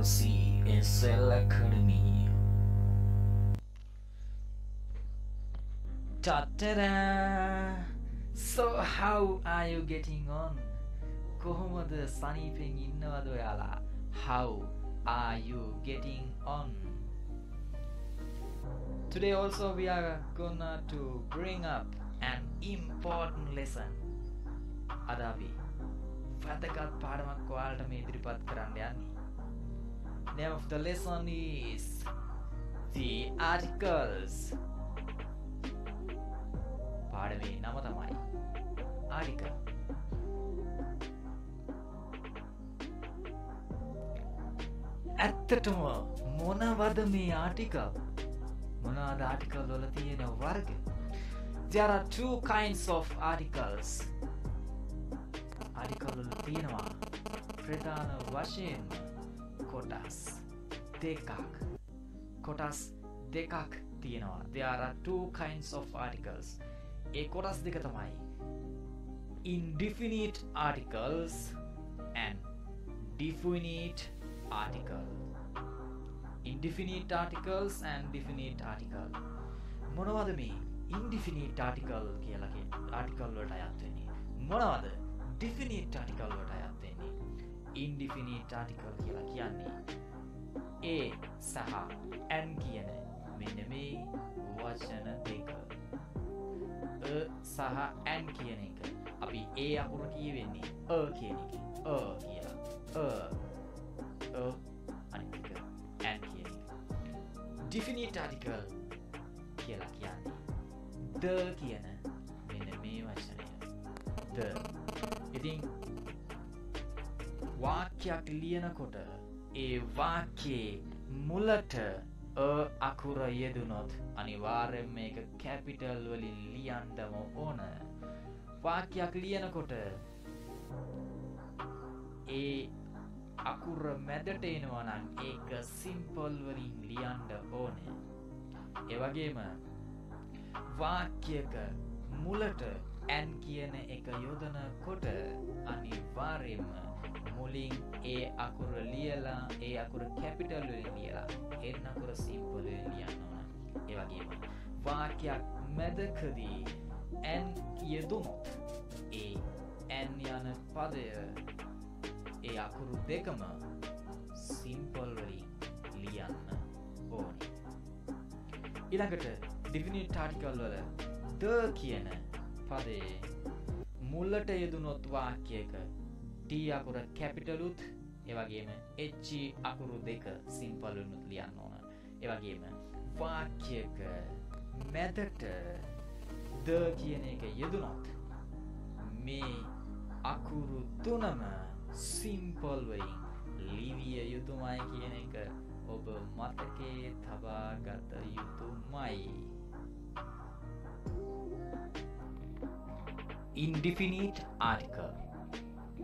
RC SL Academy. Ta-da! So how are you getting on? කොහොමද සනීපෙන් ඉන්නවද ඔයාලා? How are you getting on? Today also we are gonna to bring up an important lesson. අද අපි වැදගත් පාඩමක් ඔයාලට මේ ඉදිරිපත් කරන්න යන්නේ. Name of the lesson is the articles. පාඩමේ නම තමයි ආටිකල්. ඇත්තටම මොනවද මේ ආටිකල්? මොනවද ආටිකල් වල තියෙන වර්ග? There are two kinds of articles. ආටිකල් වල තියෙනවා ප්‍රධාන වශයෙන් කොටස් දෙකක්. කොටස් දෙකක් තියෙනවා. There are two kinds of articles. ඒ කොටස් දෙක තමයි indefinite articles and definite article indefinite articles and definite article මොනවද මේ indefinite article කියලා ආටිකල් වලට අයත් වෙන්නේ මොනවද definite article වලට අයත් වෙන්නේ indefinite article කියලා කියන්නේ. A සහ n කියන මෙන්න මේ වචන දෙක. සහ ඇන් කියන එක. අපි ඒ අකුර කියවෙන්නේ අ කියන එක. අ කියලා. අනික ඇන් කියන එක. ඩිෆිනිට ආටිකල් කියලා කියන්නේ ද කියන මෙන්න මේ වචනය. ද. ඉතින් වාක්‍යයක් ලියනකොට ඒ වාක්‍යයේ මුලට අකුර යෙදුනොත් අනිවාර්යෙන් මේක කැපිටල් වලින් ලියන්ඩම ඕන. වාක්‍යයක් ලියනකොට ඒ අකුර මැදට එනවා නම් ඒක සිම්පල් වලින් ලියන්ඩ ඕන. එවගේම වාක්‍යක මුලට ඇන් කියන එක යොදන කොට අනිවාර්යෙන්ම මුලින් ඒ අකුර ලියලා ඒ අකුර කැපිටල් වලින් ලියලා එන්න අකුර සිම්පල් ලියන්න ඕන. ඒ වගේම වාක්‍යයක් මැදකදී ඇන් යෙදුනොත් ඒ ඇන් යන පදය ඒ අකුරු දෙකම සිම්පල් වලින් ලියන්න ඕනි. ඊළඟට ඩිවිනි ටාටිකල් වල ද කියන පදේ මුල්ලට යෙදුනොත් වාක්‍යයක ට අකුර කැපිටලුත් ඒවගේම එච්චි අකුරු දෙක සිම්පලුනුත් ලියන්න ඕන. ඒවගේම වාක්‍යයක මැදට ද කියන එක යෙදුනොත් මේ අකුරු තුනම සිම්පල්වයින් ලිවිය යුතුමයි කියන එක ඔබ මතකේ තබාගත යුතුමයි. ඉන්ඩිෆිනිට් ආටිකල්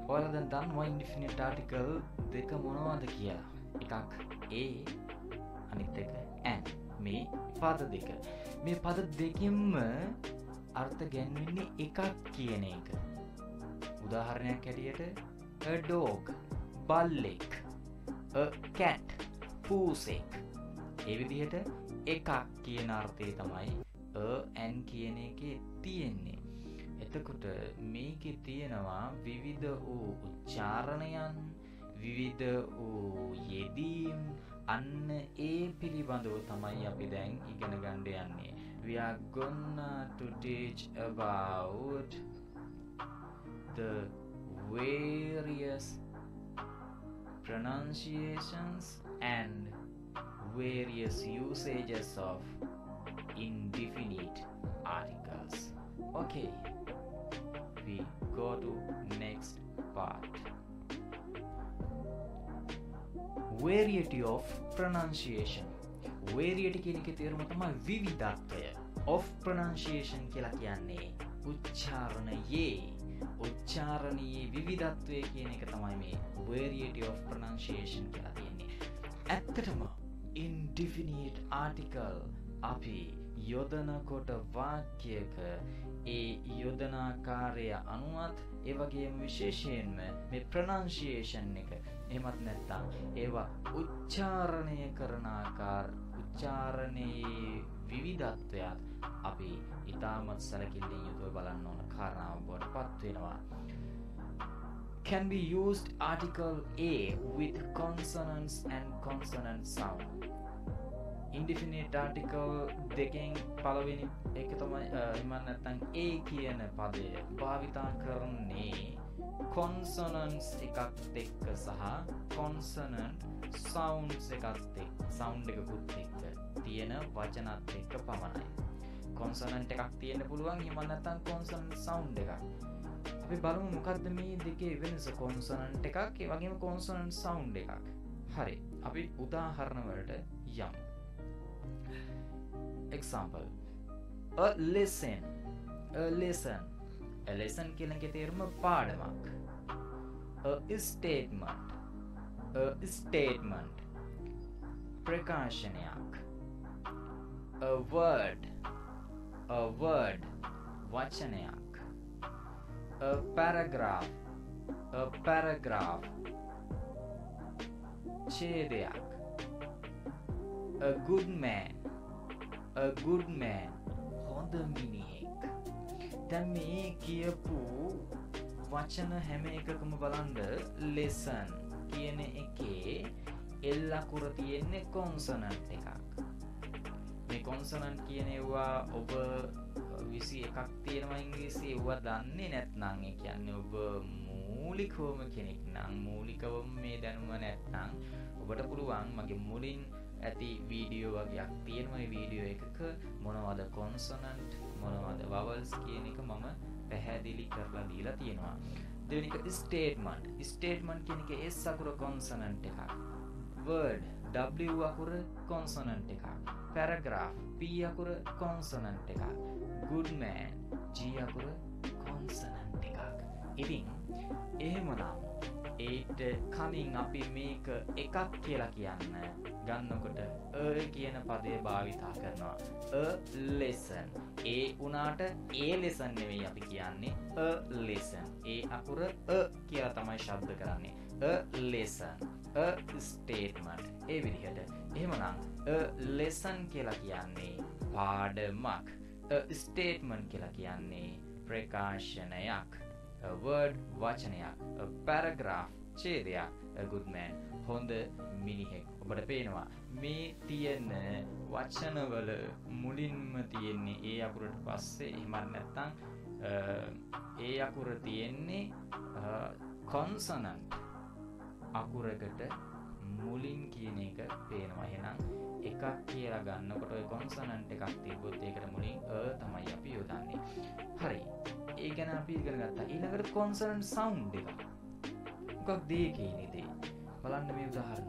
ඔයාලා දැන් දන්නවා ඉන්ඩිෆිනිට් ආටිකල් දෙක මොනවද කියලා. එකක් ඒ අනිත් එක ඇන් මේ පද දෙක. මේ පද දෙකින්ම අර්ථ ගැන්වෙන්නේ එකක් කියන එක. උදාහරණයක් ඇටියට ඩෝග් බල්ලෙක් කැට් පූසෙක් ඒ විදිහට එකක් කියන අර්ථය තමයි ඇන් කියන එක තියෙන්නේ. එතකොට මේක තියෙනවා විවිධ වූ උච්චාරණයන් විවිධ වූ යෙදීම් අන්න ඒ පිළිබඳව තමයි අපි දැන් ඉගෙන ගණ්ඩ යන්නේ. We are gonna to teach about the various pronunciations and various usages of indefinite articles. Okay. We go to next part. Variety of pronunciation. Variety කියන එකේ තේරුම තමයි විවිධත්වය. Of pronunciation කියලා කියන්නේ උච්චාරණයේ. උච්චාරණයේ විවිධත්වය කියන එක තමයි මේ variety of pronunciation කියලා තියෙන්නේ. ඇත්තටම indefinite article අපි යොදනකොට වාක්‍යයක ඒ යොදනාකාරය අනුවත් ඒවගේම විශේෂයෙන්ම මේ ප්‍රනංශියේෂන් එක. එමත් නැත්තා ඒවා උච්චාරණය කරනාකාර උච්චාරණයේ විවිධත්වයක් අපි ඉතාමත් සැලකිල්ලින් යුතුව බලන්න ඕන කාරණාව බොට පත්වෙනවා can be used article A with consonants and consonant sound. Indefinite article දෙකෙන් පළවෙනි එක තමයි එමන් නැත්තං ඒ කියන පදය භාවිතා කරන්නේ කොන්සනන්ස් එකත් එක්ක සහ කොන්සනන්ට් සවන්ස් එකත් එක් සෞන්් එකකුත් එක්ක තියෙන වචනත් එක්ක පමණයි. කොන්සනන්ට එකක් තියෙන පුළුවන් හිමන්නතන් කොන්සන් සෞන්් එකක්. අපි බලමු මොකක්ද මේ දෙකේ වෙනස කොන්සනන්ට එකක් වගේම කොන්සනන්් සෞන්් එකක්. හරි. අපි උදාහරණවලට යම්. example a lesson a lesson a lesson කියන එකේ තේරුම පාඩමක් a statement a statement ප්‍රකාශනයක් a word a word වචනයක් a paragraph a paragraph ඡේදයක් a good man a good man. හොඳ මිනිහෙක් දැන් මේ කියපු වචන හැම එකකම බලන්ඩ ලෙසන් කියන එකේ එල් අකුර තියෙන්නේ කොන්සනන්ට් එකක්. මේ කොන්සනන්ට් කියනෙවා ඔබ විසි එකක් තියෙනවා ඉංග්‍රීසි ඒවා දන්නේ නැත්නං කියන්නේ ඔබ මූලිකෝම කෙනෙක් නම් මූලිකවම මේ දැනුම නැත්නං ඔබට පුළුවන් මගේ මුලින් ඇති වීඩියෝ වගේයක් තියෙනම වීඩියෝ එකක මොනවද කොන්සනන්ට් මොනවද වවල්ස් කියන එක මම පැහැදිලි කරලා දීලා තියෙනවා. දෙවනික ස්ටේට්මන්ට්. ස්ටේට්මන්ට් කියන එක S අකුර කොන්සනන්ට් එකක්. වර්ඩ් W අකුර කොන්සනන්ට් එකක්. පැරග්‍රාෆ් P අකුර කොන්සනන්ට් එකක්. ගුඩ්මෑන් G අකුර කොන්සනන්ට් එකක්. ඉතින් එහෙමනම් ඒට කලින් අපි මේක එකක් කියලා කියන්න ගන්නකොට අ කියන පදය භාවිතා කරනවා. ලෙසන්. ඒ උනාට ඒ ලෙසන් නෙවෙයි අපි කියන්නේ අ ලෙසන්. ඒ අකුර අ කියලා තමයි ශබ්ද කරන්නේ. ලෙසන්. ස්ටේට්මට් ඒ විදිහට. එහෙමනම් ලෙසන් කියලා කියන්නේ පාඩමක්. ස්ටේට්මන්් කියලා කියන්නේ ප්‍රකාශනයක්. වර්ඩ් වචනයක් පැරග්‍රාෆ් ඡේදයක්. ගුඩ්මෑන් හොඳ මිනිහෙක්. ඔබට පේනවා මේ තියෙන වචනවල මුලින්ම තියෙන්නේ ඒ අකුරට පස්සේ. එහෙමත් නැත්නම් ඒ අකුර තියෙන්නේ කොන්සනන්ට් අකුරකට මුලින් කියන එක පේනවා. එහෙනම් එකක් කියලා ගන්නකොට ඔය කොන්සනන්ට් එකක් තිබ්බොත් ඒකට මුලින් අ තමයි අපි යොදන්නේ. හරි. ඒ ගැන අපි ඉගෙන ගත්තා. ඊළඟට කොන්සනන්ට් සවුන්ඩ් එක. මොකක් දේ කියන දේ බලන්න මේ උදාහරණ.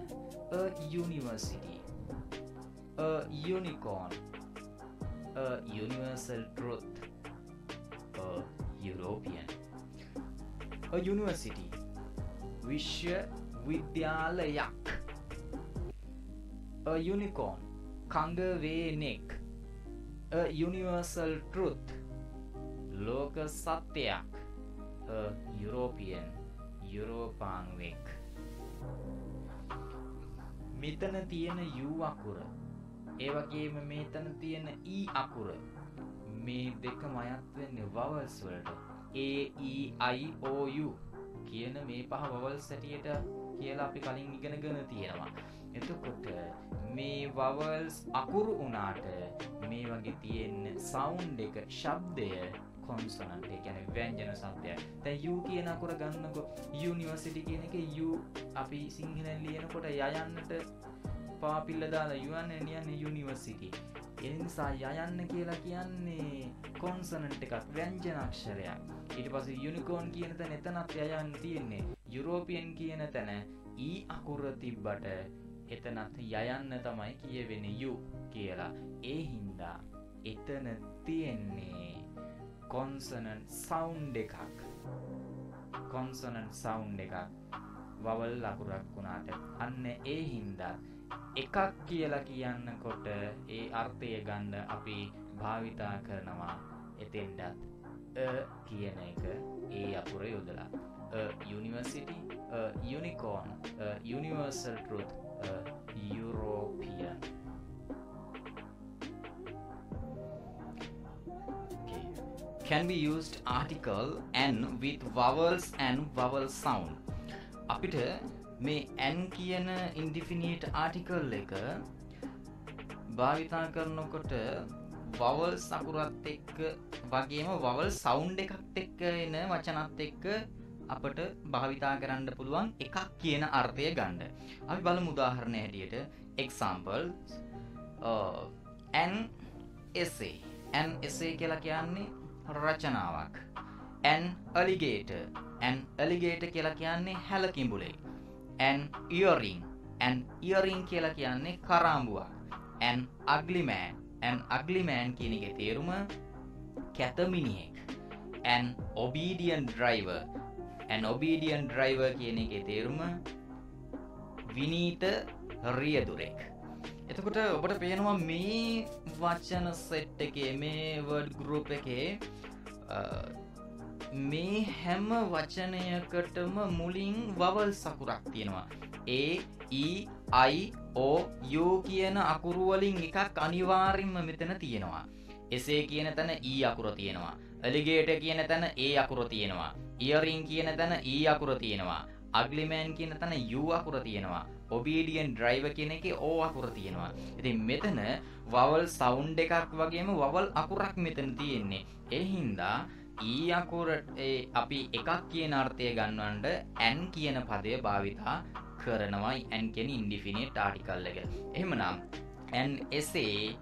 a university. a unicorn. a universal truth. a European. a university. Vishwa විද්‍යාලයක්. A unicorn කංගවේනෙක්. A universal truth ලෝක සත්‍යයක්. යුරෝපියන් යුරෝපාංවෙක්. මෙතන තියෙන යූ අකුර. ඒවගේම මේතන තියෙන ඊ අකුර. මේ දෙක මයත්වෙන්න වවල්ස් වලට. AEIOU කියන මේ පහ වවල් සැටියට කියලා අපි කලින් ඉගෙනගෙන තියෙනවා. එතකොට මේ වවල්ස් අකුරු වනාට මේ වගේ තියෙන්න සෞන්් එක ශබ්දය කොන්සනන්ට ගැන ව්‍යන්ජන සත්‍යය තැ යු කියන අකුර ගන්නකො. යුනිවර්සිටි කියන එක යු අපි සිංහලෙන් ලියනකොට යයන්නට පාපිල්ල දාලා යුවන් නියන්න යුනිවර්සිටි එනිසා යයන්න කියලා කියන්නේ කොන්සනන්ට එකක් ව්‍යංජනක්ෂරයක්. ඊට පස යුනිකෝන් කියන තැන එතනත් යයන්න තියෙන්නේ. යුරෝපියන් කියන තැන ඊ අකුර තිබ්බට එතනත් යයන්න තමයි කියවෙන යු කියලා. ඒ හින්දා එතන තියෙන්නේ කොන්සනන් සෞන්් එකක්. කොන්සනන් සෞන්් එකක්. වවල් ලකුරක් වුණාට අන්න ඒ හින්දා එකක් කියලා කියන්නකොට ඒ අර්ථය ගන්න අපි භාවිතා කරනවා එතෙන්ටත් කියන එක ඒ අකුර යොදලා. University unicorn universal truth European. Can be used article n with vowels and vowel sound. අපිට මේ n කියන ඉන්ඩිෆිනිට් ආටිකල් එක භාවිතා කරනකොට වවල් සකුරත් එක්ක වගේම වවල් සවුන්් එකත් එක්ක එන වචනත් එක්ක අපට භාවිතා කරන්න පුළුවන් එකක් කියන අර්ථය ගණ්ඩ අපි බල මුදාහරණය හැටියට. එක්සාම්පල් ඇන් එසේ ඇන් එසේ කියලා කියන්නේ රචනාවක්. ඇන් අලිගේට ඇන් අලිගේට කියලා කියන්නේ හැලකිඹුලේ. ඇන් ඉයරිං ඇන් ඉයරිං කියලා කියන්නේ කරාම්බුවක් ඇන් අග්ලිමෑන් ඇන් අග්ලිමෑන් කියනගේ තේරුම කැතමිනිහෙක් an obedient driver an obedient driver කියන එක තේරුම විනීත රියදුරෙක්. එතකොට ඔබට පේනවා මේ වචන සෙට් එකේ මේ වර්ඩ් ගරුප් එකේ මේ හැම වචනයකටම මුලින් වවල් සකුරක් තියෙනවා. ඒ ඊ අයි ඕ යෝ කියන අකුරුවලින් එකක් අනිවාර්යෙන්ම මෙතන තියෙනවා. එසේ කියන තැන ඊ අකුර තියෙනවා. ඇලිගේට කියන තැන ඒ අකුර තියෙනවා. ඉයරින් කියන තැන ඊ අකුර තියෙනවා. අග්ලිමෑන් කියන තැන යු අකුර තියෙනවා. ඔබීඩියන් ඩ්‍රයිව කියන එක ඕ අකුර තියෙනවා. ඉතින් මෙතන වවල් සවුන්් එකක් වගේම වවල් අකුරක් මෙතන තියෙන්නේ. ඒ හින්දා ඊ අකුරට අපි එකක් කියන අර්ථය ගන්නවන්ට ඇන් කියන පදය භාවිතා කරනවයි ඇන් කෙන ඉන්ඩිෆිනිට ආටිකල් එක. එහෙමනම් ඇන් එසේ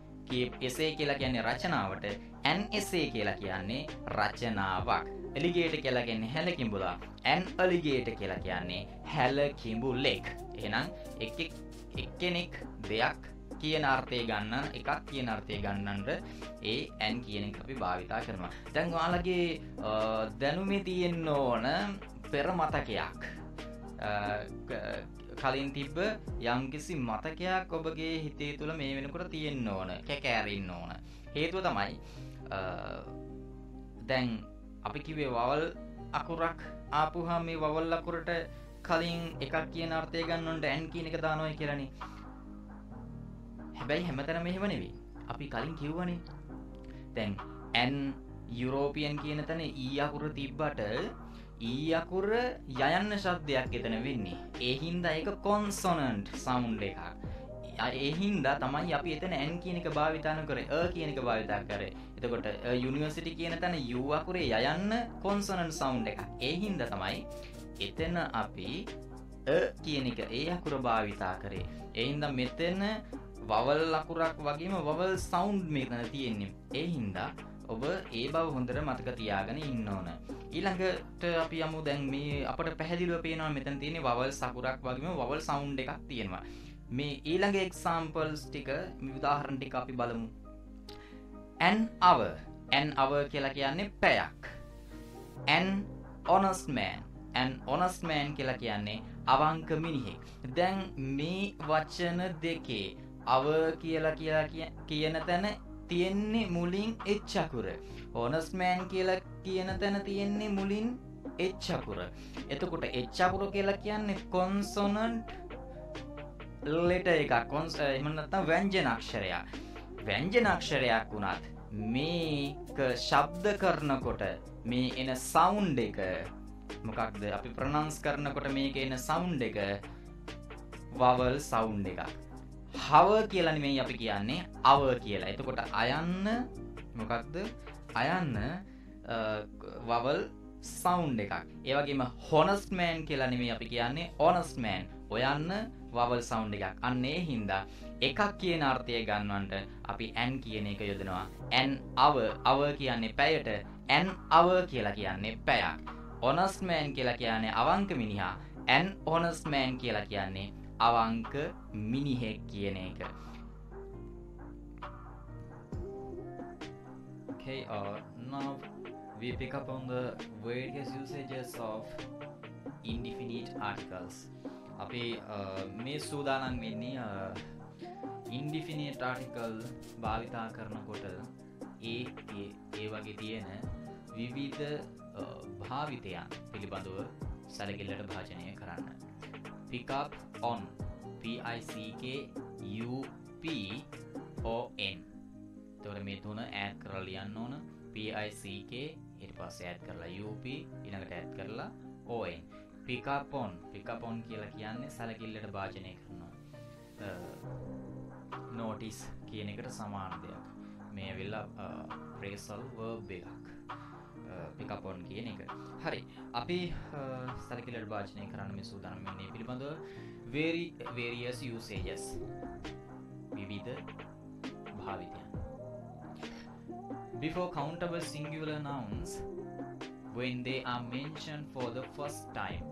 එසේ කියලා කියන්නේ රචනාවට. ඇන් එසේ කියලා කියන්නේ රචනාවක්. එලිගේට කියලා කියන්නේ හැලකිඹුලා ඇන් අලිගේට කියලා කියන්නේ හැලකිඹුලෙක් එහෙනම් එක්කෙනෙක් දෙයක් කියන අර්ථය ගන්න එකක් කියන අර්ථය ගන්නන්ට ඒ ඇන් කියන අපි භාවිතා කරනවා. දැන් වාලගේ දැනුමේ තියෙන්න ඕන පෙර මතකයක්. කලින් තිබ්බ යම්කිසි මතකයක් ඔබගේ හිතේ තුළ මේ වෙනකොට තියෙන්න ඕන කැකෑරන්න ඕන. හේතුව තමයි දැන් අපි කිවේ වවල් අකුරක් ආපුහා මේ වවල් අකුරට කලින් එකක් කියන අර්ථය ගන්නට ඇන් කියන එක දානොය කරනේ හැබැයි හැමතැන මෙහෙම නෙවෙයි. අපි කලින් කිව්වනේ. දැන් ඇන් යුරෝපියන් කියන තැන ඊ අකුර තිබ්බට ඊ අකුර යයන්න ශබ්දයක් එතන වෙන්නේ. ඒහින්ද එක කොන්සොනන්ට් සවුන්් එකක්. ඒහින්දා තමයි අපි එතන ඇන් කියන එක භාවිතාන කර කියන එක භාවිතා කර. එතකොට යුනිවර්සිටි කියන තැන යුවකුරේ යයන්න කොන්සොනන්් සවුන්් එක ඒහින්ද තමයි එතන අපි කියන එක ඒ අකුර භාවිතා කරේ. එහින්ද මෙතන වවල් ලකුරක් වගේම වවල් සෞන්් මේතන තියෙන්නේ. ඒ හින්දා ඔබ ඒ බව හොඳට මතක තියාගෙන ඉන්න ඕන. ඊළඟට අපි යමු දැන් මේ අපට පැහැදිලිව පේනවා මෙතන තියෙන වවල් සකුරක් වගේම වවල් සෞන්් එකක් තියෙනවා. මේ ඊළඟ එක්සාම්පල්ස් ටික විදාහරණ ටික අපි බලමු. ඇන් අව ඇන් අව කියලා කියන්නේ පැයක්. ඇන් ඔනස්මෑන් ඇන් ඔනස්මෑන් කියලා කියන්නේ අවංක මිනිහෙක්. දැන් මේ වචන දෙකේ අව කියලා කියලා කියන තැන තියෙන්නේ මුලින් එච්චකුර ඕනස්මෑන් කියලා කියන තැන තියෙන්නේ මුලින් එච්චකුර එතකොට එච්චකුර කියලා කියන්නේ කොන්සොනන්ට් ලෙට එක කොන්ස එමනත්තා වැංජනක්ෂරයක් වැංජනක්ෂරයක් වුණත් මේක ශබ්ද කරනකොට මේ එන සවුන්් එක මොකක්ද? අපි ප්‍රනන්ස් කරනකොට මේක එන සවුන්් එක වවල් සවුන්් එකක්. හව කියලන මේ අපි කියන්නේ අව කියලා. එතකොට අයන්න මොකක්ද අයන්න වවල් සෞන්් එකක්. ඒවගේම හොනස්මෑන් කියලා නෙමේ අපි කියන්නේ ඕනස්මෑන් ඔයන්න වවල් සෞන්් එකක්. අන්නේ හින්දා එකක් කියන අර්ථය ගන්නවන්ට අපි ඇන් කියන එක යොදනවා. ඇන් අව අව කියන්නේ පැයට. ඇන් අව කියලා කියන්නේ පැයක්. ඔනස්මෑන් කියලා කියන්නේ අවංක මිනිහා. ඇන් ඕනස්මෑන් කියලා කියන්නේ අවංක මිනිහෙක් කියන එක Okay, uh, now we pick up on the various usages of indefinite articles. අපි uh, මේ සූදානන් වෙන්නේ uh, ඉන්ඩිෆිනේට් ආටිකල් භාවිතා කරනකොට ඒ ඒ වගේ තියෙන විවිධ uh, භාවිතයන් පිළිබඳව සැලකිල්ලට භාජනය කරන්න පිකප් ඔන් PICKUPON තොර මේ තුන ඇත් කරලා ලියන්න ඕන. PICK ඉට පස්ස ඇත් කරලා UP ඉනකට ඇත් කරලා ON. පිකාපොන් පිකපොන් කියලා කියන්නේ සැලකිල්ලට භාජනය කරනවා නෝටිස් කියන එකට සමාන දෙයක්. මේ වෙල්ලා ප්‍රේසල් වර්බ් එකක්. පිකපොන් කියන එක. හරි. අපි සැලකිලට භාජනය කරන්න මේ සූදානමන්නේ පිළිබඳව very various usages. විවිධ භාවිතයන්. Before countable singular nouns when they are mentioned for the first time.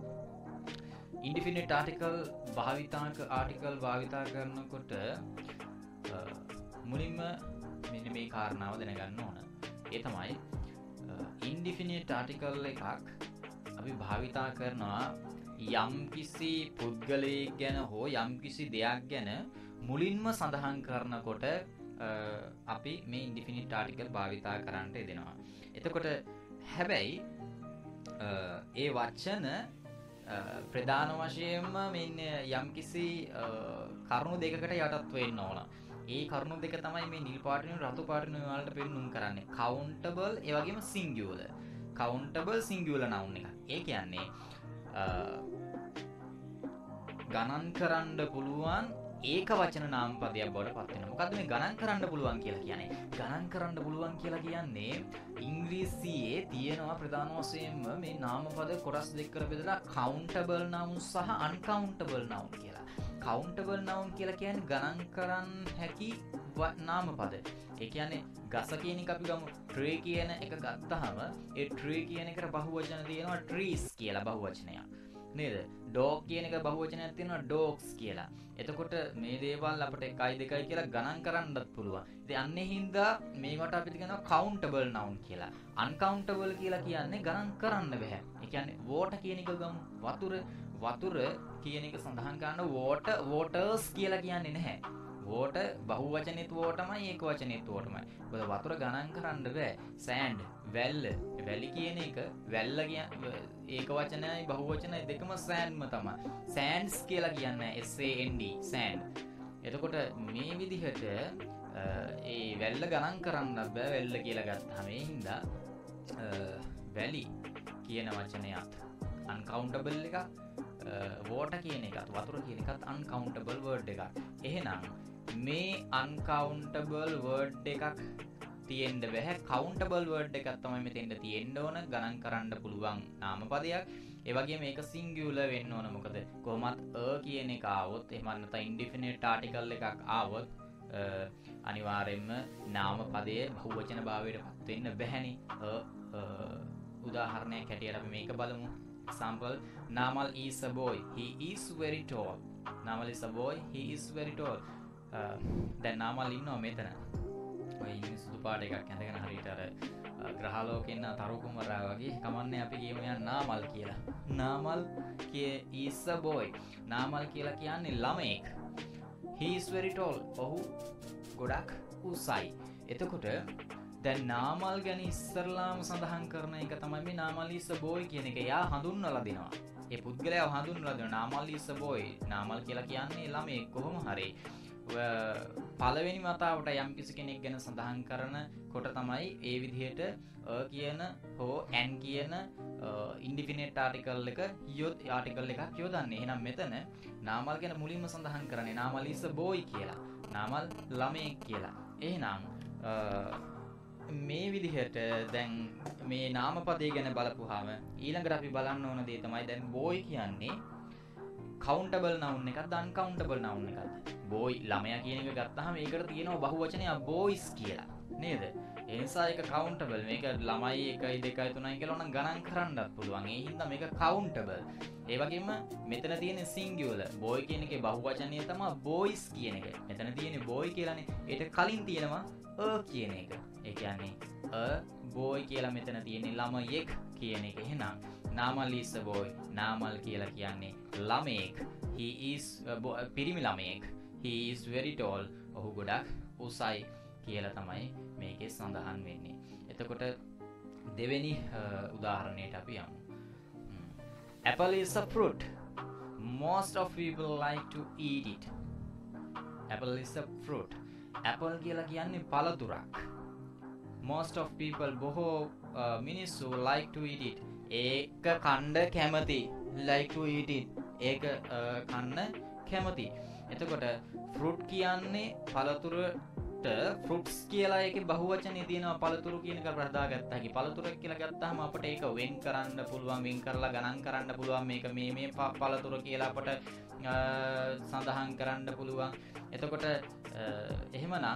Indefinite article භාවිතාක article භාවිතා කරනකොට මුලින්ම මෙන්න මේ කාරණාව දැනගන්න ඕන. ඒ තමයි ඉන්ඩිෆිනිට ආටිකල් එකක් අපි භාවිතා කරනවා යම් කිසි පුද්ගලයෙක් ගැන හෝ යම් කිසි දෙයක් ගැන මුලින්ම සඳහන් කරනකොට අපි මේ ඉන්ඩිෆිනිට ආටිකල් භාවිතා කරන්නට දෙනවා එතකොට හැබැයි ඒ වච්චන ප්‍රධාන වශයෙන්ම මෙන්න යම්කිසි කරුණු දෙකට යටත් වෙන්න ඕන. ඒ කරුණු දෙක තමයි මේ නිල් පාටිනු රතු පාටිනු වලට පෙන්නුම් කරන්නේ. කවුන්ටබල් ඒ වගේම සිංගියුවල කවුන්ටබල් සිංගියුවල නවුන් එක ඒ කියන්නේ ගණන් කරන්න පුළුවන් ඒක වචන නාම පදයක් බවට පත්වෙන මොකද මේ ගණන් කරන්න පුළුවන් කියලා කියන්නේ? ගණන් කරන්න පුළුවන් කියලා කියන්නේ ඉංග්‍රීසියේ තියෙනවා ප්‍රධාන වශයෙන්ම මේ නාම පද කොටස් දෙකකට බෙදලා කවුන්ටබල් නවුන් සහ අන්කවුන්ටබල් නවුන් කියලා. කවුන්ටබල් නවුන් කියලා කියන්නේ ගණන් කරන්න හැකි නාම පද ඒ කියන්නේ ගස කියන එක අපි ගමු. ට්‍රේ කියන එක ගත්තහම ඒ ට්‍රේ කියන එකට බහුවචන තියෙනවා ට්‍රීස් කියලා බහුවචනයක්. නේද? ඩෝක් කියන එක බහුවචනයක් තියෙනවා ඩෝක්ස් කියලා. එතකොට මේ දේවල් අපට එකයි දෙකයි කියලා ගණන් කරන්නත් පුළුවන්. ඉතින් අන්නේ හින්දා මේකට අපි කියනවා කවුන්ටබල් නවුන් කියලා. අන්කවුන්ටබල් කියලා කියන්නේ ගණන් කරන්න බෑ ඒ කියන්නේ වෝටර් කියන එක ගමු. වතුර වතුර කියන එක සඳහන් කරන්න වෝටර් වෝටර්ස් කියලා කියන්නේ නැහැ. වෝට බහුවචනෙත් වෝටමයි ඒක වචනෙත් වෝටමයි. බොද වතුර ගණන් කරන්න බෑ. සෑන්ඩ් වැල්ල වැලි කියන එක වැල්ල ඒක වචනයි බහුවචන දෙකම සෑන්ම තම සෑන්ස් කියලා කියන්න SAND. සෑන්් එතකොට මේ විදිහට ඒ වැල්ල ගණන් කරන්න බෑ වෙල්ල කියලා ගත් හමේ හින්දා වැලි කියන වචනයක් අන්කවුන්ටබල් එක වෝට කියන එකත් වතුර කියන එකත් අන්කවුන්ටබල් වර්ඩ් එක එහෙනම් මේ අන්කවුන්ටබල් වර්ඩ් එකක් තියෙන්ට බැහැ. කවුන්ටබල් වර්ඩ් එකත් තමයි මෙතෙන්ට තියෙන්ඩ ඕන. ගණන් කරන්න පුළුවන් නාමපදයක් ඒවගේ මේක සිංගියුල වෙන්න ඕන. මොකද කොමත් ඒ කියන එක ආවොත් එමන්නත ඉන්ඩිෆිනට් ආටිකල් එකක් ආවොත් අනිවාරෙන්ම නාම පදය බහුවචන භාවයට පත්වෙන්න බැහැනි උදාහරණය කැටියට අපි මේක බලමු. Sample Namal is a boy. He is very tall. Namal is a boy. He is very tall. Uh, දැන් නාමල් ඉන්නවා මෙතන. ඉන්න සුදු පාට එකක් ඇඳගෙන හරිටර uh, ග්‍රහලෝකෙන්න්න තරුකුමරා වගේ කමන්න අපි කියමයන් නාමල් කියලා. නාමල් කිය ඉස්ස බෝයි නාමල් කියලා කියන්නේ ළමයෙක්. හිස්වරිටෝල් ඔහු ගොඩක් උසයි. එතකොට දැන් නාමල් ගැන ඉස්සරලාම සඳහන් කරන එක තමයි මේ නාමල්ලිස්ස බෝයි කියන එක. යා හඳුන්න ලදිනවා ඒ පුද්ගලය හඳුන් ලද නාමල්ලිස්ස බෝයි නාමල් කියලා කියන්නේ ළමේ කොහොම හරි. පලවෙනි මතාවට යම් කිසි කෙනෙක් ගැන සඳහන් කරන කොට තමයි ඒ විදිහට කියන හෝ ඇන් කියන ඉන්ඩිෆිනේට් ආටිකල් එක යොත් ආටිකල් එකක් යෝදන්නේ. එහෙනම් මෙතන නාමල් ගැන මුලින්ම සඳහන් කරන්නේ නාමලිස බෝයි කියලා. නාමල් ළමයෙක් කියලා. එහෙනම් මේ විදිහට දැන් මේ නාමපදේ ගැන බලපුහාම ඊළඟට අපි බලන්න ඕන දේ තමයි දැන් බෝයි කියන්නේ කවුන්ටබල් නවුන් එකක් දන් කවුන්ටබල් නවුන් එකත් බෝයි ළමය කියන එක ගත්තහම ඒකට තියෙනවා බහුවචනය බෝයිස් කියලා. නේද? එනිසා එක කවුන්ටබල් මේක ළමයි එකයි දෙකයි තුනයි කියලන ගණන් කරන්නත් පුළුවන්. ඒ හින්දා මේක කවුන්ටබල් ඒවගේම මෙතන තියෙන සිංගියවල බෝයි කියන එක බහුවචනය තම බෝයිස් කියන එක. මෙතන තියෙන බෝයි කියලනේ. එයට කලින් තියෙනවා අ කියන එක. ඒ කියන්නේ බෝයි කියලා මෙතන තියෙන්නේ ළමයෙක් කියන එක. එහෙනම් නාමල් ලිස්ස බෝයි නාමල් කියලා කියන්නේ ළමයෙක්. He is uh, bo- uh, පිරිමි ළමයෙක්. He is very tall. ඔහු ගොඩක් උසයි කියලා තමයි මේකේ සඳහන් වෙන්නේ. එතකොට දෙවෙනි uh, උදාහරණයට අපි යමු. Hmm. apple is a fruit. Most of people like to eat it. Apple is a fruit. Apple කියලා කියන්නේ පළතුරක්. Most of people බොහෝ uh, මිනිස්සු like to eat it. ඒක කණ්ඩ කැමති. like to eat it. ඒක uh, කන්න කැමති. එතකොට ෆෘට් කියන්නේ පළතුරට ෆෘට්ස් කියලා එක බහුවචනේ තියෙනවා පළතුරු කියන එක ප්‍රදා ගත්තා හැකි. පළතුරක් කියලා ගත්තාම අපිට ඒක වෙන් කරන්න පුළුවන් වෙන් කරලා ගණන් කරන්න පුළුවන්. මේක මේ මේ ප- පළතුර කියලා අපට අ, uh, සඳහන් කරන්න පුළුවන්. එතකොට අ, එහෙමනම් අ,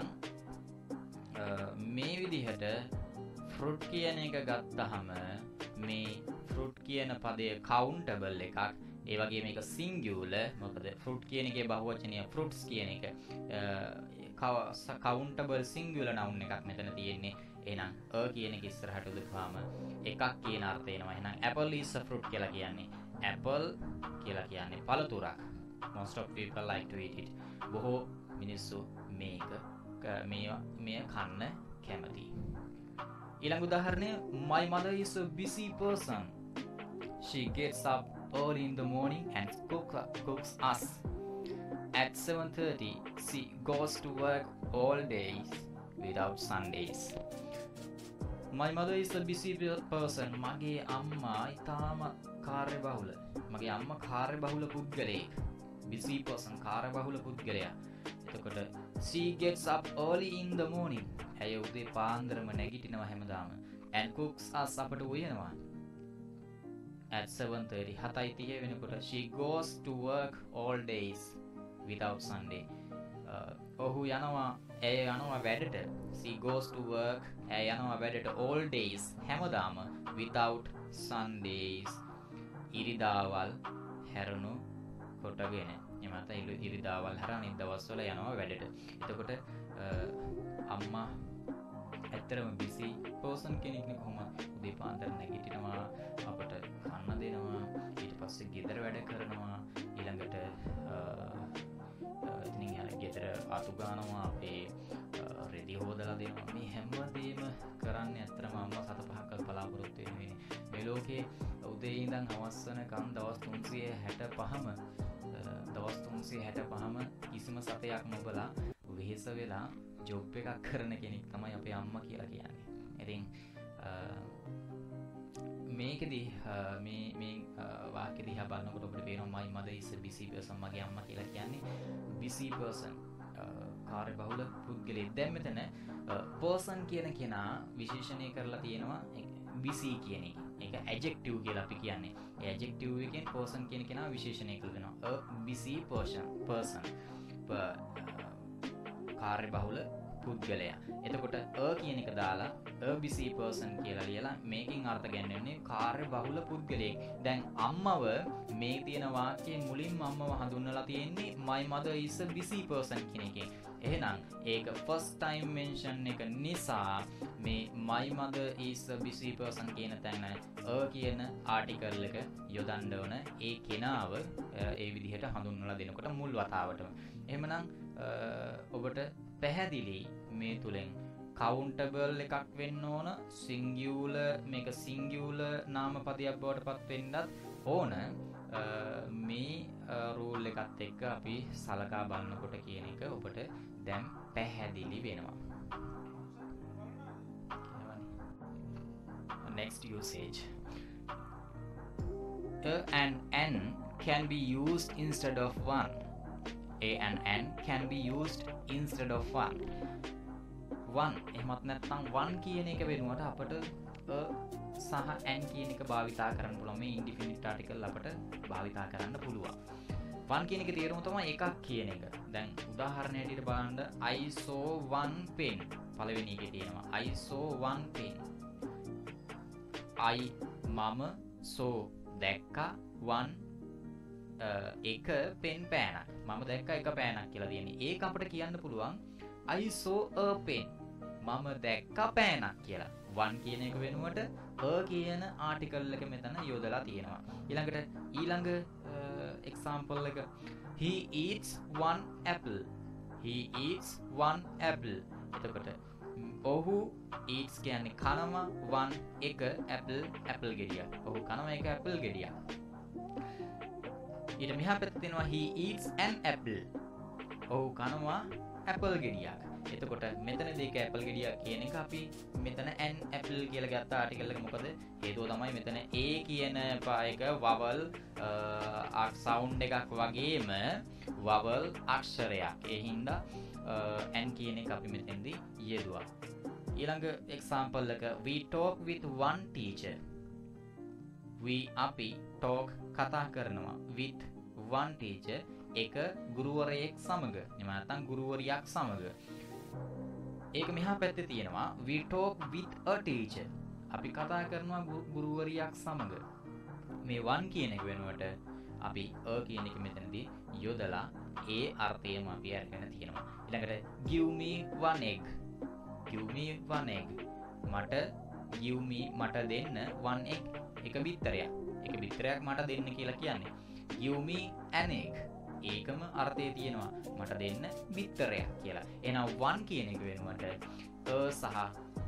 මේ විදිහට ෆෘට් කියන එක ගත්තහම මේ ෆෘට් කියන පදය කවුන්ටබල් එකක්. ඒ වගේ මේක සිංගියුල මොකද ෆෘට් කියන එකේ බහුවචනය ෆෘට්ස් කියන එක. කවුන්ටබල් සිංගියුල නවුන් එකක් මෙතන තියෙන්නේ. එහෙනම් අ කියන එක ඉස්සරහට උදපාම එකක් කියන අර්ථයනවා එහෙනම් ඇපල් is a fruit කියලා කියන්නේ ඇපල් කියලා කියන්නේ පළතුරක්. Most of people like to eat it. බොහෝ මිනිස්සු මේක ක- මේවා මෙය කන්න කැමතියි ඊළඟ උදාහරණය my mother is a busy person. She gets up early in the morning and cook, cooks us. At 7:30 she goes to work all days without sundays. My mother is a busy pe- person. මගේ අම්මා ඉතාම කාර්ය බහුල මගේ අම්ම කාර්ය බහුල පුද්ගලයෙක්. Busy person කාර්ය බහුල පුද්ගලයා. එතකොට she gets up early in the morning. ඇය උදේ පාන්දරම නැගිටිනවා හැමදාම. And cooks us අපට උයනවා. At 7:30 හතයි තිය වෙනකොට she goes to work all days without sunday. Uh, ඔහු යනවා ඇය යනවා වැඩට. She goes to work ඇය යනවා වැඩට all days හැමදාම without sundays. ඉරිදාවල් හැරුණු කොටගෙන. එමත ඉලු ඉරිදාවල් හර අනිත් දවස්වල යනවා වැඩට. එතකොට අ, අම්මා ඇත්තරම බිසි පෝසන් කෙනෙක්න කොම උදේ පාන්තර නැගිටිනවා අපට කන්න දෙනවා ඊට පස්සේ ගෙදර වැඩ කරනවා ඊළඟට අ, අ, ඉතින් අර ගෙදර අතුගානවා අපේ අ, රෙදි හෝදලා දෙනවා. මේ හැම්මදේම කරන්න ඇත්තරම අම්ම සත පහක්කල් බලාපොරොත්තු වෙන මේ ලෝකේ උදේ ඉඳන් හවස් වනකම් දවස් තුන්සිය හැට පහම අ, දවස් තුන්සේ හැට පහම කිසිම සතයක් නොබලා වෙහෙස වෙලා ජොබ් එකක් කරන කෙනෙක් තමයි අපේ අම්ම කියලා කියන්නේ. ඉතින් අ, මේකෙදී අ, මේ මේ වාක්‍ය දිහා බලනකොට ඔබට පේනවා මයි මද ඉස් බිසි පර්සන් මගේ අම්මා කියලා කියන්නේ බිසි පර්සන් කාර්ය බහුල පුද්ගලයෙක්. දැන් මෙතන පර්සන් කියන කෙනා විශේෂණය කරලා තියෙනවා. බිසි කියන එක. ඒක ඇජෙක්ටිව් කියලා අපි කියන්නේ. ඒ ඇජෙක්ටිව් එකෙන් පර්සන් කියන කෙනා විශේෂණය කරලා දෙනවා. A busy person person. කාර්ය බහුල පුද්ගලයා. එතකොට අ කියන එක දාලා a busy person කියලා ලියලා මේකෙන් අර්ථ ගැන්වෙන්නේ කාර්ය බහුල පුද්ගලයෙක්. දැන් අම්මව මේ තියෙන වාක්‍යයේ මුලින්ම අම්මව හඳුන්වලා තියෙන්නේ my mother is a busy person කියන එකෙන්. එහෙනම් ඒක first time mention එක නිසා මේ my mother is a busy person කියන තැන අ කියන ආටිකල් එක යොදන්න ඕන. ඒ කෙනාව අ, ඒ විදිහට හඳුන්වලා දෙනකොට මුල් වතාවටම. එහෙමනම් අ, ඔබට පැහැදිලි මේ තුලින් කවුන්ටබල් එකක් වෙන්න ඕන සිංගියූල මේක සිංගියූල නාමපදයක් බවට පත් වෙන්නත් ඕන. අ, මේ රූල් එකත් එක්ක අපි සලකා බලන්නකොට කියන එක ඔබට දැන් පැහැදිලි වෙනවා. next usage. A and n can be used instead of one. A and n can be used instead of one. One. එහෙමත් නැත්නම් one කියන එක වෙනුවට අපට a සහ n කියන එක භාවිතා කරන්න පුළුවන්. මේ indefinite article අපට භාවිතා කරන්න පුළුවන්. One කියන එක තේරුම තමයි එකක් කියන එක. දැන් උදාහරණයක් හැටියට බලන්න I saw one pen. පළවෙනි එකේ තියෙනවා I saw one pen. I මම සෝ දැක්කා වන් එක පෙන් පෑනක්. මම දැක්ක එක පෑනක් කියලා තියෙන ඒ අපට කියන්න පුළුවන් අයිසෝ පෙන් මම දැක්ක පෑනක් කියලා. වන් කියන එක වෙනුවට අ කියන ආටිකල් එක මෙතන යොදලා තියෙනවා. ඊළඟට ඊළඟ uh, අ, එක්සාම්පල් එක. He eats one apple. He eats one apple. එතකොට ඔහු eats කියන්නේ කනවා one එක apple apple ගෙඩියක්. ඔහු කනවා එක apple ගෙඩියක්. ඊට මෙහා පැත්තේ තියෙනවා he eats an apple. ඔහු කනවා apple ගෙඩියක්. එතකොට මෙතනදී ඒක ඇපල් ගෙඩියක් කියන එක අපි මෙතන ඇන් ඇපල් කියලා ගත්ත ආටිකල් එක මොකද? හේතුව තමයි මෙතන A කියන පායක වවල් අක් සවුන්ඩ් එකක් වගේම වවල් අක්ෂරයක්. ඒ හින්දා ඇන් කියන එක අපි මෙතෙන්දී යෙදුවා. ඊළඟ එක්සාම්පල් එක we talk with one teacher. We අපි talk කතා කරනවා with one teacher එක ගුරුවරයෙක් සමග. එම නැත්නම් ගුරුවරියක් සමග. ඒක මෙහා පැත්තේ තියෙනවා. We talk with a teacher. අපි කතා කරනවා ගුරුවරියක් සමග. මේ වන් කියන එක වෙනුවට අපි අ කියන එක මෙතනදී යොදලා ඒ අර්ථයම අපි අරගෙන තියෙනවා. ඊළඟට give me one egg. give me one egg. මට give me මට දෙන්න one egg. එක බිත්තරයක්. එක බිත්තරයක් මට දෙන්න කියලා කියන්නේ. give me an egg. ඒකම අර්ථය තියෙනවා. මට දෙන්න බිත්තරයක් කියලා. එනම් වන් කියන එක වෙනුවට සහ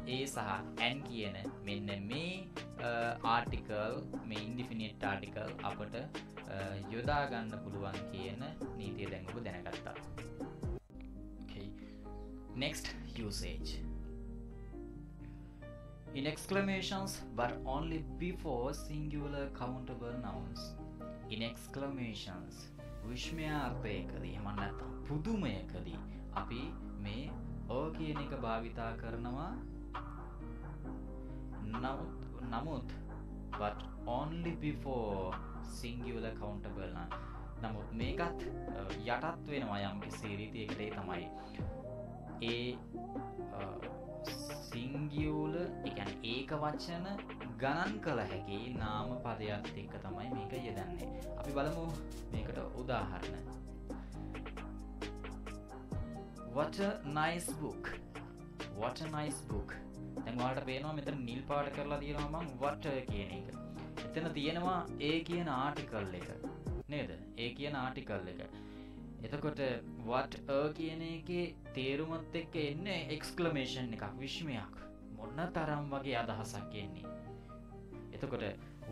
ඒ සහ ඇන් කියන මෙන්න මේ ආටිකල් මේ ඉන්ඩිෆිනිට් ආටිකල් අපට යොදා ගන්න පුළුවන් කියන නීතිය දැන් ඔබ දැනගත්තා. Next usage. In exclamations but only before singular countable nouns. In exclamations විශ්මයාර්ථයකදී එහෙම නැත්නම් පුදුමයකදී අපි මේ ඕ කියන එක භාවිතා කරනවා. නමුත් නමුත් but only before singular countable නමුත් මේකත් යටත් වෙනවා යම් කිසි රීතියකට ඒ තමයි. ඒ සිංගියූල එකන් ඒක වචන ගණන් කළ හැකි නාම පදයක් එක්ක තමයි මේක යෙදන්නේ අපි බලමු මේකට උදාහරණ what a nice book what a nice book දැන් ඔයාලට පේනවා මෙතන නිල් පාට කරලා තියෙනවා මම what කියන එක. එතන තියෙනවා ඒ කියන ආටිකල් එක. නේද? ඒ කියන ආටිකල් එක. එතකොට what a කියන එකේ තේරුමත් එක්ක එන්නේ එක්ස්ක්ලමේෂන් එකක් විශ්මයක්. මොන්න තරම් වගේ අදහසක් එන්නේ? එතකොට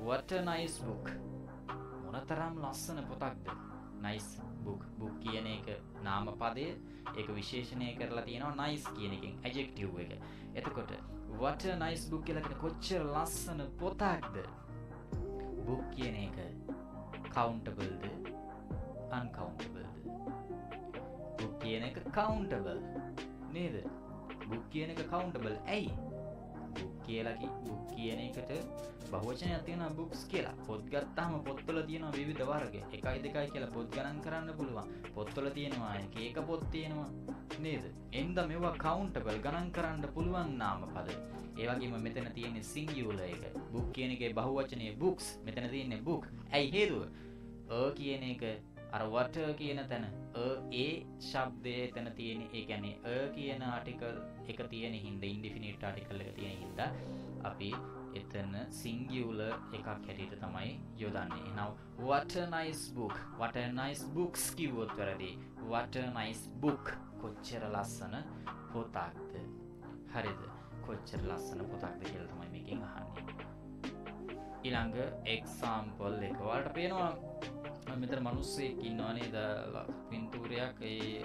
what a nice book. මොන තරම් ලස්සන පොතක්ද? nice book. book කියන එක නාම පදය ඒක විශේෂණය කරලා තියෙනවා nice කියන එකෙන් adjective එක. එතකොට what a nice book කියලා කියන කොච්චර ලස්සන පොතක්ද? book කියන එක countable ද? uncountable බුක් කියන එක කවුන්ටබල් නේද? බුක් කියන එක කවුන්ටබල් ඇයි? බුක් කියලකි බුක් කියන එකට බහෝචනයක් තියෙන බුක්ස් කියලා. පොත් ගත්තාම පොත්වල තියෙනවා විවිධ වර්ග. එකයි දෙකයි කියලා පොත් ගණන් කරන්න පුළුවන්. පොත්වල තියෙනවා එක ඒක පොත් තියෙනවා. නේද? එන්ද මෙවා කවුන්ටබල් ගණන් කරන්න පුළුවන් නාම පද ඒවගේම මෙතන තියෙන සිංගියුල එක. බුක් කියන එකේ බහුවචනය බුක්ස් මෙතන තියෙන්නේ බුක් ඇයි හේතුව? ඕ කියන එක අර වට කියන තැන ඒ ශබ්දය එතන තියෙන ඒ ගැනේ අ කියන ආටිකල් එක තියෙන හින්ද ඉන්ඩිෆිනිට් ආටිකල් එක තියෙන හින්ද අපි එතන සිංගියුල එකක් හැටියට තමයි යොදන්නේ. Now what a nice book. What a nice books කිව්වොත් වැරදි. What a nice book. කොච්චර ලස්සන පොතක්ද? හරිද? කොච්චර ලස්සන පොතක්ද කියලා තමයි මේකෙන් අහන්නේ. ඊළඟ එක්සාම්පල් එක ඔයාලට පේනවා. මෙතන මනුස්සයෙක් ඉන්නවා නේද? පින්තූරයක් ඒ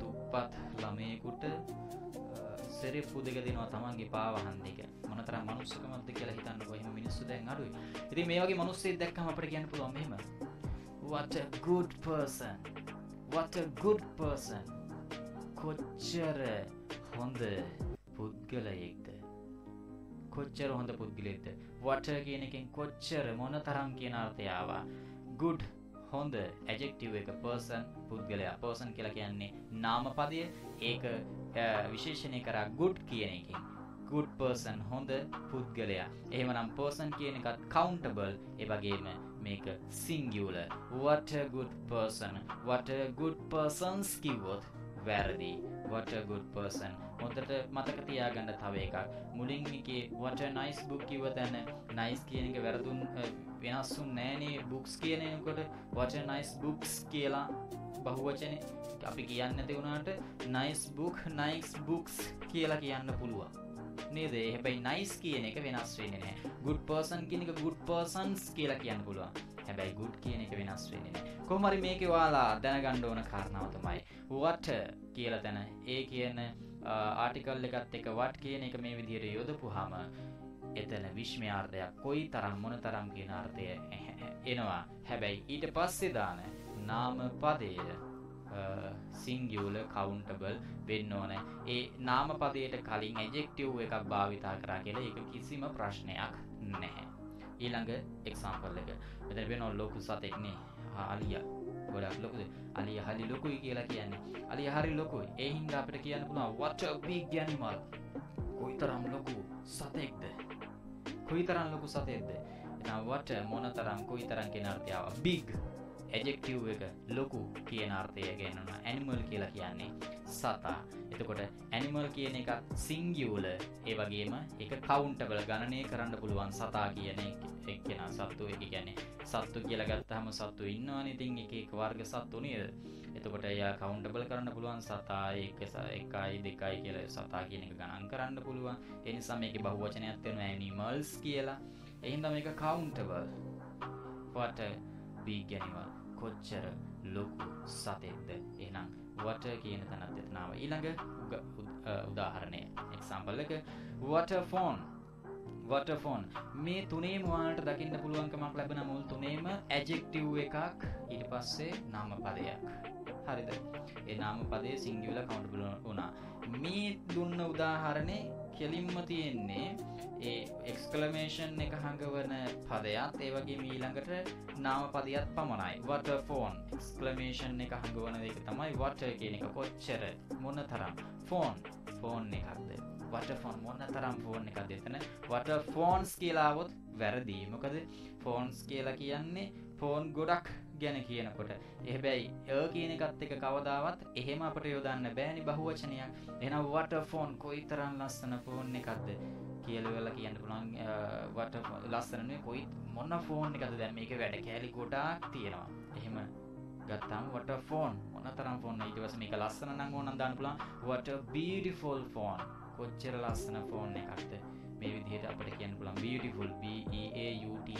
දුප්පත් ළමයෙකුට සෙරෙප්පු දෙක දෙනවා තමන්ගේ පාවහන් දෙක. මොනතරම් මනුස්සකමක්ද කියලා හිතන්නකෝ එහෙම මිනිස්සු දැන් අඩුයි. ඉතින් මේ වගේ මිනිස්සෙක් දැක්කම අපිට කියන්න පුළුවන් මෙහෙම. What a good person. What a good person. කොච්චර හොඳ පුද්ගලයෙක්ද? කොච්චර හොඳ පුද්ගලයෙක්ද? What කියන එකෙන් කොච්චර මොන තරම් කියන අර්ථය ආවා? Good හොඳ ඇජෙක්ටිව් එක පර්සන් පුද්ගලයා. පර්සන් කියලා කියන්නේ නාමපදය. ඒක විශේෂණය කරා ගුඩ් කියන එකින්. good person හොඳ පුද්ගලයා. එහෙමනම් person කියන එකත් countable. ඒ වගේම මේක singular. what a good person. what a good persons කිව්වොත් වැරදි. what a good person හොඳට මතක තියාගන්න තව එකක්. මුලින් එකේ what a nice book කිව්ව තැන nice කියන එක වැරදුන් වෙනස්සුන් නෑනේ books කියන එනකොට what a nice books කියලා බහුවචනේ. අපි කියන්න නැති වුණාට nice book nice books කියලා කියන්න පුළුවන්. නේද? හැබැයි නයිස් කියන එක වෙනස් වෙන්නේ නෑ. ගුඩ් පර්සන් කියන එක ගුඩ් පර්සන්ස් කියලා කියන්න පුළුවන්. හැබැයි ගුඩ් කියන එක වෙනස් වෙන්නේ නෑ. කොහමරි මේක වාලා දැනගන්න ඕන කාරණාව තමයි what කියලා තැන. ඒ කියන ආටිකල් එකත් එක what කියන එක මේ විදිහට යොදපුවාම එතන විශ්මයාර්ථයක් කොයි තරම් මොන තරම් කියන අර්ථය එනවා. හැබැයි ඊට පස්සේ දාන නාම පදය සිංගියුල කවුන්ටබල් වෙන්න ඕන. ඒ නාම පදයට කලින් ඇජෙක්ටව් එකක් භාවිතා කරා කියලා එක කිසිම ප්‍රශ්නයක් නැහැ. ඊළඟ එක්සාම්පල් එක. මෙතන වෙන ලොකු සතෙක්නේ අලිය ගොඩක් ලොකුද? අලිය හරි ලොකුයි කියලා කියන්නේ. අලිය හරි ලොකුයි. ඒ හින්දා අපිට කියන්න පුළුවන් what a big animal. කොයිතරම් ලොකු සතෙක්ද? කොයිතරම් ලොකු සතෙක්ද? එහෙනම් what මොන තරම් කොයිතරම් කියන අර්ථය ආවා? big. ඇජෙක්ටව් එක ලොකු කියන අර්ථය ගැනන ඇනිමල් කියලා කියන්නේ සතා. එතකොට ඇනිමල් කියන එක සිංගියූල ඒ වගේම එක කවුන්ටබල ගණනය කරන්න පුළුවන් සතා කියන එක්කෙන සත්තු. එක ගැන සත්තු කියලා ගත්තහම සත්තු ඉන්නවාන. ඉතින් එක එක වර්ග සත්තු නේද? එතකොට එය කවුන්ටබල් කරන්න පුළුවන් සතා එක එකයි දෙකයි කියල සතා කියන එක ගණන් කරන්න පුළුවන්. එනිසා මේක බහුවචනයක් වෙන ඇනිමල්ස් කියලා. එහින්ද මේක කවුන්ටබල් පට බීගැනිවල් කොච්චර ලොකු සතෙක්ද? එනම් වට කියන තැනත් එතනාව ඊළඟ උදාහරණය. එක්සම්පල් එක වටෆෝන් වටෆෝන් මේ තුනේ මවාට දකින්න පුළුවන්කමක් ලැබෙන මුල් තුනේම ඇජෙක්ටව් එකක් ඊට පස්සේ නාම පදයක්. හරිද? ඒ නාම පදේ සිංගියල කවුන්ටබල වුණා. මේ දුන්න උදාහරණය කෙලින්ම තියෙන්නේ ඒ එක්ස්කලමේෂන් එක හඟවන පදයක්. ඒවගේ මීළඟට නාම පදයක් පමණයි. වට ෆෝන් එක්ස්කලමේෂන් එක හඟවන එක තමයි වට කියන එක. කොච්චර? මොන තරම්? ෆෝන් ෆෝන් එකක්ද? වට ෆෝන් මොන්න තරම් ෆෝන් එකක් දෙතන වට ෆෝන්ස් කියලාවොත් වැරදීමකද ෆෝන්ස් කියලා කියන්නේ ෆෝන් ගොඩක් ගැන කියනකොට. එහැබැයි ඒ කියන එකත් එක කවදාවත් එහෙම අපට යොදන්න බෑනි බහුවචනයක්. එන වට ෆෝන් කොයි තරම් ලස්සන ෆෝන් එකක්ද කියලවෙල කියන්න පුළන් වට ලස්සනනේ කොයි මොන්න ෆෝන් එකද දැම් මේක වැඩ කෑලි ගොඩාක් තියෙනවා. එහෙම ගත්තම් වට ෆෝන් මොන තරම් ෆෝන් ඉටවස මේක ලස්සන නං ඕන දාන්න පුළන් වට බීඩිෆෝල් ෆෝන් කොච්චර ලස්සන ෆෝන් එකක්ද? මේ විදිහට අපට කියන්න පුළන් බියටිෆුල් BEAUTIFUL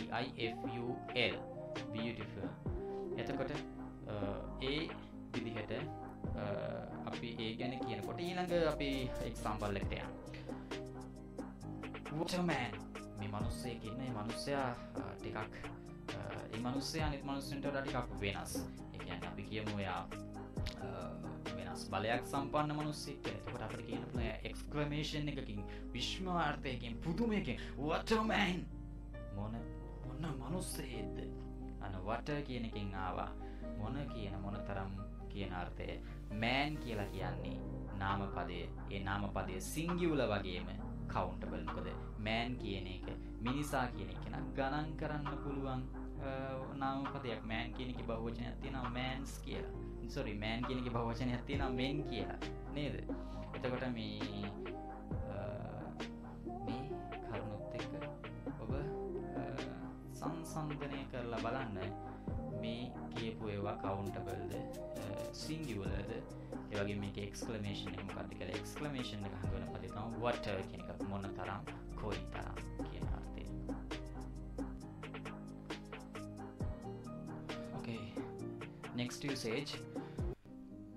beautiful. එතකොට ඒ විදිහට අපි ඒ ගැන කියනකොට ඊළඟ අපි එක්සම්පල් එක්ට යන වටමෑන් මේ මනුස්සේ කියන්න මනුස්සයා ටිකක් ඒ මනුස්සේ අනිත් මනුස්සෙන්ට ටිකක් වෙනස්. එකන්න අපි කියමු යා වෙනස් බලයක් සම්පන්න මනුස්සෙක් එතකොට අපට කියන එක්ස්ක්‍රමේෂන් එකකින් විශ්වාර්ථයකින් පුදුමයකින් වටමෑන් මොන මොන්න මනුස්සේද අන වට කියන එකින් ආවා. මොන කියන මොන තරම් කියන අර්ථය? මෑන් කියලා කියන්නේ නාම පදය ඒ නාම පදය සිංගියුල වගේම කවුන්ටබල් මොකද මෑන් කියන එක මිනිසා කියන එක නම් ගණන් කරන්න පුළුවන් නාම පදයක් මෑන් කියන එක බහුවචනයක් තියෙනවා මෑන්ස් කියලා. සොරි මෑන් කියන එක බහුවචනයක් තියෙනවා මෙන් කියලා. නේද? එතකොට මේ මේ සංසන්ධනය කරලා බලන්න මේ කියපු ඒවා කවුන්ටබල්ද සිංගිවලද ඒවගේ මේ එක්ස්කලමේෂන් එක මොකක්ද කියලා. එක්ස්කලමේෂන් එක හඟවන පදේ තමයි what කියන එක මොන තරම් කොයි තරම් කියන අර්ථය. Okay. Next usage.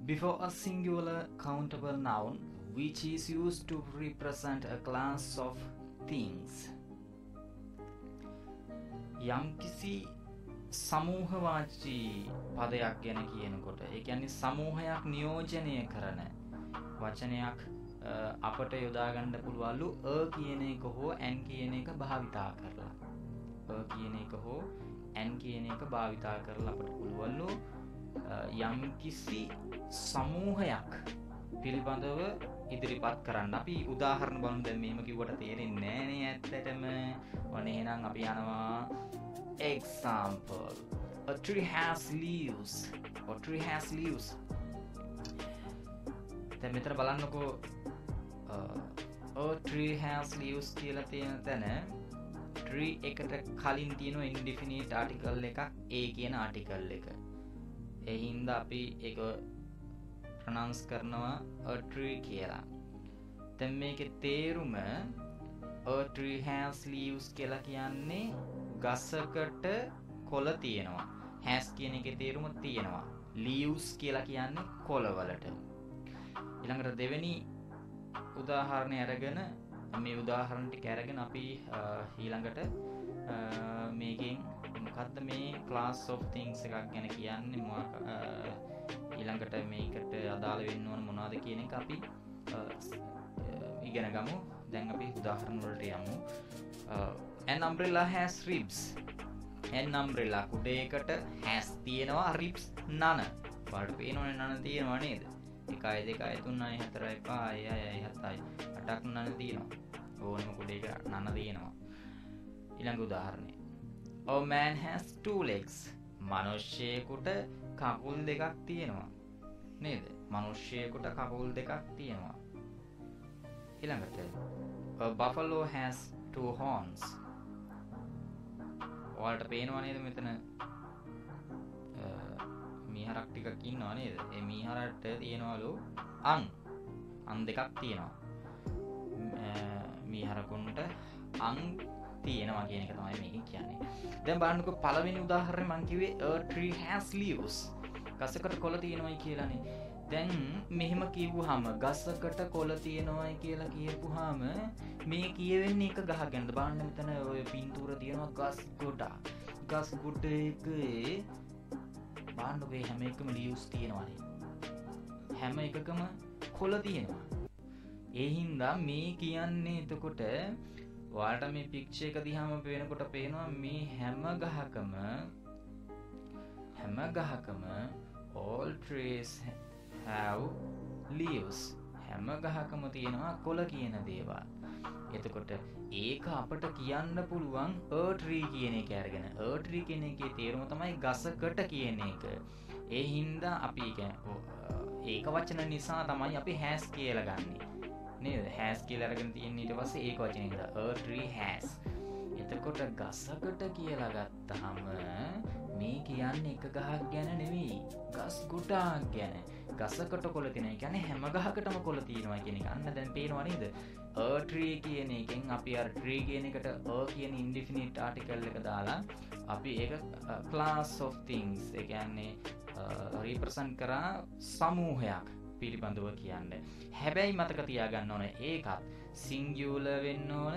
Before a singular countable noun which is used to represent a class of things. යම්කිසි සමූහවාචී පදයක් ගැන කියනකොට ඒ කියන්නේ සමූහයක් නියෝජනය කරන වචනයක් අපට යොදාගන්න පුළුවන්ලු අ කියන එක හෝ ඇන් කියන එක භාවිතා කරලා. අ කියන එක හෝ ඇන් කියන එක භාවිතා කරලා අපට පුළුවන්ලු යම්කිසි සමූහයක් පිළිබඳව ඉදිරිපත් කරන්න. අපි උදාහරණ බලමු. දැන් මේම කිව්වට තේරෙන්නේ නෑනේ ඇත්තටම. ඔන්න එහෙනම් අපි යනවා. Example. A tree has leaves. A tree has leaves. දැන් මෙතන බලන්නකෝ. a tree has leaves කියලා තියෙන තැන tree එකට කලින් තියෙන indefinite article එකක් a කියන article එක. ඒ හින්දා අපි ඒක ප්‍රනවුන්ස් කරනවා a tree කියලා. දැන් මේකේ තේරුම a tree has leaves කියලා කියන්නේ ගසකට කොළ තියෙනවා. has කියන එකේ තේරුම තියෙනවා. leaves කියලා කියන්නේ කොළවලට. ඊළඟට දෙවෙනි උදාහරණය අරගෙන මේ උදාහරණ ටික අරගෙන අපි ඊළඟට මේකෙන් මොකද්ද මේ class of things එකක් ගැන කියන්නේ මොකක් ඊළඟට මේකට අදාළ වෙන්න ඕන මොනවද කියන එක අපි ඉගෙන ගමු. දැන් අපි උදාහරණ වලට යමු. an umbrella has ribs. an umbrella කුඩේකට has තියෙනවා ribs නන. ඔයාලට පේනවනේ නන තියෙනවා නේද? එකයි දෙකයි තුන්නයි හතරයි පහයි හයයි හතයි අටක් නන තියෙනවා ඕනම කුඩේක නන තියෙනවා ඊළඟ උදාහරණය A man has two legs මනුෂ්‍යයෙකුට කකුල් දෙකක් තියෙනවා. නේද? මනුෂ්‍යයෙකුට කකුල් දෙකක් තියෙනවා. ඊළඟට A buffalo has two horns. ඔයාලට පේනවා නේද මෙතන? මීහරක් ටිකක් ඉන්නවා නේද? ඒ මීහරට තියෙනවලු අං. අන් දෙකක් තියෙනවා. මීහරකුන්ට අං තියෙනවා කියන එක තමයි මේකෙන් කියන්නේ. දැන් බලන්නකො පළවෙනි උදාහරණය මං කිව්වේ a tree has leaves. ගසකට කොළ තියෙනවයි කියලානේ. දැන් මෙහෙම කිව්වහම ගසකට කොළ තියෙනවයි කියලා කියපුහාම මේ කියවෙන්නේ එක ගහ ගැනද? බලන්න මෙතන ඔය පින්තූර තියෙනවා ගස් ගොඩා ගස් ගොඩ එකේ බාණ්ඩුවේ හැම එකම ලියවස් තියෙනවානේ. හැම එකකම කොල තියෙනවා. ඒ හින්දා මේ කියන්නේ එතකොට වාට මේ පික්ෂ එක දිහාම පේනකොට පේනවා මේ හැම ගහකම හැම ගහකම all trees have leaves. හැම ගහකම තියෙනවා කොළ කියන දේවල්. එතකොට ඒක අපට කියන්න පුළුවන් ඒට්‍රී කියන එක අරගෙන. ඒට්‍රී කියන එකේ තේරුම තමයි ගසකට කියන එක. ඒ හින්දා අපි ඒක වචන නිසා තමයි අපි හැස් කියල ගන්නේ. නේද? හැස් කියල අරගෙන තියන්න ඊට පස්සේ ඒක වචන ඒට්‍රී හැස් එතකොට ගසකට කියලා ගත්තහම මේ කියන්න එක ගහක් ගැන නෙවෙයි ගස් ගුටාක් ගැන. ගසකට කොල තින ගැන හැම ගහකටම කොල තියෙනවා කියෙන අන්න දැන් පේනවා නේද? ට්‍රී කියන එකෙන් අපි අර ට්‍රී කියන එකට ඕ කියන ඉන්ඩිෆිනිට් ආටිකල් එක දාලා අපි ඒ ක්ලාස් uh, of things එකන්නේ රීප්‍රසන් uh, කරා සමූහයක්. පිළිබඳව කියන්න. හැබැයි මතක තියාගන්න ඕන ඒකත් සිංගියූල වෙන්න ඕන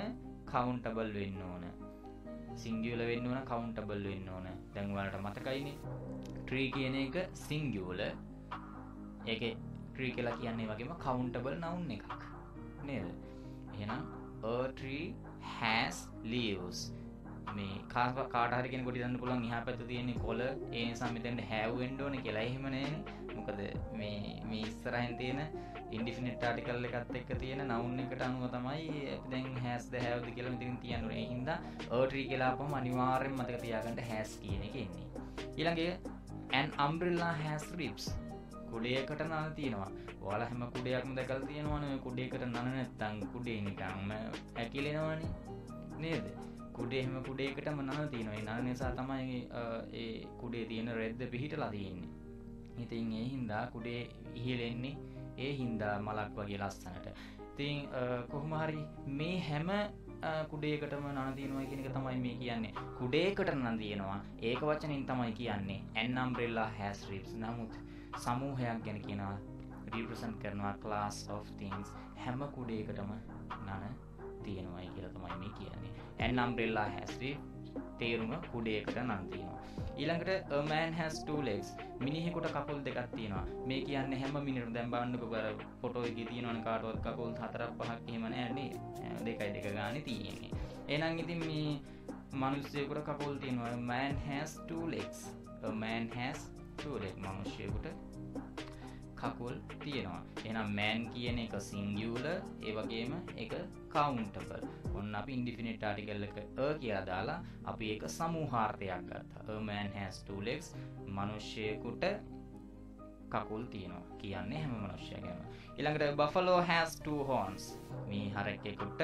කවුන්ටබල් වෙන්න ඕන. සිංගියල වෙන්න ඕන කවුන්ටබල් වෙන්න ඕන. දැන්වලට මතකයිනේ. ට්‍රී කියන එක සිංගියූල. ඒක ට්‍රී කියලා කියන්නේ වගේම කවුන්ටබල් නවුන් එකක්. නේද? එහෙනම් a tree has leaves. මේ කාව කාටහරි කෙනෙකුට හිතන්න පුළුවන් එහා පැත්තේ තියෙන කොළ. ඒ නිසා මෙතෙන්ට have වෙන්න ඕනේ කියලා. එහෙම නෑනේ. මොකද මේ මේ ඉස්සරහින් තියෙන ඉන්ඩිෆිනිට් ආටිකල් එකත් එක්ක තියෙන noun එකට අනුව තමයි අපි දැන් has the have ද කියලා මෙතනින් තියන්න. ඕනේ ඒ හින්දා a tree කියලා අපම අනිවාර්යෙන්ම මතක තියාගන්න has කියන එක එන්නේ. ඊළඟ an umbrella has ribs. කුඩයකට නන තියෙනවා. ඔයාලා හැම කුඩයක්ම දැකලා තියෙනවනේ කුඩයකට නන නැත්තම් කුඩේ නිකන්ම ඇකිලෙනවනේ. නේද? කුඩේ හැම කුඩේකටම නන තියෙනවා. ඒ නන නිසා තමයි ඒ කුඩේ තියෙන රෙද්ද පිහිටලා තියෙන්නේ. ඉතින් ඒ හින්දා කුඩේ ඉහළෙන්නේ ඒ හින්දා මලක් වගේ ලස්සනට. ඉතින් කොහොම හරි මේ හැම කුඩේකටම නන තියෙනවා කියන එක තමයි මේ කියන්නේ. කුඩේකට නන තියෙනවා ඒක වචනින් තමයි කියන්නේ. An umbrella has ribs. නමුත් සමූහයක් ගැන කියනවා රිප්‍රසන්ට් කරනවා class of things. හැම කුඩේකටම නන තියෙනවයි කියලා තමයි මේ කියන්නේ. An umbrella has තේරුම කුඩේකට නම් තියෙනවා ඊළඟට a man has two legs. මිනිහෙකුට කකුල් දෙකක් තියෙනවා. මේ කියන්නේ හැම මිනිහෙකුටම දැන් බලන්නකෝ බර ෆොටෝ එකේ තියෙනවනේ කාටවත් කකුල් හතරක් පහක් එහෙම නැහැ නේ දෙකයි දෙක ගානේ තියෙන්නේ. එහෙනම් ඉතින් මේ මිනිස්සෙකුට කකුල් තියෙනවා. Man has two legs. A man has ටූලෙක් මනුෂ්‍යයකුට කකුල් තියෙනවා. එනම් මෑන් කියන එක සිංගියූල ඒවගේම එක කවුන්ටබල් ඔන්න අපි ඉන්ඩිෆිනිට ආටිකල්ල එක අ කියලා දාලා අපි එක සමූහාර්ථයක් ගත්තා. මෑන් හැස් ටූලෙක්ස් මනුෂ්‍යයකුට කකුල් තියෙනවා. කියන්නේ හැම මනුෂ්‍යයගේම ඊළඟට buffalo has two horns. මේ හරකෙකුට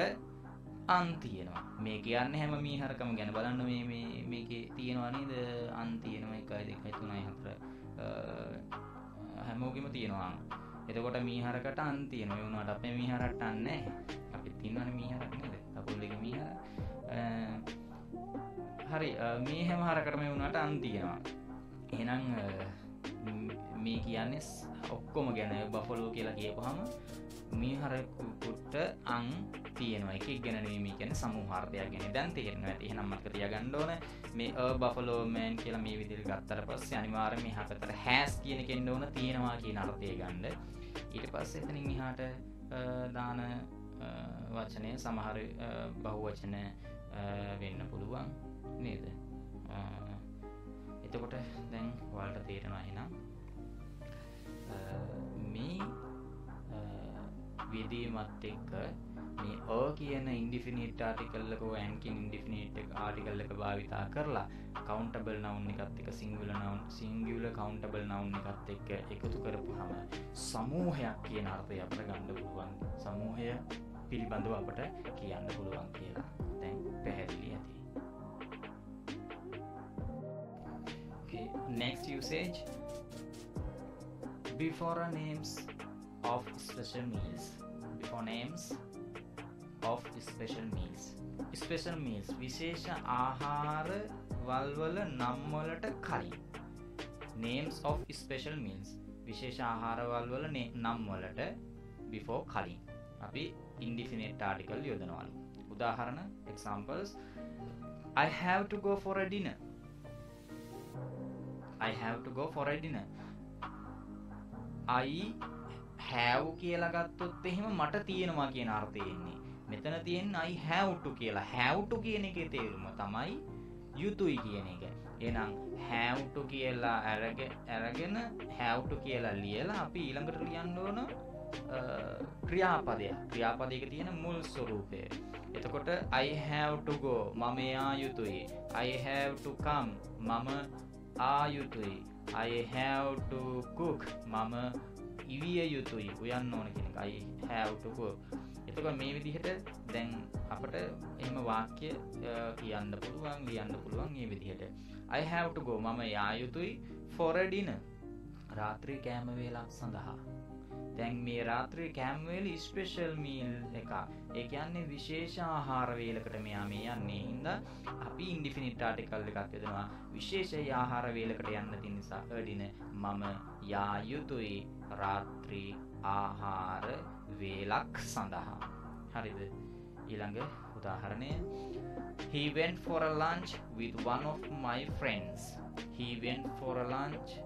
අන් තියෙනවා. මේ කියන්න හැම මීහරකම ගැන බලන්න මේ මේ මේකේ තියෙනවා නේද? අන් තියෙනවා. එකයි දෙකයි තුනයි හතර. හැමෝගෙම තියෙනවා. එතකොට මීහරකට අන් තියෙනවා. ඒ වුණාට අපේ මීහරට අන් නැහැ අපි තියෙනවනේ මීහරක් නේද? කකුල් දෙක මීහර හරි. මේ හැම හරකටම වුණාට අන් තියෙනවා. එහෙනම් මේ කියන්නේ ඔක්කොම ගැන බෆලෝ කියලා කියපුහම මීහරකුට අං තියෙනවා. එක ගැනීම කියන සමූහාර්ථයක් ගැන. දැන් තේරෙන ඇති. එහෙනම් මතක තියාගන්න ඕන මේ අ බෆලෝ මෑන් කියලා මේ විදිහට ගත්තට පස්සේ අනිවාර්යයෙන් මේ හතර හැස් කියන කෙන්න ඕන තියෙනවා කියන අර්ථය ගන්න. ඊට පස්සේ එතනින් එහාට දාන වචනය සමහර බහුවචන වෙන්න පුළුවන් නේද? එතකොට දැන් වලට තේරෙනවා එහෙනම්. මේ වියදීමත් එක්ක මේ ඕ කියන ඉන්ඩිෆිනිට් ආටිකල්ලක ඇන්කින් ඉන්ඩිෆිනිට් ආටිකල් එක භාවිතා කරලා කවුන්ටබල් නවුන් එකත් එක සිංගුල නවුන් සිංගියුල කවුන්ටබල් නවුන් එකත් එක්ක එකතු කරපු හම සමූහයක් කියන අර්ථය අපට ගණ්ඩ පුළුවන්. සමූහය පිළිබඳව අපට කියන්න පුළුවන් කියලා. දැන් පැහැදිලි ඇති. Next usage. Before names of special meals. Before names of special meals. Special meals. විශේෂ ආහාර වල්වල නම්වලට කලින්. Names of special meals. විශේෂ ආහාරවල් වල නම් වලට before කලින්. අපි indefinite article යොදනවලු. උදාහරණ examples. I have to go for a dinner. I have to go for a dinner I have කියලා ගත්තොත් එහෙම මට තියෙනවා කියන අර්ථය එන්නේ. මෙතන තියෙන I have to කියලා. have to කියන එකේ තේරුම තමයි යුතුයි කියන එක. එහෙනම් have to කියලා අරගෙන අරගෙන have to කියලා ලියලා අපි ඊළඟට ලියන්න ඕන ක්‍රියාපදයක්. ක්‍රියාපදයක තියෙන මුල් ස්වරූපය. එතකොට I have to go මම යා යුතුයි. I have to come මම ආ යුතුයි. I have to cook. මම ඉවිය යුතුයි. උයන්න ඕන කෙනෙක් I have to cook. එතකොට මේ විදිහට දැන් අපට එහෙම වාක්‍ය කියන්න පුළුවන් ලියන්න පුළුවන් මේ විදිහට. I have to go. මම යා යුතුයි for a dinner. රාත්‍රී කෑම වේලක් සඳහා. දැන් මේ රාත්‍රී කෑම වේල ස්පෙෂල් මීල් එක ඒ කියන්නේ විශේෂ ආහාර වේලකට මෙයා මේ යන්නේ. හින්දා අපි ඉන්ඩිෆිනිට් ආටිකල් එකක් යොදනවා. විශේෂ ආහාර වේලකට යන්න තියෙන නිසා අඩින මම යා යුතුයි රාත්‍රී ආහාර වේලක් සඳහා. හරිද? ඊළඟ උදාහරණය. He went for a lunch with one of my friends. He went for a lunch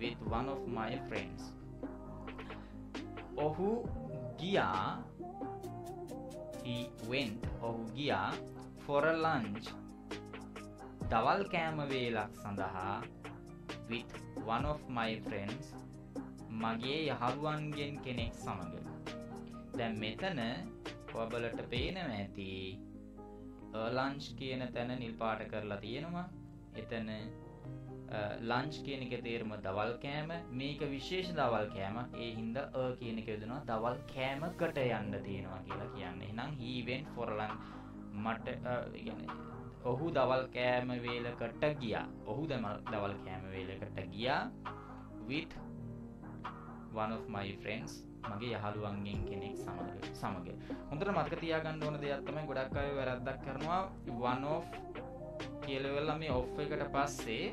with one of my friends. ඔහු ගියා. He went. ඔහු ගියා for a lunch. දවල් කෑම වේලක් සඳහා with one of my friends. මගේ යහළුවන්ගෙන් කෙනෙක් සමඟ දැන් මෙතන ඔබලට පේනව ඇති. ලංච් කියන තැන නිල්පාට කරලා තියෙනවා. එතන ලංච් කියන එක තේරම දවල් කෑම මේක විශේෂ දවල් කෑම. ඒ හින්ද අ කියන එක යොදනවා දවල් කෑමකට යන්න තියෙනවා කියලා කියන්නේ. නම් හීවෙන් ෆොරලන් මට ඔහු දවල් කෑම වේලකට ගියා. ඔහු දම දවල් කෑම වේලකට ගියා with one of my friends. මගේ යහළුවන්ගෙන් කෙනෙක් සමග සමග. හොඳට මතක තියාගන්න ඕන දෙයක් තමයි ගොඩක් අය වැරද්දක් කරනවා. one of කියලා වෙලා මේ off එකට පස්සේ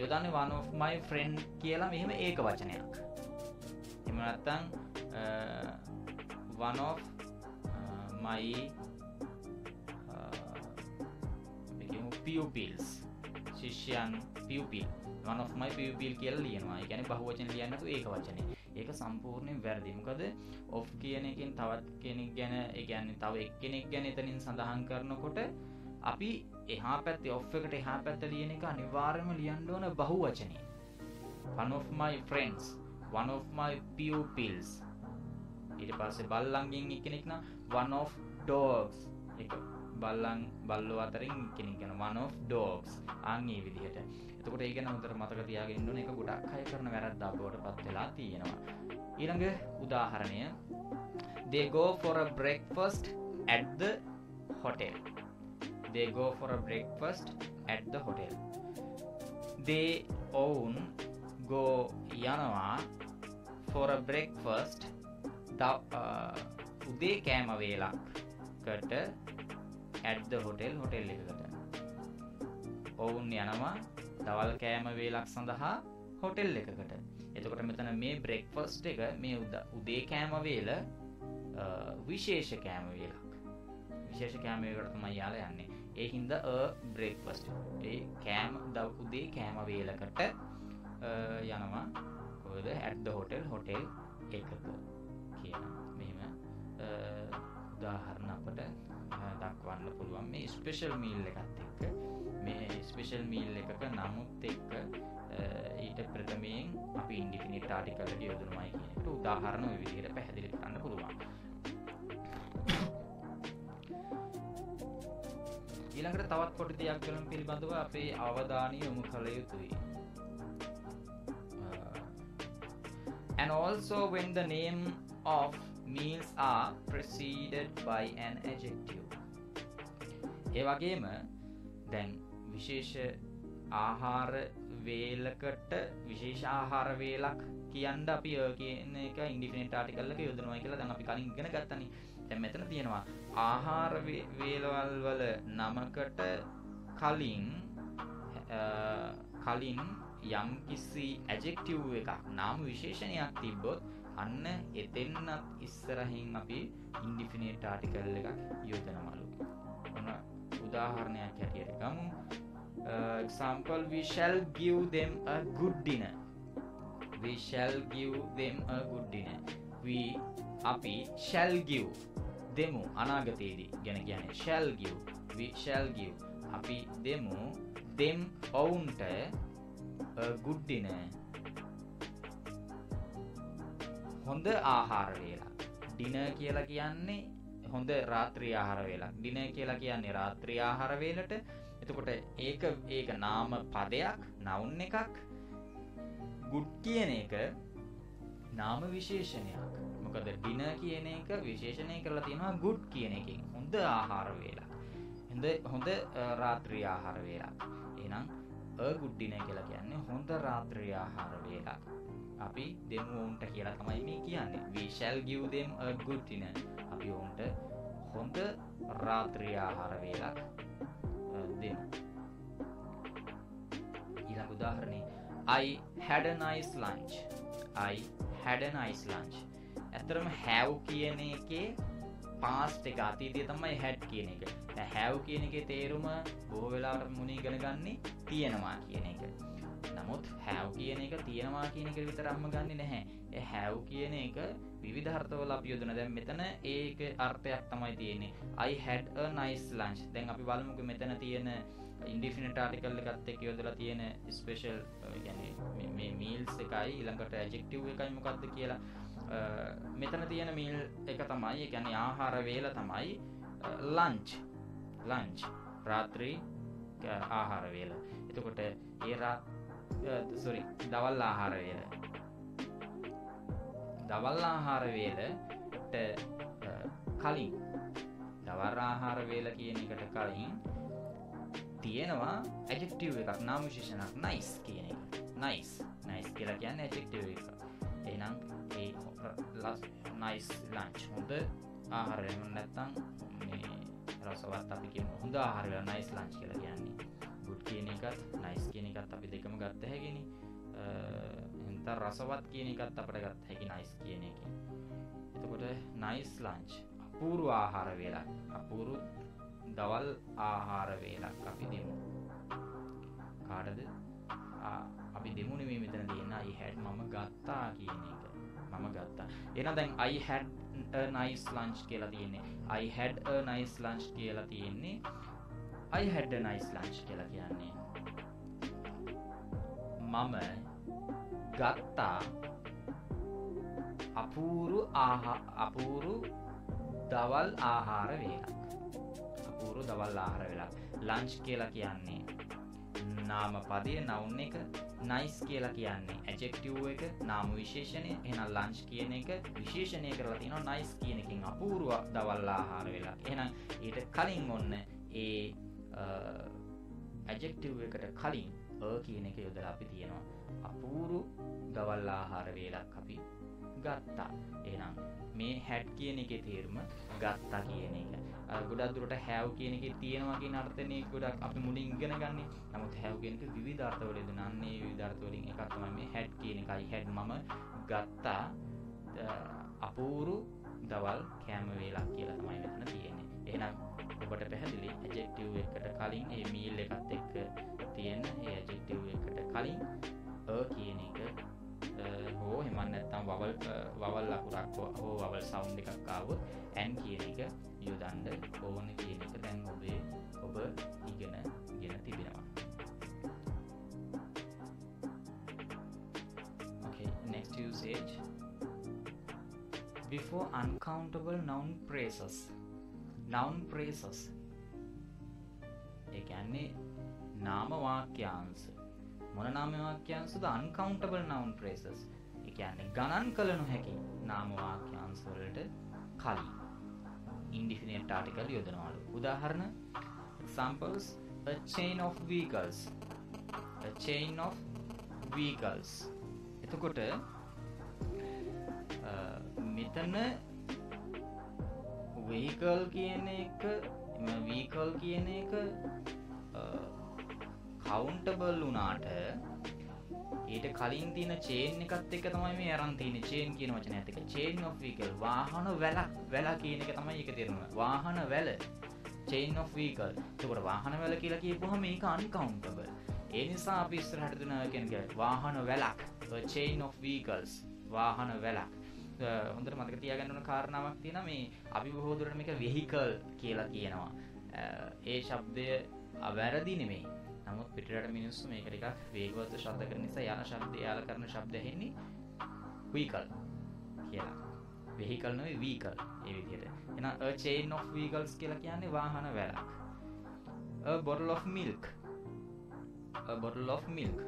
යොදන්නේ one of my friend කියලා මෙහෙම ඒක වචනයක් එහෙම නැත්නම් one of my pupils ශිෂ්‍යයන් pupil one of my pupil කියලා ලියනවා. ඒ කියන්නේ බහුවචන ලියන්නේ නැතුව ඒක වචනේ. ඒක සම්පූර්ණයෙන් වැරදි. මොකද of කියන එකෙන් තවත් කෙනෙක් ගැන ඒ කියන්නේ තව එක්කෙනෙක් ගැන එතනින් සඳහන් කරනකොට අපි එහා පැත්තේ of එකට එහා පැත්ත ලියන එක අනිවාර්යයෙන්ම ලියන්න ඕන බහුවචනේ. one of my friends one of my pupils. ඊට පස්සේ බල්ලන්ගෙන් එක්කෙනෙක් නම් one of dogs. එක බල්ලන් බල්ලෝ අතරින් කෙනෙක් ගැන one of dogs. අන් ඒ විදිහට. එතකොට ඒ ගැන හොඳට මතක තියාගෙන ඉන්න ඕනේ. ඒක ගොඩක් අය කරන වැරද්දක් බවට පත් වෙලා තියෙනවා. ඊළඟ උදාහරණය. They go for a breakfast at the hotel. They go for a breakfast at the hotel. They own go යනවා for a breakfast. උදේ කෑම වේලක්කට at the hotel හොටෙල් එකකට ඔවුන් යනවා දවල් කෑම වේලක් සඳහා හොටෙල් එකකට එතකොට මෙතන මේ බ්‍රෙක්ෆස්ට් එක මේ උදේ කෑම වේල විශේෂ කෑම වේලක් විශේෂ කෑමයකට තමයි යාලා යන්නේ ඒ හින්දා අ බ්‍රේක්ෆස්ට් ඒ කෑම දව උදේ කෑම වේලකට යනවා. කොහෙද? ඇට් ද හොටෙල් හොටෙල් එකක කියන මෙහෙම උදාහරණ අපට දක්වන්න පුළුවන් මේ ස්පෙෂල් මීල් එකත් එක්ක. මේ ස්පෙෂල් මීල් එකක නමුත් එක්ක ඊට ප්‍රථමයෙන් අපි ඉන්ඩිෆිනිට් ආටිකල් එක යොදනවායි කියන එකට උදාහරණ ওই විදිහට පැහැදිලි කරන්න පුළුවන්. ඊළඟට තවත් කොටි දෙයක් වලින් පිළිබඳව අපේ අවධානය යොමු කළ යුතුයි. Uh, and also when the name of meals are preceded by an adjective. ඒ වගේම දැන් විශේෂ ආහාර වේලකට විශේෂ ආහාර වේලක් කියන්න අපි කියන එක ඉන්ඩිෆිනිට් ආටිකල් එක යොදනවා කියලා දැන් අපි කලින් ඉගෙන ගත්තනේ. දැන් මෙතන තියෙනවා ආහාර වේලවල් වල නමකට කලින් කලින් යම් කිසි ඇජෙක්ටිව් එකක් නාම විශේෂණයක් තිබ්බොත් අන්න එතෙන්නත් ඉස්සරහින් අපි ඉන්ඩිෆිනේට් ආටිකල් එකක් යොදනවලු. ඔන්න උදාහරණයක් හැටියට ගමු. example we shall give them a good dinner. We shall give them a good dinner. We අපි shall give දෙමු අනාගතයේදී. ගැන කියන්නේ shall give. We shall give. අපි දෙමු them ඔවුන්ට good dinner. හොඳ ආහාර වේලා. ඩින කියලා කියන්නේ හොඳ රාත්‍රී ආහාර වේලක් ඩින කියලා කියන්නේ රාත්‍රී ආහාර වේලට. එතකොට ඒක ඒක නාම පදයක් නවුන් එකක්. ගුඩ් කියන එක නාම විශේෂණයක්. මොකද ඩින කියන එක විශේෂණය කරලා තියෙනවා ගුඩ් කියන එකෙන්. හොඳ ආහාර වේලක් හොඳ හොඳ රාත්‍රී ආහාර වේලක් එහෙනම් අ ගුඩ් ඩිනර් කියලා කියන්නේ හොඳ රාත්‍රී ආහාර වේලක් අපි දෙමු ඔවුන්ට කියලා තමයි මේ කියන්නේ. We shall give them a good dinner. අපි ඔවුන්ට හොඳ රාත්‍රී ආහාර වේලක් දෙමු. ඊළඟ උදාහරණේ I had a nice lunch. I had a nice lunch. ඇත්තරම have කියන එකේ පාස්ට් එක අතීතය තමයි හැඩ් කියන එක. හැව් කියන එක තේරුම බොහෝ වෙලාට මුණ ඉගෙන ගන්නේ තියෙනවා කියන එක. නමුත් හැව් කියන එක තියෙනවා කියන එක විතරක්ම ගන්න නැහැ. හැව් කියන එක විධර්තවල අපි යොදන. දැන් මෙතන ඒක අර්ථයක් තමයි තියෙන්නේ. I had a nice lunch. දැන් අපි බලමුකෝ මෙතන තියෙන ඉන්ඩිෆිනිට් ආටිකල් එකත් එක්ක යොදලා තියෙන ස්පෙෂල් කියන්නේ මේ මීල්ස් එකයි ඊළඟට ඇඩ්ජෙක්ටිව් එකයි මොකක්ද කියලා. මෙතන තියෙන මීල් එක තමයි ඒ කියන්නේ ආහාර වේල තමයි ලන්ච් ලන්ච් රාත්‍රී ආහාර වේල. එතකොට ඒ සොරි දවල් ආහාර වේල. දවල් ආහාර වේලට කලින්. දවල් ආහාර වේල කියන එකට කලින් තියෙනවා. ඇජෙක්ටිව් එකක් නාම විශේෂණක් නයිස් කියන එක. නයිස් නයිස් කියලා කියන්නේ ඇජෙක්ටිව් එක. එහෙනම් ඒ නයිස් ලන්ච් හොඳ ආහාරය නැත්තම් මේ රසවත් අපි කියමු. හොඳ ආහාරය නයිස් ලන්ච් කියලා කියන්නේ. ගුඩ් කියන එකත් නයිස් කියන එකත් අපි දෙකම ගත්ත හැගෙන එත රසවත් කියන එකත් අපට ගත් හැකි නයිස් කියන එක. එතකොට නයිස් ලංච් අපූරු ආහාර වේලක්. අපූරු දවල් ආහාර වේලක් අපි දෙමු. කාටද? අපි දෙමුණ මේ මෙතන තියෙන අයි හැඩ් මම ගත්තා කියන එක. මම ගත්තා. එන දැන් අයි හැඩ් නයිස් ලංච් කියලා තියෙන්නේ. අයි හැඩ් නයිස් ලංච් කියලා තියෙන්නේ I had a nice lunch කියලා කියන්නේ. මම ගත්තා අපූරු අපූරු දවල් ආහාර වේලක්. අපූරු දවල් ආහාර වෙලා. ලංච් කියලා කියන්නේ නාම පදය නවුන් එක නයිස් කියලා කියන්නේ ඇජෙක්ටව් එක නාම විශේෂණය එන ලංච් කියන එක විශේෂණය කරලා තියෙනවා. නයිස් කියන එකින් අපූරුව දවල් ආහාර වෙලා. එහෙනම් ඊට කලින් ඔන්න ඒ ඇජෙක්ටව් එකට කලින් කියන එක යොදලා අපි තියෙනවා. අපූරු දවල් ආහාර වේලක් අපි ගත්තා. එනම් මේ හැට් කියන එක තේරුම ගත්තා කියන එක. ගොඩක් දුරට හැව් කියන එක තියෙනවා කියන අර්ථනය ගොඩක් අපි මුලින් ඉගෙන ගන්න. නමුත් හැව් කියන එක විවිධ අර්ථවල දුනන්නේ විවිධ අර්ථ වලින් එකක් තමයි මේ හැට් කියන එකයි. හැට් මම ගත්තා. අපූරු දවල් කෑම වේලක් කියලා තමයි මෙතන තියෙන්නේ. එහෙනම් ඔබට පැහැදිලි ඇජෙක්ටිව් එකට කලින් ඒ මීල් එකත් එක්ක තියෙන ඒ ඇජෙක්ටිව් එකට කලින් අ කියන එක හෝ හෙමන් නැත්තම් වවල් වවල් ලකුරක් හෝ වවල් සවුන්් එකක් ආව ඇන් කියන එක යොදන්ඩ ඕන කියන එක දැන් ඔබේ ඔබ ඉගෙන ගෙන තිබෙනවා. Okay next usage. Before uncountable noun phrases. Noun phrases. ඒ කියන්නේ නාම වාක්‍යාංශ. මොන නාම වාක්‍යංශද uncountable noun phrases. ඒ කියන්නේ ගණන් කළ නොහැකි නාම වාක්‍යාංශ වලට කලින් indefinite article යොදනවලු. උදාහරණ examples a chain of vehicles a chain of vehicles එතකොට මෙතන vehicle කියන එක vehicle කියන එක කවුන්ටබල් වුණාට ඊට කලින් තියෙන චේන් එකත් එක්ක තමයි මේ අරන් තියෙන්නේ. චේන් කියන වචනයත් එක්ක චේන් ඔෆ් වීකල් වාහන වැලක් වැල කියන එක තමයි ඒක තේරුම. වාහන වැල. චේන් ඔෆ් වීකල් එතකොට වාහන වැල කියලා කියපුවහම මේක අන්කවුන්ටබල් ඒ නිසා අපි ඉස්සරහට දෙන කියන්නේ වාහන වැලක්. චේන් ඔෆ් වීකල්ස් වාහන වැලක්. හොඳට මතක තියාගන්න ඕන කාරණාවක් තියෙනවා. මේ අපි බොහෝ දුරට මේක වෙහිකල් කියලා කියනවා. ඒ શબ્දය අවැරදි නෙමෙයි. නමුත් පිටරට මිනිස්සු මේක ටිකක් වේගවත් ශබ්ද කරන නිසා යන ශබ්ද යාල කරන ශබ්ද ඇහෙන්නේ වීකල් කියලා. වෙහිකල් නෙවෙයි වීකල් ඒ විදිහට. එහෙනම් a chain of vehicles කියලා කියන්නේ වාහන වැලක්. a bottle of milk. a bottle of milk.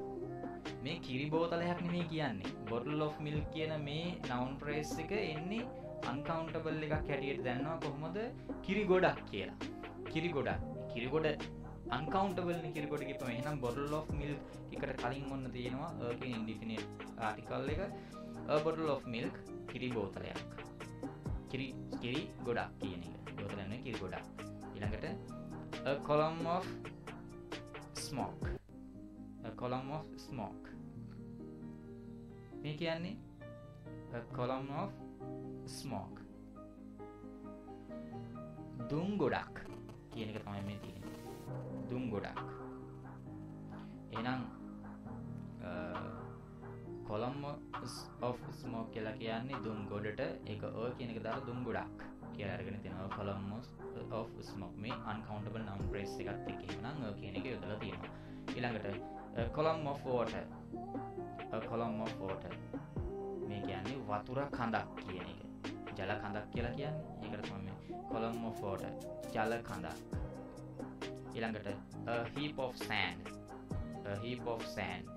මේ කිරි බෝතලයක් නෙමෙයි කියන්නේ. bottle of milk කියන මේ noun phrase එක එන්නේ uncountable එකක් හැටියට දැනනවා කොහොමද කිරි ගොඩක් කියලා. කිරි ගොඩක්. කිරි ගොඩ අන්කවන්ටබල් කිරකොට කිපම එහනම් බොඩල් of මිල් එකට කලින් ඔන්න තියෙනවා ඒක ඉන්ඩිෆිනට් ආටිකල් එක. බොඩල් of මිල්ක් කිරි බෝතලයක්. කිරි කිරි ගොඩක් කියන එක. බෝතලන්න කිරි ගොඩක්. ඉළඟට column of smoke column of smoke මේ කියන්නේ කොළම් of ස්මෝක් දුම් ගොඩක් කියන එක තමයි මේ තියෙන දුම් ගොඩක්. එනම් කොළම්ම of ස්මෝක් කියලා කියන්නේ දුම් ගොඩට එක ඕ කියන එක දර දුම් ගොඩක් කියලා අරගෙන තියෙනවා කොළම්මස් of ස්මෝක් මේ uncountable noun phrase එකත් එක්ක එහෙනම් ඔය කියන එක යොදලා තියෙනවා. ඊළඟට column of water. a column of water. මේ කියන්නේ වතුර කඳක් කියන එක. ජල කඳක් කියලා කියන්නේ? ඒකට තමයි column of water. ජල කඳක්. ඊළඟට a heap of sand. a heap of sand.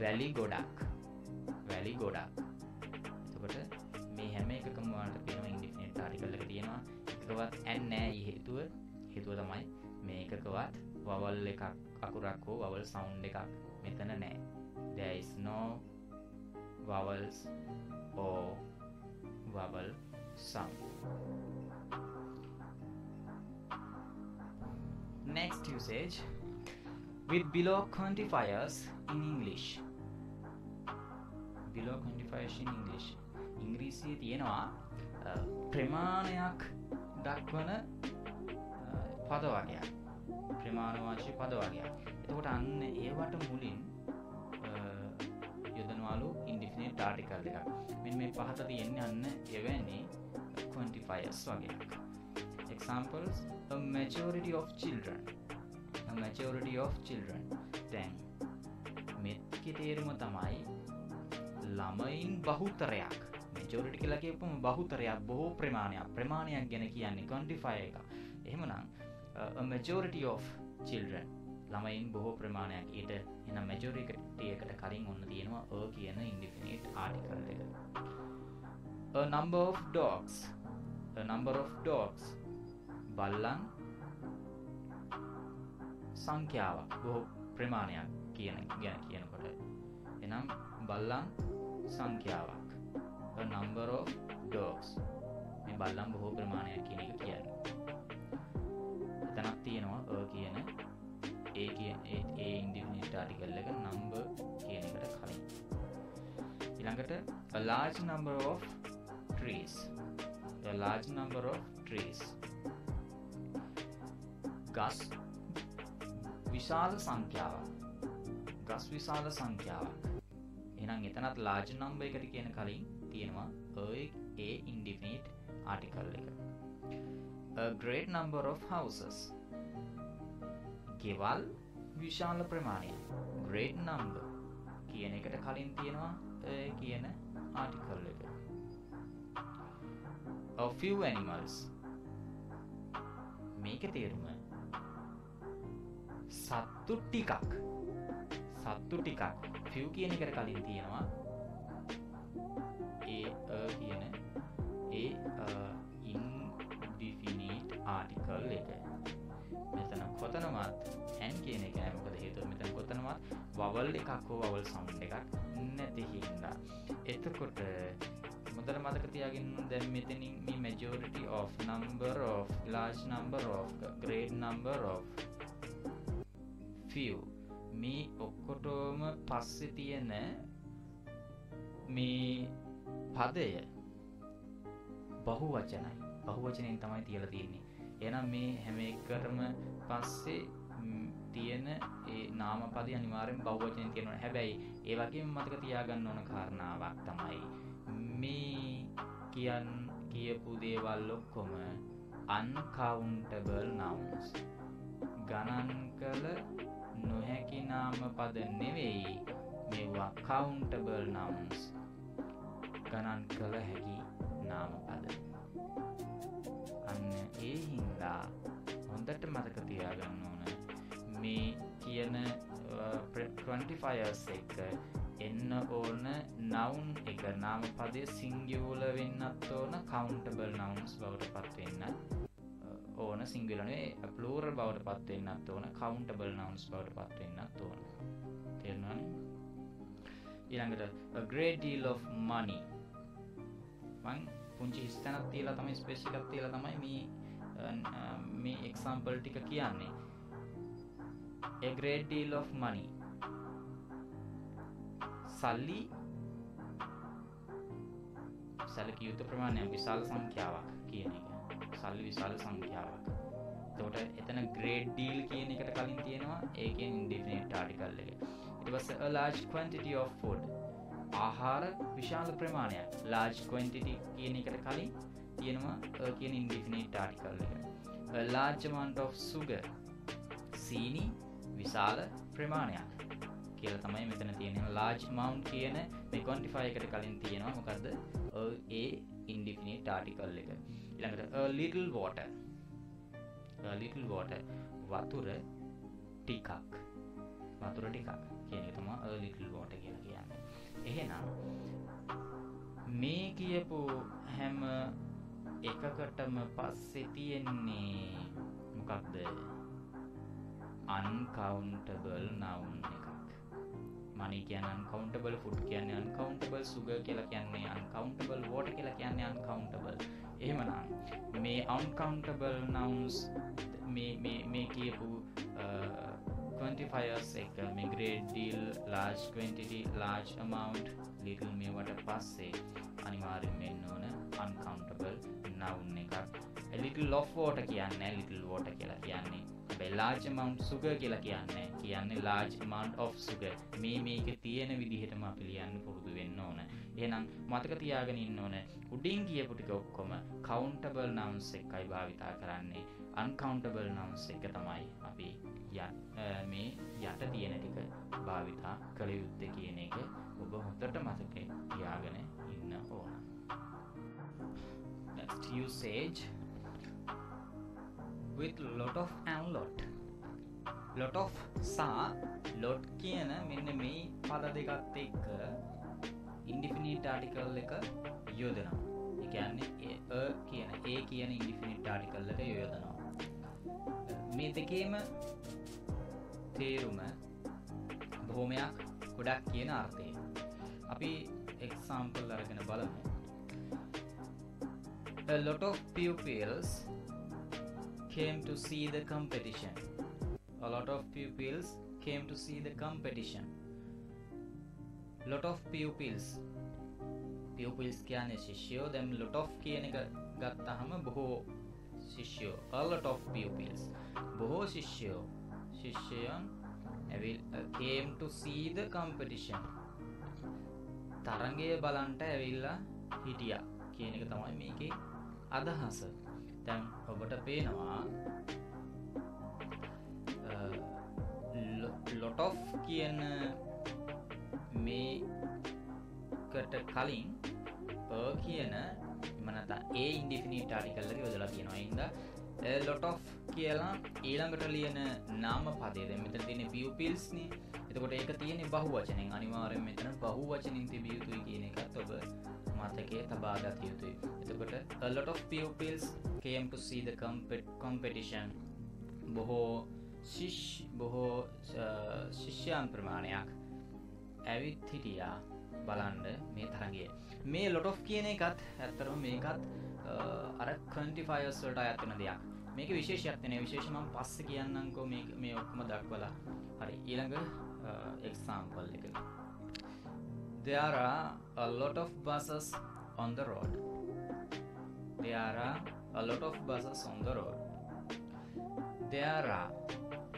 වැලි ගොඩක්. වැලි ගොඩක්. එතකොට මේ හැම එකකම වලට තියෙනවා ඉන්ඩිෆිනිට් ආටිකල් එක තියෙනවා. එකකවත් ඇන් නෑ. හේතුව හේතුව තමයි මේ එකකවත් වවල් එකක් අකුරක් හෝ වවල් සවුන්ඩ් එකක් මෙතන නෑ. There is no vowels or vowel sound. Next usage with below quantifiers in English. below quantifiers in English. ඉංග්‍රීසියේ තියෙනවා ප්‍රමාණයක් දක්වන පද වගයක්. ප්‍රමාණවාචී පද වගයක්. එතකොට අන්න ඒවට මුලින් යොදනවලු ඉන්ඩිෆිනිට් ආටිකල් එකක්. මෙන්න මේ පහත තියෙන්නේ අන්න එවැනි quantifiers වගේක්. Examples a majority of children. A majority of children. දැන් මෙත්කි තේරුම තමයි ළමයින් බහුතරයක්. මෙජෝරිටි කියලා කියපුවම බහුතරයක් බොහෝ ප්‍රමාණයක්. ප්‍රමාණයක් ගැන කියන්නේ quantify එක. එහෙමනම් a majority of children. ළමයින් බොහෝ ප්‍රමාණයක්. ඊට එනම් මැජොරිකටි එකට කලින් ඔන්න තියෙනවා අ කියන ඉන්ඩිෆිනිට් ආටිකල් එක a number of dogs. A number of dogs. බල්ලන් සංඛ්‍යාවක් බොහෝ ප්‍රමාණයක් කියන ගැන කියනකොට. එනම් බල්ලන් සංඛ්‍යාවක්. A number of dogs. මේ බල්ලන් බොහෝ ප්‍රමාණයක් කියන එක කියන්න. එතනක් තියෙනවා අ කියන ඒ කියන ඒ ඉන්ඩිෆිනිට් ආටිකල් එක නම්බර් කියන එකට කලින්. ඊළඟට a large number of trees. A large number of trees. ගස් විශාල සංඛ්‍යාවක්. ගස් විශාල සංඛ්‍යාවක්. එහෙනම් එතනත් large number එකට කියන කලින් තියෙනවා a indefinite article එක. A great number of houses. ගෙවල් විශාල ප්‍රමාණය great number කියන එකට කලින් තියෙනවා කියන ආටිකල් එක. A few animals. මේක තේරුම සත්තු ටිකක්. සත්තු ටිකක්. ෆිව් කියන එකට කලින් තියෙනවා. ඒ කියන ඒ ඉන්ඩිෆිනීට් ආටිකල් එක. මෙතන කොතනවත් ඇන් කියන එක මොකද හේතුව මෙතන කොතනවත් වවල් එකක් හෝ වවල් සවුන්ඩ් එකක් නැති හින්දා. එතකොට මුදල මතක තියාගන්න දැන් මෙතනින් මේ majority of number of large number of great number of few මේ ඔක්කොටෝම පස්සෙ තියෙන මේ පදය බහු වචනයි බහු වචනයෙන් තමයි තියලා තියෙන්නේ. එනම් මේ හැම එකටම පස්සේ තියෙන ඒ නාම පද අනිවාර්යෙන් බහුවචනයෙන් තියෙනවා. හැබැයි ඒ වගේම මතක තියාගන්න ඕන කාරණාවක් තමයි මේ කියන් කියපු දේවල් ඔක්කොම uncountable nouns. ගණන් කළ නොහැකි නාම පද නෙවෙයි. මෙවා countable nouns ගණන් කළ හැකි නාම පද. අන්න ඒ හින්දා හොඳට මතක තියාගන්න ඕන. මේ කියන ප්‍රන්ටිෆයර්ස් එක එන්න ඕන නවුන් එක. නාම පදය සිංගියූල වෙන්නත් ඕන කවුන්ටබල් නවන්ස් බවට පත්වෙන්න ඕන සිංගලනේ පලෝර බවට පත්වෙන්නත් ඕන කවුන්ටබල් නවන්ස් බවට පත්වෙන්නත් ඕන. තෙරනන ඊළඟට ග්‍රේඩීල් of money. මං පුංචි හිස්තැනත් තියලා තමයි ස්පේෂිකත් තියලා තමයි මේ මේ එක්සාම්පල් ටික කියන්නේ. a great deal of money. සල්ලි සැලකිය යුතු ප්‍රමාණයක් විශාල සංඛ්‍යාවක් කියන එක. සල්ලි විශාල සංඛ්‍යාවක්. තොට එතන ග්‍රේඩ් ඩීල් කියන එකට කලින් තියෙනවා. ඒකෙන් ඉන්ඩිෆිනිට් ආටිකල් එක. it was a large quantity of food. ආහාර විශාල ප්‍රමාණයක්. large quantity කියන එකට කලින් තියෙනවා කියන ඉන්ඩිෆිනිට් ආටිකල් එක. a large amount of sugar. සීනි විශාල ප්‍රමාණයක් කියල තමයි මෙතන තියෙන ලාජ් මවන්් කියන මේ කොන්ටිෆයි එකට කලින් තියෙනවා. මොකක්ද ඒ ඉන්ඩිෆිනි ටාටිකල් එක. ඉළඟට ලිටල් වෝට ලිටල් වෝට වතුර ටිකක්. වතුර ටිකක්. කියන තමා ලිටල් වෝට කියලා කියන්න. එහෙනම් මේ කියපු හැම එකකටම පස්සෙ තියෙන්නේ මොකක්ද? අන්කවුන්ටබල් නවුන් එකක් මනි කියන අන්කවුන්ටබල් ෆුඩ් කියන්නේ අන්කවුන්ටබල් සුග කියලා කියන්නේ අන්කවුන්ටබල් වෝට කියලා කියන්නේ අන්කවුන්ටබල් එහෙමනම් මේ අන්කවුන්ටබල් නවුන්ස් මේ කියපු uh, quantifiers එක මේ great deal large quantity large amount little මේවට පස්සේ අනිවාර්යෙන් වෙන්න ඕන uncountable noun එකක්. Little of water කියන්නේ little water කියලා කියන්නේ. හැබැයි large amount sugar කියලා කියන්නේ. කියන්නේ large amount of sugar. මේ මේක තියෙන විදිහටම අපි ලියන්න පුරුදු වෙන්න ඕන. එහෙනම් මතක තියාගෙන ඉන්න ඕන. උඩින් කියපු ටික ඔක්කොම countable nouns එකයි භාවිතා කරන්නේ. uncountable nouns එක තමයි අපි මේ යට තියෙන ටික භාවිතා කළ යුත්තේ කියන එක ඔබ හොඳට මතක තියාගෙන ඉන්න ඕන. Next usage. With lot of and lot. Lot of සා lot කියන මෙන්න මේ පද දෙකත් එක්ක ඉන්ඩිෆිනිට් ආටිකල් එක යොදනවා. ඒ කියන්නේ අ කියන ඒ කියන ඉන්ඩිෆිනිට් ආටිකල් එක යොදනවා. මේ දෙකේම තේරුම බොහොමයක් ගොඩක් කියන අර්ථය. අපි එක්සාම්පල් අරගෙන බලමු. A lot of pupils came to see the competition. A lot of pupils came to see the competition. Lot of pupils. Pupils කියන්නේ ශිෂ්‍යයෝ දැන් lot of කියන එක ගත්තාම බොහෝ ශිෂ්‍යයෝ. A lot of pupils. බොහෝ ශිෂ්‍යයෝ. ශිෂ්‍යයන් ඇවිල් came to see the competition. තරගය බලන්ට ඇවිල්ලා හිටියා කියන එක තමයි මේකේ අදහස දැන් ඔබට පේනවා ලොට් ඔෆ් කියන මේකට කලින් ප කියන මනත ඒ ඉන්ඩිෆිනිට ආටිකල්ලක යොදලා තියෙනවා. ඉද ලොට් ඔෆ් කියලා ඊළඟට ලියන නාම පදේද මෙතන තියෙන පියපිල්ස්නේ එතකොට ඒක තියෙන්නේ බහු වචනෙන් අනිවාර්යෙන් මෙතන බහු වචනින් තිබිය යුතුයි කියන එකත් ඔබ මතකයේ තබා ගත යුතුයි. එතකොට a lot of pupils came to see the competition. බොහෝ ශිෂ් බොහෝ ශිෂ්‍යයන් ප්‍රමාණයක් ඇවිත් හිටියා බලන්ඩ මේ තරගේ මේ ලොට of කියන එකත් ඇත්තරම මේකත් අර කන්ටිෆයස්වලට අයත්වන දෙයක්. මේක විශේෂයක්තන විශේෂමම් පස්ස කියන්නංකෝ මේ ඔක්කම දක්වලා. හරි ඊළඟ එක්සාම්පල් එක. There are a lot of buses on the road. There are a lot of buses on the road. There are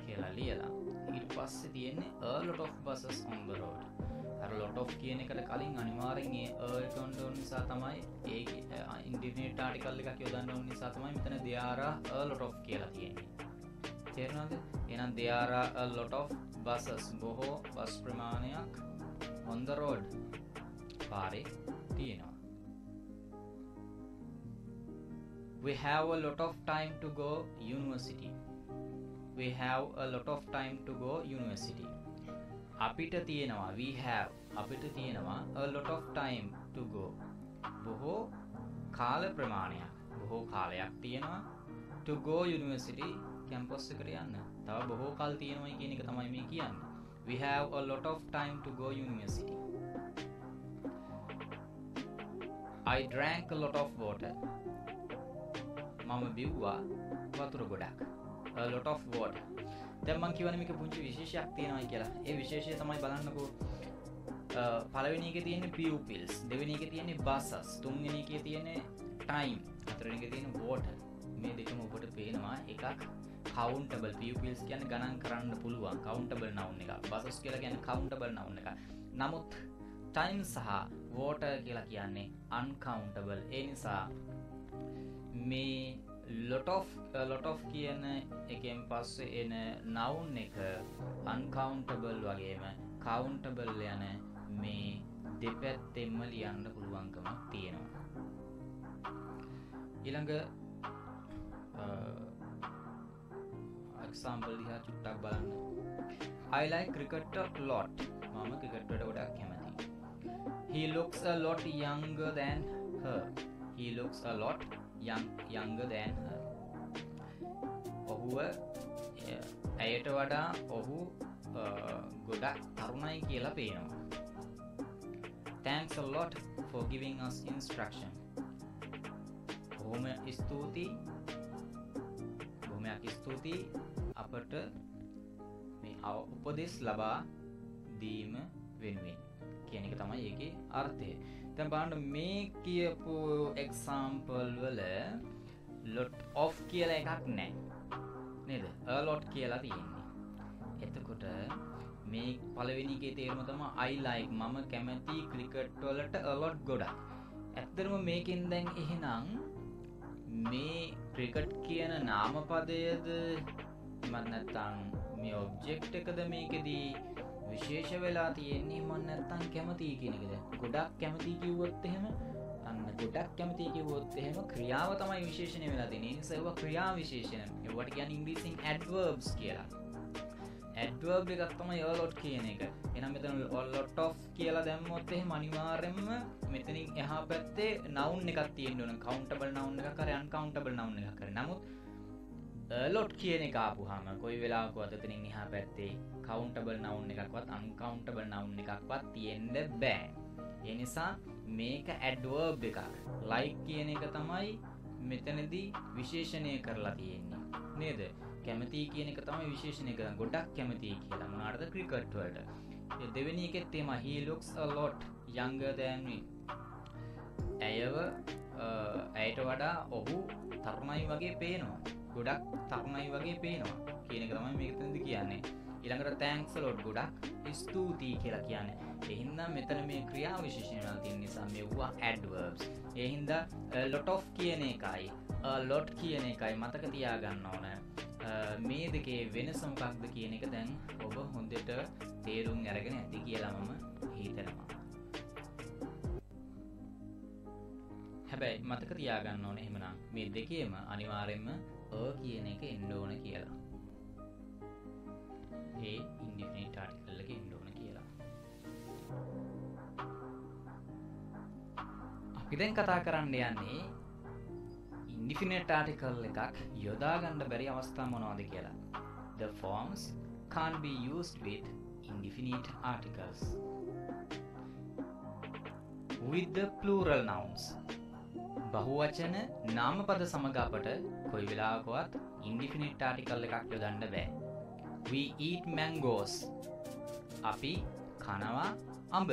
කියලා ලියලා ඊට පස්සේ තියෙන්නේ a lot of buses on the road. අර lot of කියන එකට කලින් අනිවාර්යෙන් ඒ a එක උන්න නිසා තමයි ඒ ඉන්ඩිෆිනිට් ආටිකල් එකක් යොදන්න ඕන නිසා තමයි මෙතන there are a lot of කියලා තියෙන්නේ. තේරුණාද? එහෙනම් there are a lot of buses බොහෝ බස් ප්‍රමාණයක් on the road. පාරේ තියෙනවා. We have a lot of time to go university. We have a lot of time to go university. අපිට තියෙනවා we have අපිට තියෙනවා a lot of time to go. බොහෝ කාල ප්‍රමාණයක් බොහෝ කාලයක් තියෙනවා to go university කැම්පස් එකට යන්න. තව බොහෝ කල් තියෙනවයි කියන එක තමයි මේ කියන්නේ. We have a lot of time to go university. I drank a lot of water. මම බිව්වා වතුර ගොඩක්. A lot of water. දැන් මං කියවන මේක පුංචි විශේෂයක් තියෙනවා කියලා. ඒ විශේෂය තමයි බලන්නකෝ. පළවෙනි එකේ තියෙන්නේ pupils. දෙවෙනි එකේ තියෙන්නේ buses. තුන්වෙනි එකේ තියෙන්නේ time. හතරවෙනි එකේ තියෙන්නේ water. මේ දෙකම ඔබට පේනවා එකක්. කවුන්ටබල් pupils කියන්නේ ගණන් කරන්න පුළුවන්. කවුන්ටබල් noun එක buses කියලා කියන්නේ කවුන්ටබල් noun එක නමුත් time සහ water කියලා කියන්නේ uncountable. ඒ නිසා මේ lot of lot of කියන එකෙන් පස්සේ එන noun එක uncountable වගේම countable යන මේ දෙපැත්තෙන්ම ලියන්න පුළුවන්කමක් තියෙනවා. ඊළඟ එක්සාම්පල් දිහා චුට්ටක් බලන්න. I like cricket a lot. මම ක්‍රිකට් වලට ගොඩක් කැමතියි. He looks a lot younger than her. He looks a lot young, younger than her. ඔහුව ඇයට වඩා ඔහු ගොඩක් තරුණයි කියලා පේනවා. Thanks a lot for giving us instruction. බොහොම ස්තුතියි. බොහොමයක් ස්තුතියි. අපට මේ උපදෙස් ලබා දීම වෙනුවෙන් කියන එක තමයි ඒකේ අර්ථය. දැන් බලන්න මේ කියපු එක්සාම්පල් වල ලොට් ඔෆ් කියලා එකක් නැහැ නේද? a lot කියලා තියෙන්නේ. එතකොට මේ පළවෙනි එකේ තේරුම තමයි I like මම කැමති ක්‍රිකට් වලට a lot ගොඩක්. ඇත්තටම මේකෙන් දැන් එහෙනම් මේ ක්‍රිකට් කියන නාමපදයද එමත් නැත්තං මේ ඔබ්ජෙක්් එකද මේකෙදී විශේෂ වෙලා තියෙන්නේ මන් නැත්තං කැමතියි කෙනෙකද ගොඩක් කැමති කිව්වොත් එහෙම අන්න අන්න ගොඩක් කැමති කිවොත් එහෙම ක්‍රියාව තමයි විශේෂණය වෙලා තිනේ සව ක්‍රියා විශේෂණ ඒවට කියන් ඉංග්‍රීසින් ඇඩ්වර්බ්ස් කියලා. ඇඩ්වර්බ් එකක් තමයි ඔලොට් කියන එක. එනම් මෙතන ඔල්ලොට් ඔෆ් කියලා දැම්මොත් එහෙම අනිවාර්යෙන්ම මෙතනින් එහා පැත්තේ නවුන් එකක් තියෙන්න ඕන. කවුන්ටබල් නවුන් එකක් හරි අන්කවුන්ටබල් නවුන් එකක් හරි. නමුත් ලොට් කියන එක ආපුහම කොයි වෙලාවකවත් එතනින් එහා පැත්තේ කවුන්ටබල් නවුන් එකක්වත් අන්කවුන්ටබල් නවුන් එකක්වත් තියෙන්ඩ බෑ. එනිසා මේක ඇඩ්වර්බ් එකක්. ලයික් කියන එක තමයි මෙතනදී විශේෂණය කරලා තියෙන්නේ. නේද? කැමති කියන එක තමයි විශේෂණය කරන ගොඩක් කැමති කියලා මොනාටද ක්‍රිකට් වලට. දෙවෙනි එකෙත් තේම he looks a lot younger than me. ඇයව ඇයට වඩා ඔහු තරුණයි වගේ පේනවා. ගොඩක් තරුණයි වගේ පේනවා. කියන එක තමයි මේකතන්ද කියන්නේ. ඊළඟට තෑන්ක්ස් ලොඩ් ගොඩක් ස්තුතියි කියලා කියන්නේ. එහින්දා මෙතන මේ ක්‍රියා විශේෂණවල් තියෙන නිසා මෙව්වා ඇඩ්වර්බ්ස් එහින්දා ලොට් ඔෆ් කියන එකයි ලොට් කියන එකයි මතක තියාගන්න ඕන. මේ දෙකේ වෙනස මොකක්ද කියන එක දැන් ඔබ හොඳට තේරුම් අරගෙන ඇති කියලා මම හිතනවා. හැබැයි මතක තියාගන්න ඕන එහෙමනම් මේ දෙකේම අනිවාර්යෙන්ම අ කියන එක එන්න ඕන කියලා. ඒ ඉන්ඩිෆිනිට් ආටිකල් එක එන්න ඕන කියලා. අපි දැන් කතා කරන්න යන්නේ ඉන්ඩිෆිනට් ආටිකල් එකක් යොදාගන්න බැරි අවස්ථා මොනවාද කියලා. The forms can't be used with indefinite articles. With the plural nouns. බහුවචන නාමපද සමග අපට කොයි වෙලාවකවත් ඉන්ඩිෆිනිට් ආටිකල් එකක් යොදන්න බෑ. We eat mangoes. අපි කනවා අඹ.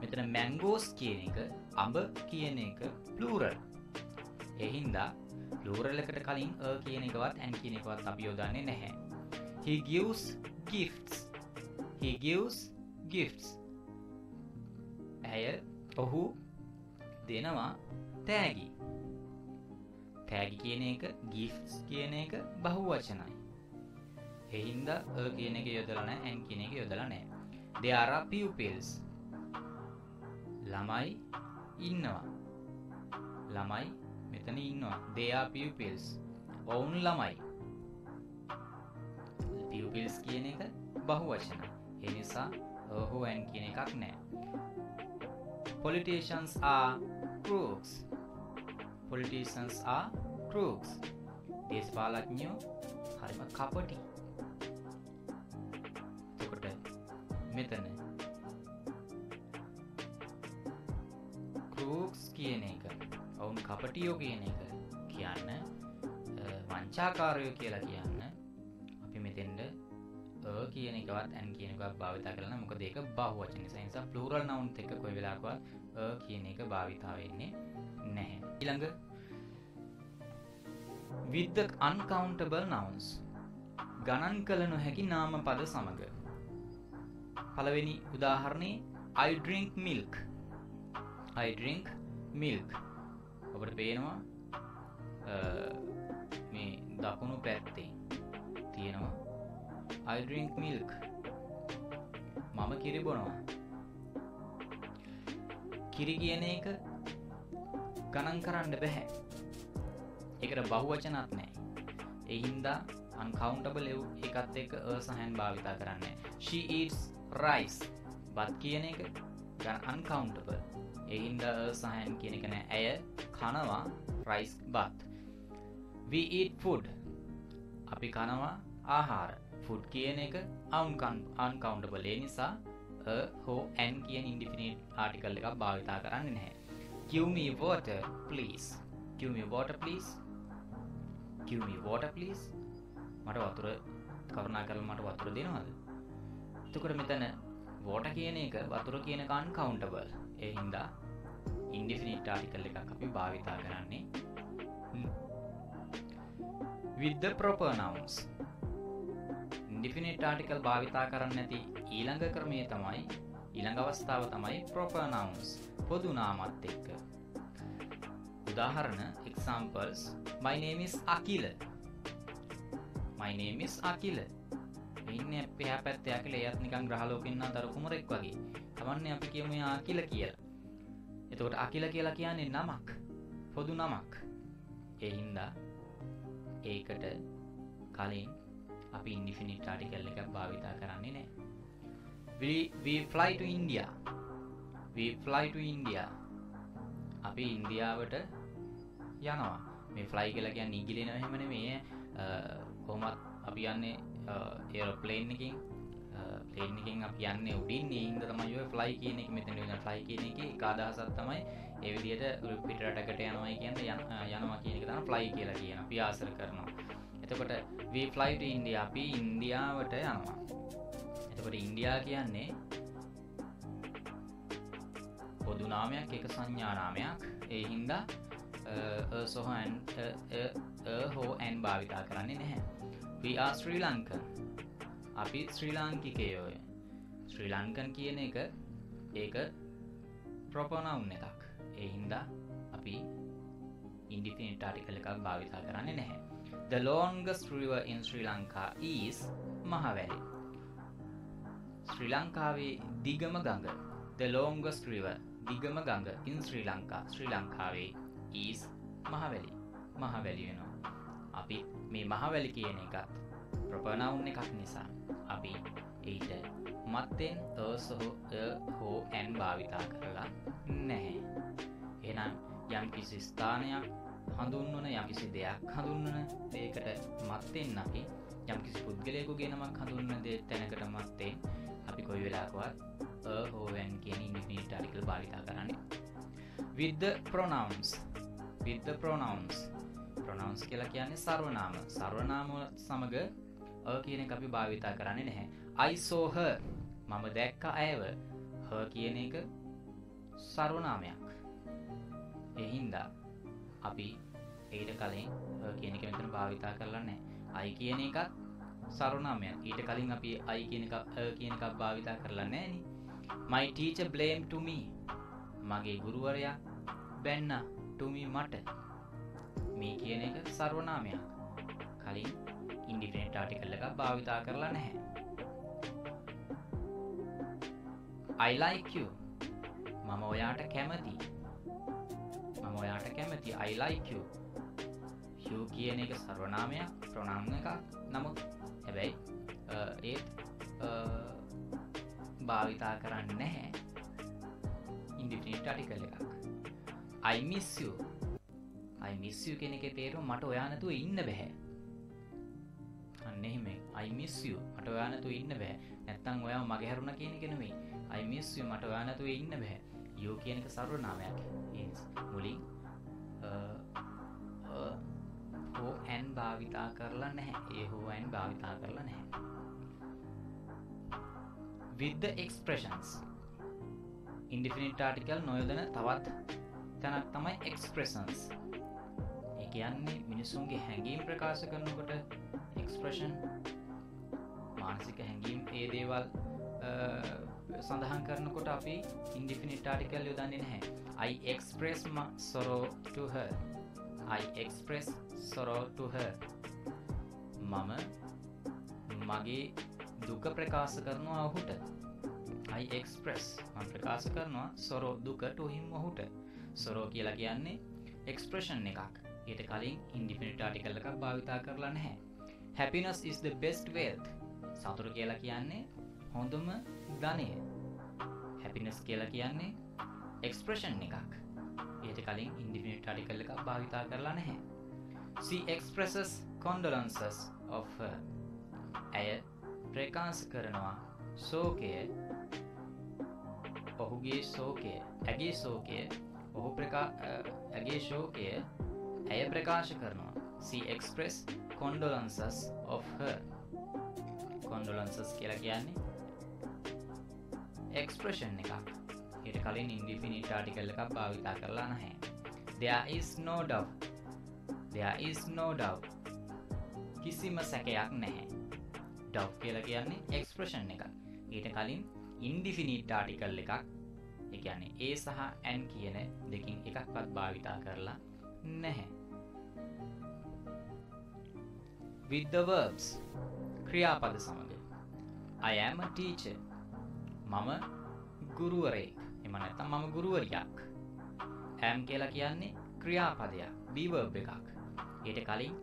මෙතන මැංගෝස් කියන එක අඹ කියන එක ප්ලූරල් එහින්දා ලූරලකට කලින් අ කියන එකවත් ඇන් කියන එකවත් අපි යොදන්නේ නැහැ. He gives gifts. He gives gifts. ඇය ඔහු දෙනවා තෑගි. තෑගි කියන එක ගිෆ්ස් කියන එක බහු වචනයි. එහින්ද අ කියන එක යොදලන ඇන් කියන එක යොදල නෑ දෙයාරා පියපිල්ස් ළමයි ඉන්නවා. ළමයි මෙතන ඉන්නවා. දෙයා පියපිල්ස් ඔවුන් ළමයි. පියපිල්ස් කියන එක බහු වචන එනිසා ඔහු ඇන් කියන එකක් නෑ politicians are crooks. Politicians are crooks. දේශපාලඥයෝ හරිම කපටි එතකොට මෙතන ක්‍රූක්ස් කියන එක ඔවුන් කපටියෝ කියන එක කියන්න වංචාකාරයෝ කියලා කියන්න අපි මෙතෙන්ට කියන එකවත් ඇන් කියනක භාවිතා කරන මොකද ඒක බහුවචන නිසා. පලූරල් නවුන් එක කොයි වෙලාකවත් කියන එක භාවිතා වෙන්නේ නැහැ. ඉළඟ with the uncountable nouns. ගණන් කළ නොහැකි නාම පද සමග. පළවෙනි උදාහරණේ I drink milk. I drink milk. ඔබට පේනවා මේ දකුණු පැත්තේ තියෙනවා. I drink milk. මම කිරි බොනවා කිරි කියන එක ගණන් කරන්න බැහැ. එකට බහුවචනත් නෑ. එහින්දා අන්කවුන්ටබල් එව් එකත් එක සහන් භාවිතා කරන්න. She eats rice. බත් කියන එක ගන අන්කවුන්ටබල් එහින්ද සහන් කියන එක නෑ. ඇය කනවා රයිස් බත්. We eat food. අපි කනවා ආහාර. ෆුඩ් කියන එක අවුන්කන් අන්කවුන්ටබල් ඒ නිසා හෝ ඇන් කියන ඉන්ඩිෆිනිට් ආටිකල් එකක් භාවිතා කරන්න නැහැ. Give me water please. Give me water please. Give me water please. මට වතුර කරුණා කරලා මට වතුර දෙනවද? එතකොට මෙතන වෝට කියන එක වතුර කියන එක අන්කවුන්ටබල් ඒ හින්දා ඉන්ඩිෆිනිට් ආටිකල් එකක් අපි භාවිතා කරන්නේ. with the proper nouns. Indefinite article භාවිතා කරන්න ඇති ඊළඟ ක්‍රමේ තමයි ඊළඟ අවස්ථාව තමයි proper nouns. පොදු නාමත් එක්ක. උදාහරණ examples. My name is akila my name is akila ඉන්න පහ පැත්තයක් කියල ඒත් නිකන් ග්‍රහලෝකන්න දර කුමරෙක් වගේ. තමන්න අපි කියමු ආකිල කියලා. එතකොට අකිල කියලා කියන්නේ නමක්. පොදු නමක්. ඒ හින්දා ඒකට කලින් අපි ඉන්ඩිෆිනිට් ආටිකල් එකක් භාවිතා කරන්නේ නෑ we, we fly to India. We fly to India. අපි ඉන්දියාවට යනවා. මේ ෆ්ලයි කියලා කියන්න ඉගිලෙන එහෙමන මේ කොහොමත් අපි යන්නේ ඒරපලේන් එකින්. ප්ලේන් එකින් අපි යන්නේ උඩින්. ඒ හින්දා තමයි ඔය ෆ්ලයි කියන එක මෙතන වෙන ෆ්ලයි කියන එකේ එක අදහසක් තමයි ඒ විදිහට පිට රටකට යනවා කියන්නේ යනවා කියන එක තමයි ෆ්ලයි කියලා කියන අපි ආසර කරනවා. එතකොට we fly to India. අපි ඉන්දියාවට යනවා. එතකොට ඉන්දියා කියන්නේ පොදු නාමයක් එක සංඥා නාමයක්. ඒ හින්දා සොහන් හෝ ඇන් භාවිතා කරන්නේ නැහැ. We are ශ්‍රී ලංකන් අපි ශ්‍රී ලාංකිකයෝය ශ්‍රී ලංකන් කියන එක ඒක ප්‍රොපනවුන් එකක්. ඒ හින්දා අපි ඉන්ඩිෆිනිට ආටිකල එකක් භාවිතා කරන්නේ නැහැ. The longest river in Sri Lanka is Mahaweli ශ්‍රී ලංකාවේ දිගම ගඟ The longest river දිගම ගඟ in ශ්‍රී ලංකා ශ්‍රී ලංකාවේ is මහවැලි මහවැලි වෙනවා. අපි මේ මහවැලි කියන එකත් ප්‍රපනවුන් එකක් නිසා අපි ඊට මත්තෙන් සොහෝ හෝ ඇන් භාවිතා කරලා නැහැ. එනම් යම් කිසි ස්ථානයක් හඳුන්වන යම්කිසි දෙයක් හඳුන්වන දේකට මත්තෙන් අපි යම්කිසි පුද්ගලයකු ගෙනමක් හඳුන්වන දේ තැනකට මත්තෙන් අපි කොයි වෙලාකවත් හෝවැන් කියන ඉනිෆිනිට අරිකල් භාවිතා කරන්නේ. විද්ද ප්‍රොනවන්ස් විද්ද ප්‍රොනවන්ස් ප්‍රොනවන්ස් කියලා කියන්නේ සර්වනාම සර්වනාම සමග අ කියන අපි භාවිතා කරන්නේ නැහැ. අයිසෝහ මම දැක්ක ඇයව. හ කියන එක සර්වනාමයක් එහින්දා අපි ඊට කලින් කියන එක මෙතන භාවිතා කරලා නැහැ. අයි කියන එකත් සරුනාමයක්. ඊට කලින් අපි අයි කියන එක කියන එකක් භාවිතා කරලා නැහැනේ. My teacher blame to me. මගේ ගුරුවරයා බැන්න to me මට. මේ කියන එක සර්වනාමයක්. කලින් ඉන්ඩිපෙන්ඩන්ට් ආටිකල් එකක් භාවිතා කරලා නැහැ. I like you. මම ඔයාට කැමතියි. මම ඔයාට කැමති I like you you කියන එක සර්වනාමයක් ප්‍රනාම එකක් නමුත් හැබැයි uh, ඒත් භාවිතා කරන්න නැහැ. ඉන්ඩිනිට අටිකල එකක්. I miss you. I miss you කෙනෙක තේරුම් මට ඔයානතුව ඉන්න බැහැ. අන්න එහෙම. I miss you. මට ඔයානතුව ඉන්න බැහැ. නැත්තං ඔයා මගේ හැරුණ කියන කෙනෙමේ I miss you මට ඔයානතුව ඉන්න බැහැ. යෝ කියනක සර්වනාමයක්. මුලින් uh, uh, හෝ ඇන් භාවිතා කරලා නැහැ. ඒ හෝ ඇන් භාවිතා කරලා නැහැ. With the expressions. Indefinite article නොයොදන තවත් තැනක් තමයි expressions. ඒ කියන්නේ මිනිසුන්ගේ හැඟීම් ප්‍රකාශ කරනකොට expression මානසික හැඟීම් ඒ දේවල් සඳහන් කරනකොට අපි ඉන්ඩිෆිනිට ආටිකල් යොදන්නේ නැහැ. I express my sorrow to her. I express sorrow to her. මම මගේ දුක ප්‍රකාශ කරනවා ඔහුට. I express. මම ප්‍රකාශ කරනවා සොරෝ දුක to him ඔහුට. සොරෝ කියලා කියන්නේ එක්ස්ප්‍රෂන් එකක්. ඊට කලින් ඉන්ඩිෆිනිට ආටිකල් එකක් භාවිතා කරලා නැහැ. Happiness is the best wealth. සතුට කියලා කියන්නේ හොඳම ධනය. හැපිනස් කියලා කියන්නේ එක්ස්ප්‍රෂන් එකක්. ඒට කලින් ඉන්ඩිපිනිට අඩිකල්ල එකක් භාවිතා කරලා නැහැ. C expresses condolences of her. ඇය ප්‍රකාශ කරනවා සෝකය ඔහුගේ සෝකය ඇගේ සෝකය ඔහු ඇගේ ශෝකය. ඇය ප්‍රකාශ කරනවා. C express condolences of her. කොන්ඩොලන්සස් කියලා කියන්නේ එක්ස්ප්‍රෂන් එකක්. ඊට කලින් ඉන්ඩිෆිනිට ආටිකල් එකක් භාවිතා කරලා නැහැ. There is no doubt. There is no doubt. කිසිම සැකයක් නැහැ. ඩව් කියලා කියන්නේ එක්ස්ප්‍රෂන් එක ඊට කලින් ඉන්ඩිෆිනිට් ආටිකල් එකක්. එකන්නේ ඒ සහ ඇන් කියන දෙකින් එකක්වත් භාවිතා කරලා නැහැ. With the verbs ක්‍රියාපද සමඟ I am a teacher. මම ගුරුවරයෙක්. එම නැත්තම් මම ගුරුවරියක්. ඇම් කියලා කියන්නේ ක්‍රියාපදයක් බීවර්බ් එකක්. ඊට කලින්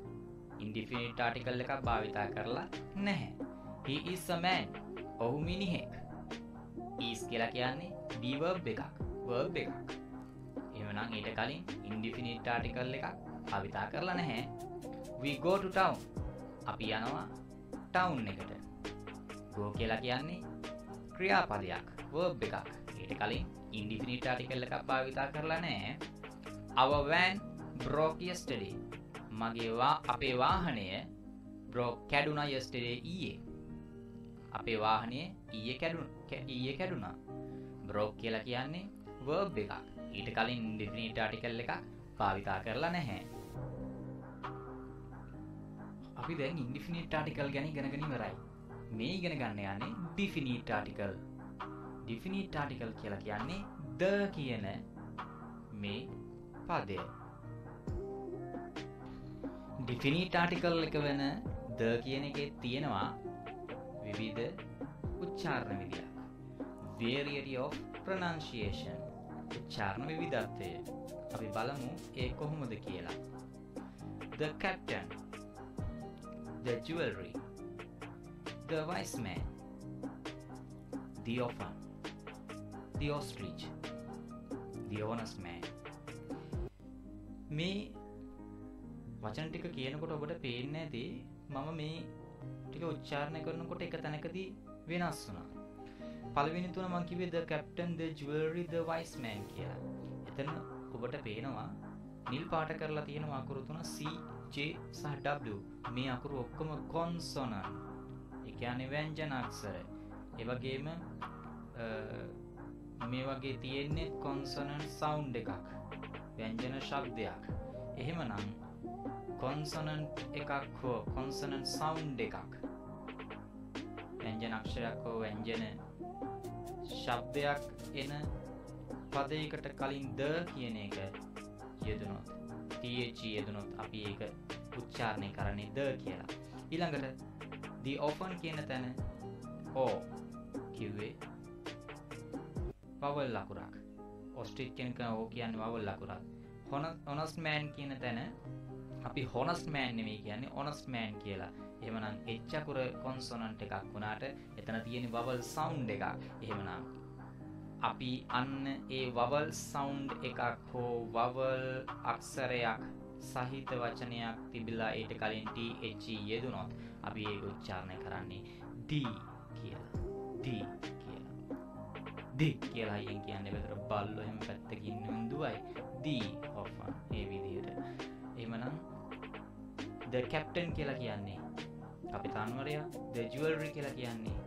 ඉන්ඩිෆිනිට් ආටිකල් එකක් භාවිතා කරලා නැහැ. He is a man. ඔහු මිනිහෙක්. ඊස් කියලා කියන්නේ බීවර්බ් එකක්. වර්බ් එකක්. එමනම් ඊට කලින් ඉන්ඩිෆිනිට් ආටිකල් එකක් භාවිතා කරලා නැහැ. We go to town. අපි යනවා ටවුන් එකට. ගෝ කියලා කියන්නේ ක්‍රියාපදයක්. වර්බ් එකක්. ඊට කලින් ඉන්ඩිෆිනිට් ආටිකල් එකක් භාවිතා කරලා නැහැ. Our van broke yesterday. මගේ වා අපේ වාහනය බ්‍රෝක් කැඩුනා yesterday ඊයේ. අපේ වාහනය ඊයේ කැඩු ඊයේ කැඩුනා. බ්‍රෝක් කියලා කියන්නේ වර්බ් එකක්. ඊට කලින් ඉන්ඩිෆිනිට් ආටිකල් එකක් භාවිතා කරලා නැහැ. අපි දැන් ඉන්ඩිෆිනිට් ආටිකල් ගැන ඉගෙනගෙන ඉවරයි. මේ ඉගෙන ගන්න යන්නේ ඩිෆිනිට් ආටිකල් ඩිෆිනිට් ආටිකල් කියලා කියන්නේ ද කියන මේ පදය. ඩිෆිනිට් ආටිකල් එක වෙන ද කියන එකේ තියෙනවා විවිධ උච්චාරණ විදියක්. Variety of pronunciation. උච්චාරණ විවිධත්වය. අපි බලමු ඒ කොහොමද කියලා. The captain. The jewelry. The wise man. The orphan. The ostrich. The honest man. මේ වචන ටික කියනකොට ඔබට පේන්නේ ඇති මම මේ ටික උච්චාරණය කරනකොට එක තැනකදී වෙනස් වුණා. පළවෙනි තුන මං කිව්වේ the captain the jewelry the wise man කියලා. එතන ඔබට පේනවා නිල් පාට කරලා තියෙන අකුරු තුන C J සහ W. මේ අකුරු ඔක්කොම consonant. ඒ කියන්නේ ව්‍යංජන අක්ෂර. ඒ වගේම මේ වගේ තියෙන්නේ consonant sound එකක්. ව්‍යංජන ශබ්දයක්. එහෙමනම් කොන්සනන්ට් එකක් හෝ කොන්සනන්ට් සවුන්් එකක්. වැංජන අක්ෂරයක් හෝ වැංජන ශබ්දයක් එන පදයකට කලින් ද කියන එක යෙදනොත් TH යෙදනොත් අපි ඒක උච්චාරණය කරන්නේ ද කියලා. ඊළඟට දී ඔෆන් කියන තැන ඕ කිව්වේ වවල් ලකුරක්. ඔස්ටික් කෙනක ඕ කියන්න වවල් ලකුරක්. හොන ඔනස් මෑන් කියන තැන අපි හොනස් මෑන් නෙමේ කියන්නේ ඔනස් මෑන් කියලා. එමනම් එච්චකුර කොන්සොනන්ට් එකක් වුණාට එතන තියෙන වවල් සවුන්් එකක්. එහෙමනම් අපි අන්න ඒ වවල් සවුන්් එකක් හෝ වවල් අක්සරයක් සහිත වචනයක් තිබිලා ඊට කලින් TH e යෙදුනොත් අපි ඒක උච්චාරණය කරන්නේ දී කියලා. දී කියලා. දී කියලා අයියෙන් කියන්නේ බෙතර බල්ලෝ එහෙම පැත්තකින් දුවයි දී ඔෆන් ඒ විදිහට එහෙමනම් ද කැප්ටන් කියලා කියන්නේ කපිතාන්වරයා ද ජුවල්රි කියලා කියන්නේ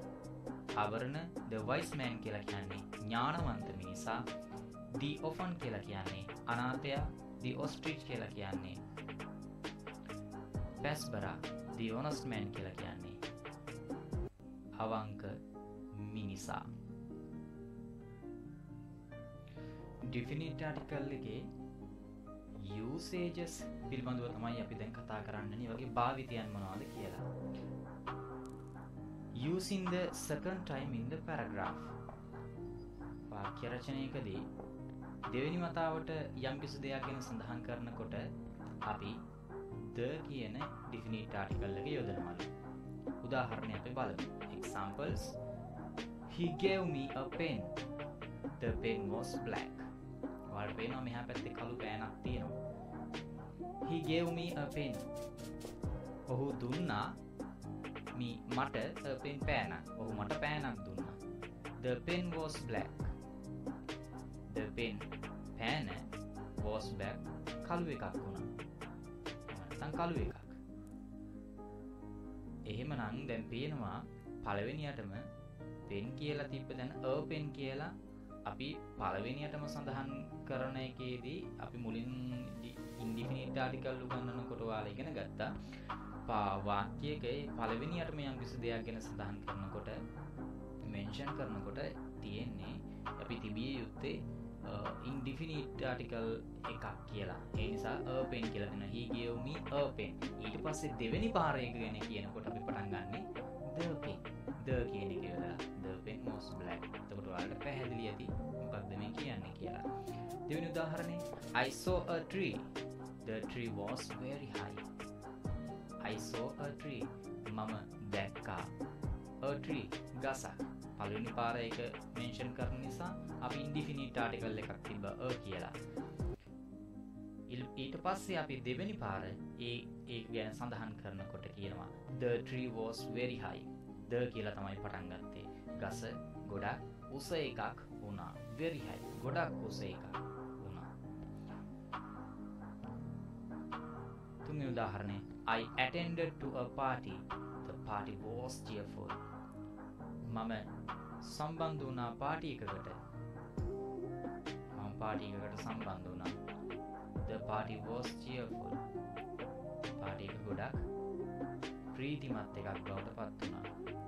ආවරණ ද වයිස්මෑන් කියලා කියන්නේ ඥානවන්ත මිනිසා දී ඔෆන් කියලා කියන්නේ අනාතයා දී ඔස්ට්‍රිච් කියලා කියන්නේ පැස්බරා දී ඕනස්මෑන් කියලා කියන්නේ අවංක මිනිසා. ඩිෆිනිට ආටිකල් එකේ යසේජස් පිළිබඳුව තමයි අපි දැන් කතා කරන්න වගේ භාවිතයන් මොනවාද කියලා. Using the second time in the paragraph. වාක්‍ය රචනයකදී දෙවැනි වතාවට යම් කිසි දෙයක් ගැන සඳහන් කරනකොට අපි ද කියන ඩිෆිනිට් ආටිකල් එක යොදනවලු උදාහරණය අපි බලමු. Examples. He gave me a pen. The pen was black. වාට පේනවා මෙහා පැත්තේ කළු පෑනක් තියෙනවා. he gave me a pen ඔහු දුන්නා මී මට පෙන් පෑනක්. ඔහු මට පෑනක් දුන්නා. The pen was black. The pen පෑන was black. කළු එකක් වුණා. නැත්නම් කළු එකක්. එහෙමනම් දැන් පේනවා පළවෙනියටම පෙන් කියලා තිබ්බ දැන් අ පෙන් කියලා අපි පළවෙනියටම සඳහන් කරන එකේදී අපි මුලින් ඉන්ඩිෆිනිට් ආටිකල් උගන්නනකොට ඔයාලා ඉගෙන ගත්තා. වාක්‍යයක පළවෙනියටම යම් කිසි දෙයක් ගැන සඳහන් කරනකොට මෙන්ෂන් කරනකොට තියෙන්නේ අපි තිබිය යුත්තේ ඉන්ඩිෆිනිට් ආටිකල් එකක් කියලා. ඒ නිසා පෙන් කියලා දෙන හිගියවමි පෙන් ඊට පස්සේ දෙවැනි පාරයක ගැන කියනකොට අපි පටන් ගන්නේ දපෙන් ද කියන එක යොදලා ද පෙන් මොස් බ්ලැක්. එතකොට ඔයාලට පැහැදිලි ඇති මොකක්ද මේ කියන්නේ කියලා. දෙවෙනි උදාහරණය I saw a tree. The tree was very high. I saw a tree. මම දැක්කා. A tree ගසක්. පළවෙනි පාර එක මෙන්ෂන් කරන නිසා අපි ඉන්ඩිෆිනිට් ආටිකල් එකක් තිබ්බ අ කියලා. ඉල්- ඊට පස්සේ අපි දෙවැනි පාර ඒ ඒ ගැන සඳහන් කරනකොට කියනවා the tree was very high. The කියලා තමයි පටන් ගත්තේ. ගස ගොඩක් උස එකක් වුණා. very high ගොඩක් උස එකක් වුණා. තුන්වෙනි උදාහරණය. I attended to a party. The party was cheerful. මම සම්බන්ධ වුණා පාටි එකකට. මම පාටි එකකට සම්බන්ධ වුණා. The party was cheerful. Party එක ගොඩක් ප්‍රීතිමත් එකක් බවට පත් වුණා.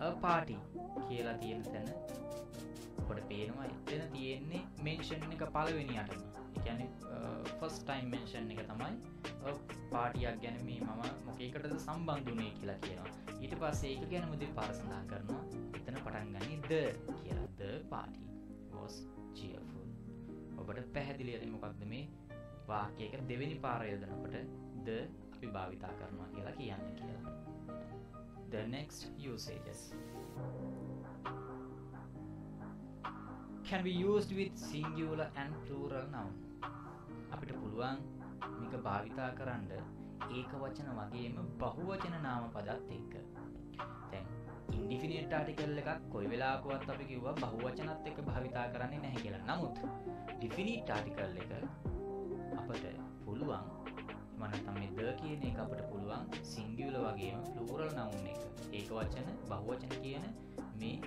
A party කියලා තියෙන තැන. ඔබට පේනවා එතන තියෙන්නේ මෙන්ෂන් එක පළවෙනියටම ඒ කියන්නේ ෆස්ට් ටයිම් මෙන්ෂන් එක තමයි පාටියක් ගැන මේ මම මොකේකටද සම්බන්ධ වුණේ කියලා කියනවා. ඊට පස්සේ ඒක ගැනම දෙපාර සඳහන් කරනවා. එතන පටන් ගන්නේ the කියලා. the party was cheerful. ඔබට පැහැදිලිද මොකක්ද මේ වාක්‍යයක? දෙවෙනි පාර යොදනකොට the අපි භාවිතා කරනවා කියලා කියන්නේ කියලා. The next usages. Can be used with singular and plural noun. අපිට පුළුවන් මේක භාවිතා කරන්න ඒක වචන වගේම බහුවචන නාම පදත් එක්ක. දැන් ඉන්ඩිෆිනිට් ආටිකල් එකක් කොයි වෙලාවකවත් අපි කිව්වා බහුවචනත් එක්ක භාවිතා කරන්නේ නැහැ කියලා. නමුත් ඩිෆිනිට් ආටිකල් එක අපට පුළුවන් එහෙම නැත්නම් මේ ද කියන එක අපට පුළුවන් සිංගියුලර් වගේම ප්ලූරල් නවුන් එක. ඒක වචන බහුවචන කියන මේ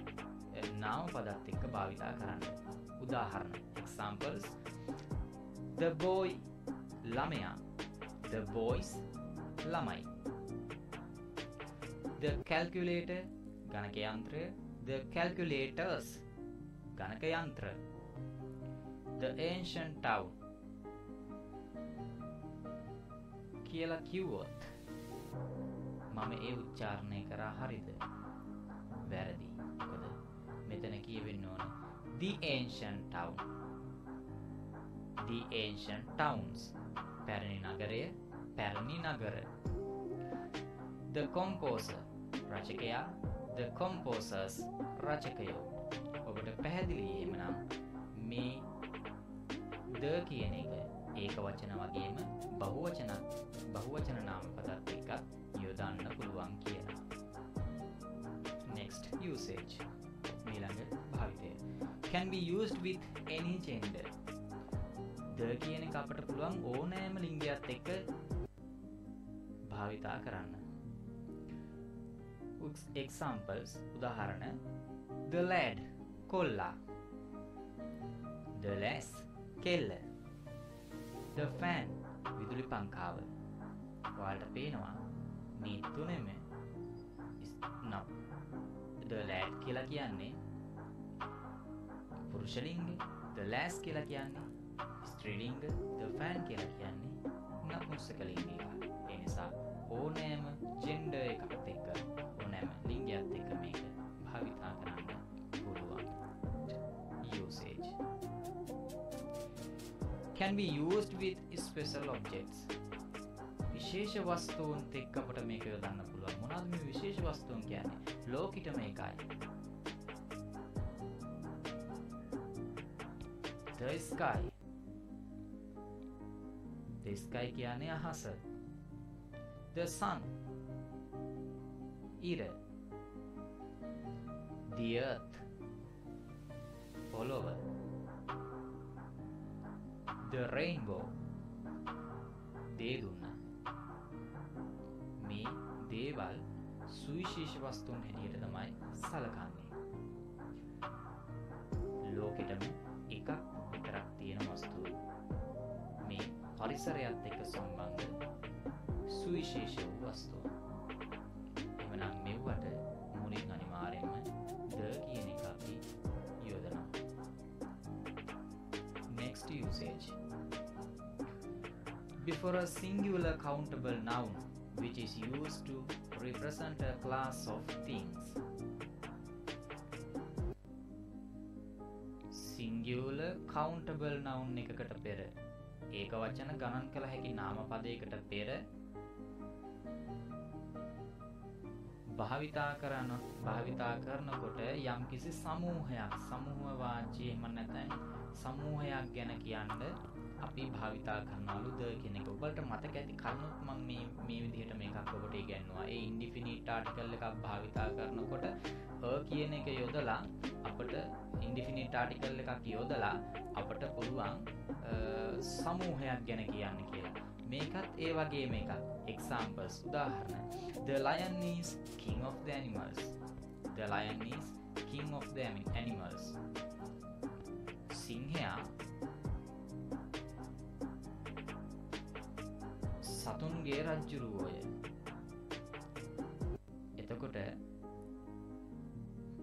අ, නාම පදත් එක්ක භාවිතා කරන්න. උදාහරණ examples. The boy ළමයා. The boys ළමයි. The calculator ගණක යන්ත්‍රය. The calculators ගණක යන්ත්‍ර. The ancient town. කියලා කිව්වොත් මම ඒ උච්චාරණය කරා හරිද? වැරදි. මොකද මෙතන කියවෙන්න ඕන the ancient town. The ancient towns. පැරණි නගරය පැරණි නගර. The composer රචකයා the composers රචකයෝ. ඔබට පැහැදිලි එහෙමනම් මේ ද කියන එක ඒක වචන වගේම බහුවචන බහුවචන නාම පදත් එක්ක යොදන්න පුළුවන් කියලා. Next usage. මීළඟ භාවිතය. Can be used with any gender. ද කියන එක අපට පුළුවන් ඕනෑම ලිංගයක් එක්ක භාවිතා කරන්න. Ex- examples. උදාහරණ. The lad. කොල්ලා. The lass. කෙල්ල. The fan විදුලි පංකාව. ඔයාලට පේනවා මේ තුනෙම is- නම් the lad කියලා කියන්නේ පුරුෂලිංග the lass කියලා කියන්නේ ස්ත්‍රීලිංග the fan කියලා කියන්නේ නපුංසකලිංගික ඒ නිසා ඕනෑම ජෙන්ඩර් එකත් එක්ක ඕනෑම ලිංගයත් එක්ක මේක භාවිතා කරන්න පුළුවන්. Usage. Can be used with special objects. විශේෂ වස්තුන් එක්ක අපට මේක යොදන්න පුළුවන්. මොනවද මේ විශේෂ වස්තුන් කියන්නේ? ලෝකිටම එකයි. The sky. The sky කියන්නේ අහස. The sun. ඉර. The earth. පොළොව the rainbow දේ දුන්නා මේ දේවල් සුවිශේෂ වස්තුන් හැටියට තමයි සලකන්නේ. ලෝකෙටම එකක් විතරක් තියෙන වස්තුව මේ පරිසරයත් එක්ක සම්බන්ධ සුවිශේෂ වූ වස්තුව. එමනම් මෙව්වට මුලින් අනිවාර්යෙන්ම usage before a singular countable noun which is used to represent a class of things. Singular countable noun එකකට පෙර. ඒක වචන ගණන් කළ හැකි නාම පදයකට පෙර භාවිතා කරන භාවිතා කරනකොට යම් කිසි සමූහයක් සමූහ වාචී එහෙම නැත්නම් සමූහයක් ගැන කියන්න අපි භාවිතා කරනවලු ද කියන එක. ඔබට මතක ඇති කරුණුත් මම මේ මේ විදිහට මේකක් ඔබට ඉගැන්නුවා. ඒ ඉන්ඩිෆිනිට් ආටිකල් එකක් භාවිතා කරනකොට අ කියන එක යොදලා අපට ඉන්ඩිෆිනිට් ආටිකල් එකක් යොදලා අපට පුළුවන් අ, සමූහයක් ගැන කියන්න කියලා. මේකත් ඒ වගේම එකක්. examples උදාහරණ. The lion is king of the animals. The lion is king of the ani- animals. සිංහයා සතුන්ගේ රජ්ජුරුවෝය. එතකොට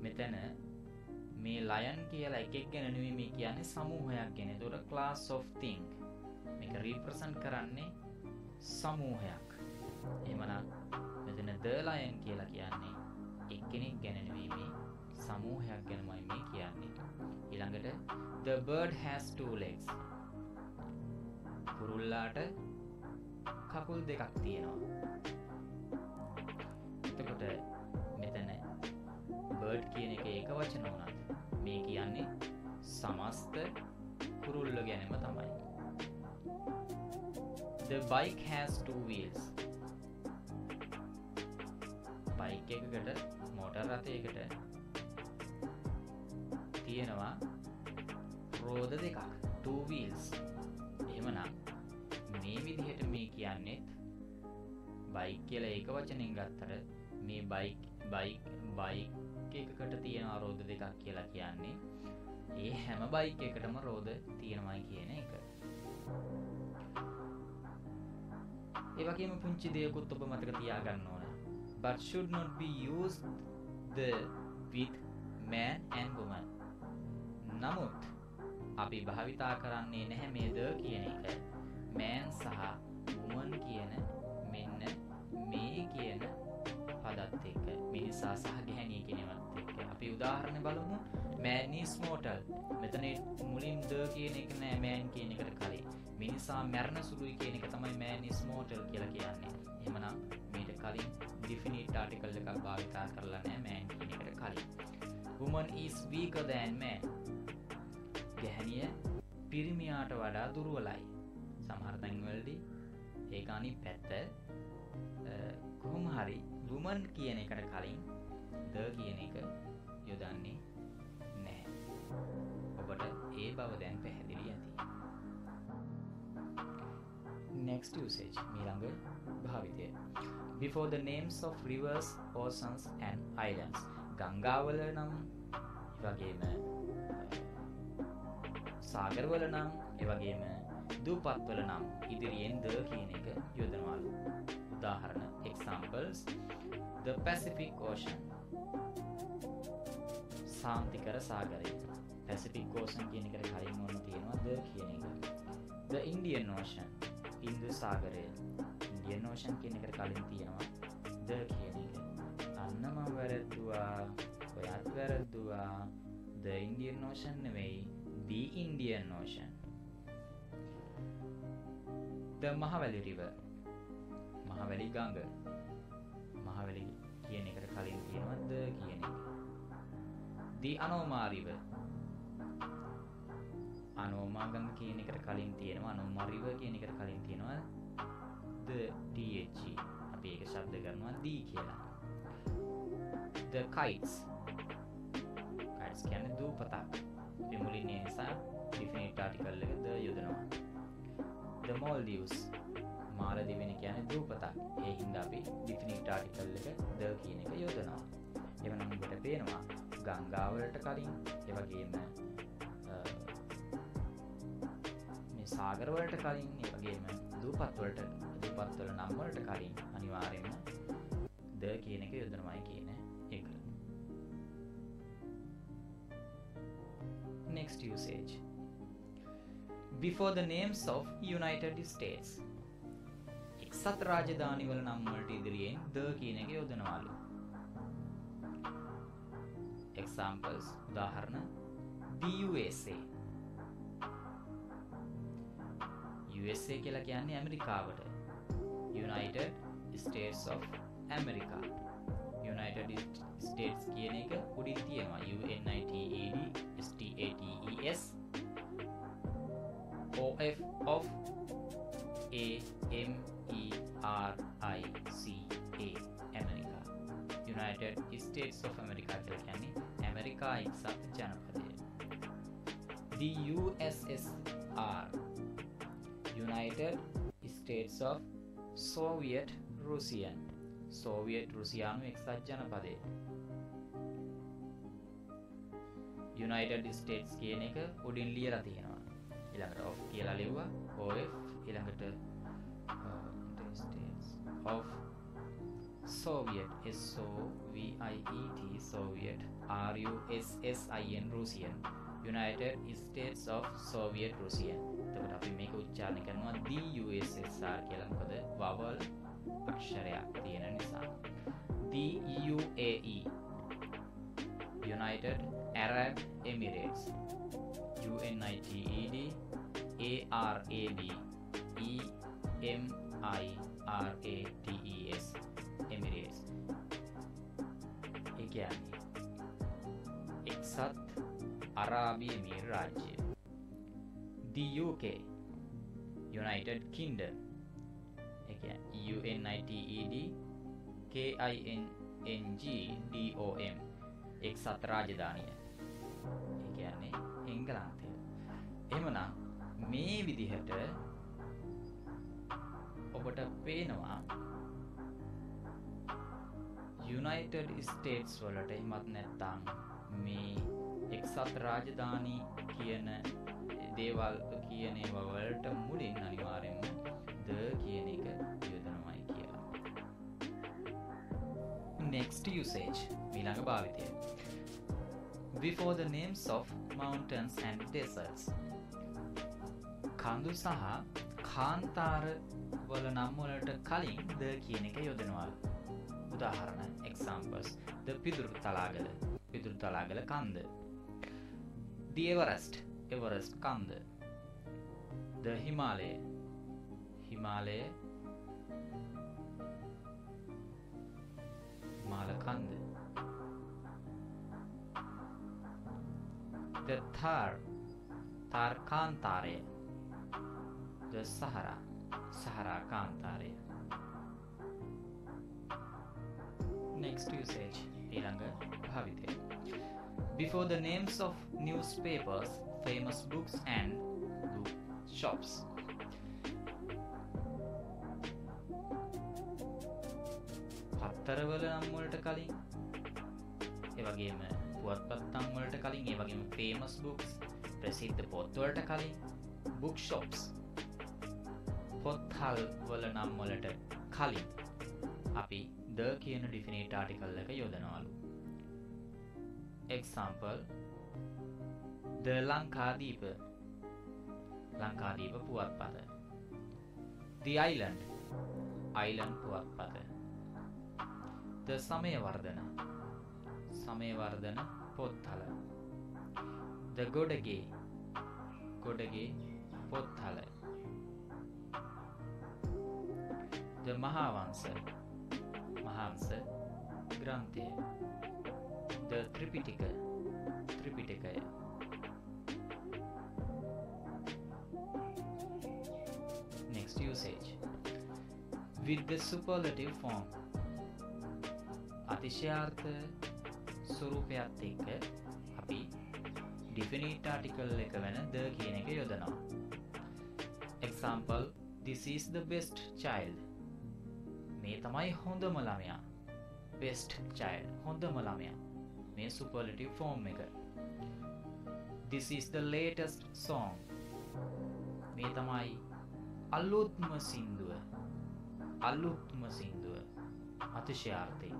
මෙතන මේ ලයන් කියලා එකෙක් ගැන නෙවෙයි මේ කියන්නේ සමූහයක් ගැන. ඒතකොට class of thing. මේක represent කරන්නේ සමූහයක්. එහෙමනම් මෙතන the lion කියලා කියන්නේ එක්කෙනෙක් ගැන නෙවෙයි මේ සමූහයක් ගැනමයි මේ කියන්නේ. ඊළඟට the bird has two legs. කුරුල්ලාට කකුල් දෙකක් තියෙනවා. එතකොට මෙතන බර්ඩ් කියන එක ඒක වචන වුණත් මේ කියන්නේ සමස්ත කුරුල්ල ගැනම තමයි. The bike has two wheels. Bike එකකට මෝටර් රථයකට තියෙනවා රෝද දෙකක් two wheels. එහෙමනම් මේ විදිහට මේ කියන්නේත් බයික් කියලා ඒක වචනෙන් ගත්තට මේ බයික් බයික් බයික් එකකට තියෙන රෝද දෙකක් කියලා කියන්නේ ඒ හැම බයික් එකටම රෝද තියෙනවයි කියන එක. ඒ වගේම පුංචි දෙයකුත් ඔබ මතක තියාගන්න ඕන. But should not be used the with man and woman. නමුත් අපි භාවිතා කරන්නේ නැහැ මේ ද කියන එක මෑන් සහ වුමන් කියන මෙන්න මේ කියන පදත් එක්ක මිනිසා සහ ගැහැණිය කියනවත් එක්ක. අපි උදාහරණ බලමු. මෑනීස් මෝටල් මෙතන මුලින් ද කියන එක නෑ මෑන් කියන එකට කලින්. මිනිසා මැරණ සුළුයි කියන එක තමයි මෑනීස් මෝටල් කියලා කියන්නේ. එහෙමනම් මීට කලින් ඩිෆිනිට් ආටිකල් එකක් භාවිතා කරලා නෑ මෑන් කියන එකට කලින්. Woman is weaker than man. ගැහැණිය පිරිමියාට වඩා දුර්වලයි. සමහර තැන්වලදී ඒක අනිත් පැත්ත අ, කොහොම හරි වුමන් කියන එකට කලින් ද කියන එක යොදන්නේ නැහැ. ඔබට ඒ බව දැන් පැහැදිලි ඇති. next usage මීළඟ භාවිතය. before the names of rivers, oceans and islands. ගංගාවල නම් ඒ වගේම අ, සාගරවල නම් ඒ වගේම දූපත්වල නම් ඉදිරියෙන් ද කියන එක යොදනවලු. උදාහරණ examples the Pacific Ocean සාන්තිකර සාගරය Pacific Ocean කියන එකට කලින් මොන තියෙනවා ද කියන එක. The Indian Ocean ඉන්දු සාගරය Indian Ocean කියන එකට කලින් තියෙනවා ද කියන එක. අන්න මම වැරද්දුවා. ඔයත් වැරද්දුවා. The Indian Ocean නෙවෙයි the Indian Ocean. The Mahaweli river Mahaweli ගඟ මහවැලි කියන එකට කලින් තියෙනවා ද කියන එක. The Anoma river අනෝමා ගඟ කියන එකට කලින් තියෙනවා අනෝමා river කියන එකට කලින් තියෙනවා the THE අපි ඒක ශබ්ද කරනවා D කියලා. The kites kites කියන්නේ දූපතක්. ඒ මුලින් ඒ නිසා definite article එක ද යොදනවා. The Maldives මාලදිවෙන කියන්නේ දූපතක්. ඒ හින්දා අපි definite article එක ද කියන එක යොදනවා. එවනම් ඔබට පේනවා ගංගාවලට කලින් ඒ වගේම අ, මේ සාගරවලට කලින් ඒ වගේම දූපත්වලට දූපත්වල නම් වලට කලින් අනිවාර්යයෙන්ම ද කියන එක යොදනවායි කියන එක. Next usage. before the names of United States. එක්සත් රාජධානිවල නම්වලට ඉදිරියෙන් ද කියන එක යොදනවාලු. examples උදාහරණ the USA USA කියලා කියන්නේ ඇමරිකාවට United States of America United States කියන එක උඩින් තියෙනවා UNITED STATES OF of A M E R I C A America United States of America කියලා කියන්නේ ඇමරිකා එක්සත් ජනපදය The USSR United States of Soviet Russian Soviet රුසියානු එක්සත් ජනපදය United States කියන එක උඩින් ලියලා තියෙනවා. ඊළඟට of කියලා ලිව්වා. OF ඊළඟට uh, States of Soviet S O V I E T Soviet R U S S I N Russian. United States of Soviet Russian. එතකොට අපි මේක උච්චාරණය කරනවා DUSSR කියලා. මොකද vowel අක්ෂරයක් තියෙන නිසා. DUAE United Arab Emirates UNITED ARAB EMIRATES Emirates. ඒ කියන්නේ එක්සත් අරාබි එමීර් රාජ්‍යය. The UK United Kingdom. එක UNITED KINNGDOM එක්සත් රාජධානිය. ඒ කියන්නේ එංගලන්තය එහෙමනම් මේ විදිහට ඔබට පේනවා United States වලට එමත් නැත්තම් මේ එක්සත් රාජධානී කියන දේවල් කියන ඒවා වලට මුලින් අනිවාර්යෙන්ම ද කියන එක යොදනමයි කියලා. Next usage මීළඟ භාවිතය. Before the names of mountains and deserts. කඳු සහ කාන්තාර වල නම් වලට කලින් ද කියන එක යොදනවලු. උදාහරණ examples. the පිදුරු තලාගල. පිදුරු තලාගල කන්ද. the everest everest කන්ද. the himalaya. හිමාලය හිමාල කන්ද. The thar තාර් කාන්තාරය the sahara සහරා කාන්තාරය next usage ඊළඟ භාවිතය before the names of newspapers famous books and book shops. පත්තරවල නම් වලට කලින් ඒ වගේම පුවත්පත් නම් වලට කලින් ඒ වගේම famous books ප්‍රසිද්ධ පොත්වලට කලින් book shops පොත්හල් වල නම් වලට කලින් අපි ද කියන ඩිෆිනේට් ආටිකල් එක යොදනවලු. Example the Lankadeepa Lankadeepa පුවත්පත. The Island Island පුවත්පත. ද සමයවර්ධන සමයවර්ධන පොත්හල. ද ගොඩගේ ගොඩගේ පොත්හල. ද මහාවංස මහන්ස ග්‍රන්ථය. ද ත්‍රිපිටික ත්‍රිපිටකය next usage. With the superlative form. අතිශයාර්ථ ස්වරූපයත් එක්ක අපි ඩිෆිනිට් ආටිකල් එක වෙන ද කියන එක යොදනවා. Example this is the best child. මේ තමයි හොඳම ළමයා. Best child හොඳම ළමයා. මේ superlative form එක. This is the latest song. මේ තමයි අලුත්ම සින්දුව. අලුත්ම සින්දුව. අතිශයාර්ථය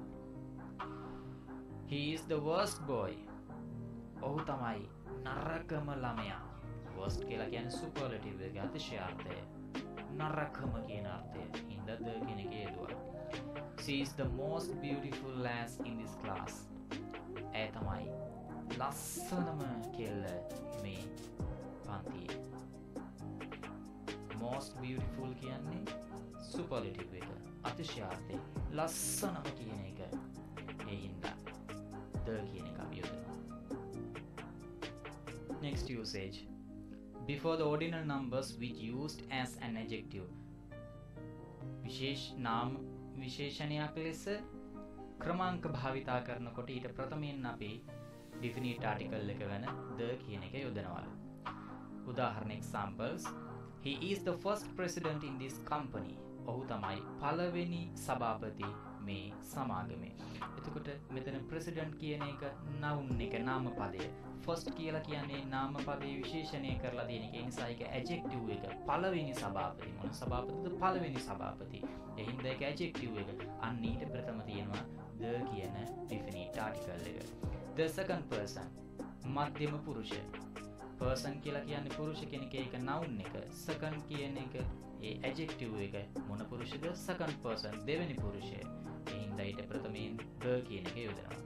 he is the worst boy. ඔහු තමයි නරකම ළමයා. Worst කියලා කියන්නේ superlative එක අතිශයාර්ථය නරකම කියන අර්ථය. හින්දා ද කියන එක යෙදුවා. She is the most beautiful lass in this class. ඇය තමයි ලස්සනම කෙල්ල මේ පන්තියේ. Most beautiful කියන්නේ superlative එක. අතිශයාර්ථය ලස්සනම කියන එක. ඒ හින්දා the කියන එක අපි යොදනවා next usage. Before the ordinal numbers which used as an adjective. විශේෂ නාම විශේෂණයක් ලෙස ක්‍රමාංක භාවිතා කරනකොට ඊට ප්‍රථමයෙන් අපි ඩිෆිනිට් ආටිකල් එක වෙන ද කියන එක යොදනවලු උදාහරණ examples he is the first president in this company. ඔහු තමයි පළවෙනි සභාපති මේ සමාගමේ. එතකොට මෙතන ප්‍රසිඩන්ට් කියන එක නවුන් එක නාම පදය ෆස්ට් කියලා කියන්නේ නාම පදේ විශේෂණය කරලා තියෙන එක. නිසා එක ඇජෙක්ටිව් එක. පළවෙනි සභාපති මොන සභාපතිද? පළවෙනි සභාපති. එහින්ද එක ඇජෙක්ටිව් එක. අන්න ඊට ප්‍රථම තියෙනවා ද කියන ඩිෆිනිට් ආටිකල් එක. The second person මධ්‍යම පුරුෂ. පර්සන් කියලා කියන්නේ පුරුෂ කෙනෙක්. ඒක නවුන් එක. සකන් කියන එක ඒ ඇජෙක්ටිව් එක මොන පුරුෂද? සකන් පර්සන් දෙවැනි පුරුෂය. එහින්ද ඊට ප්‍රථමයෙන් ද කියන එක යොදනවා.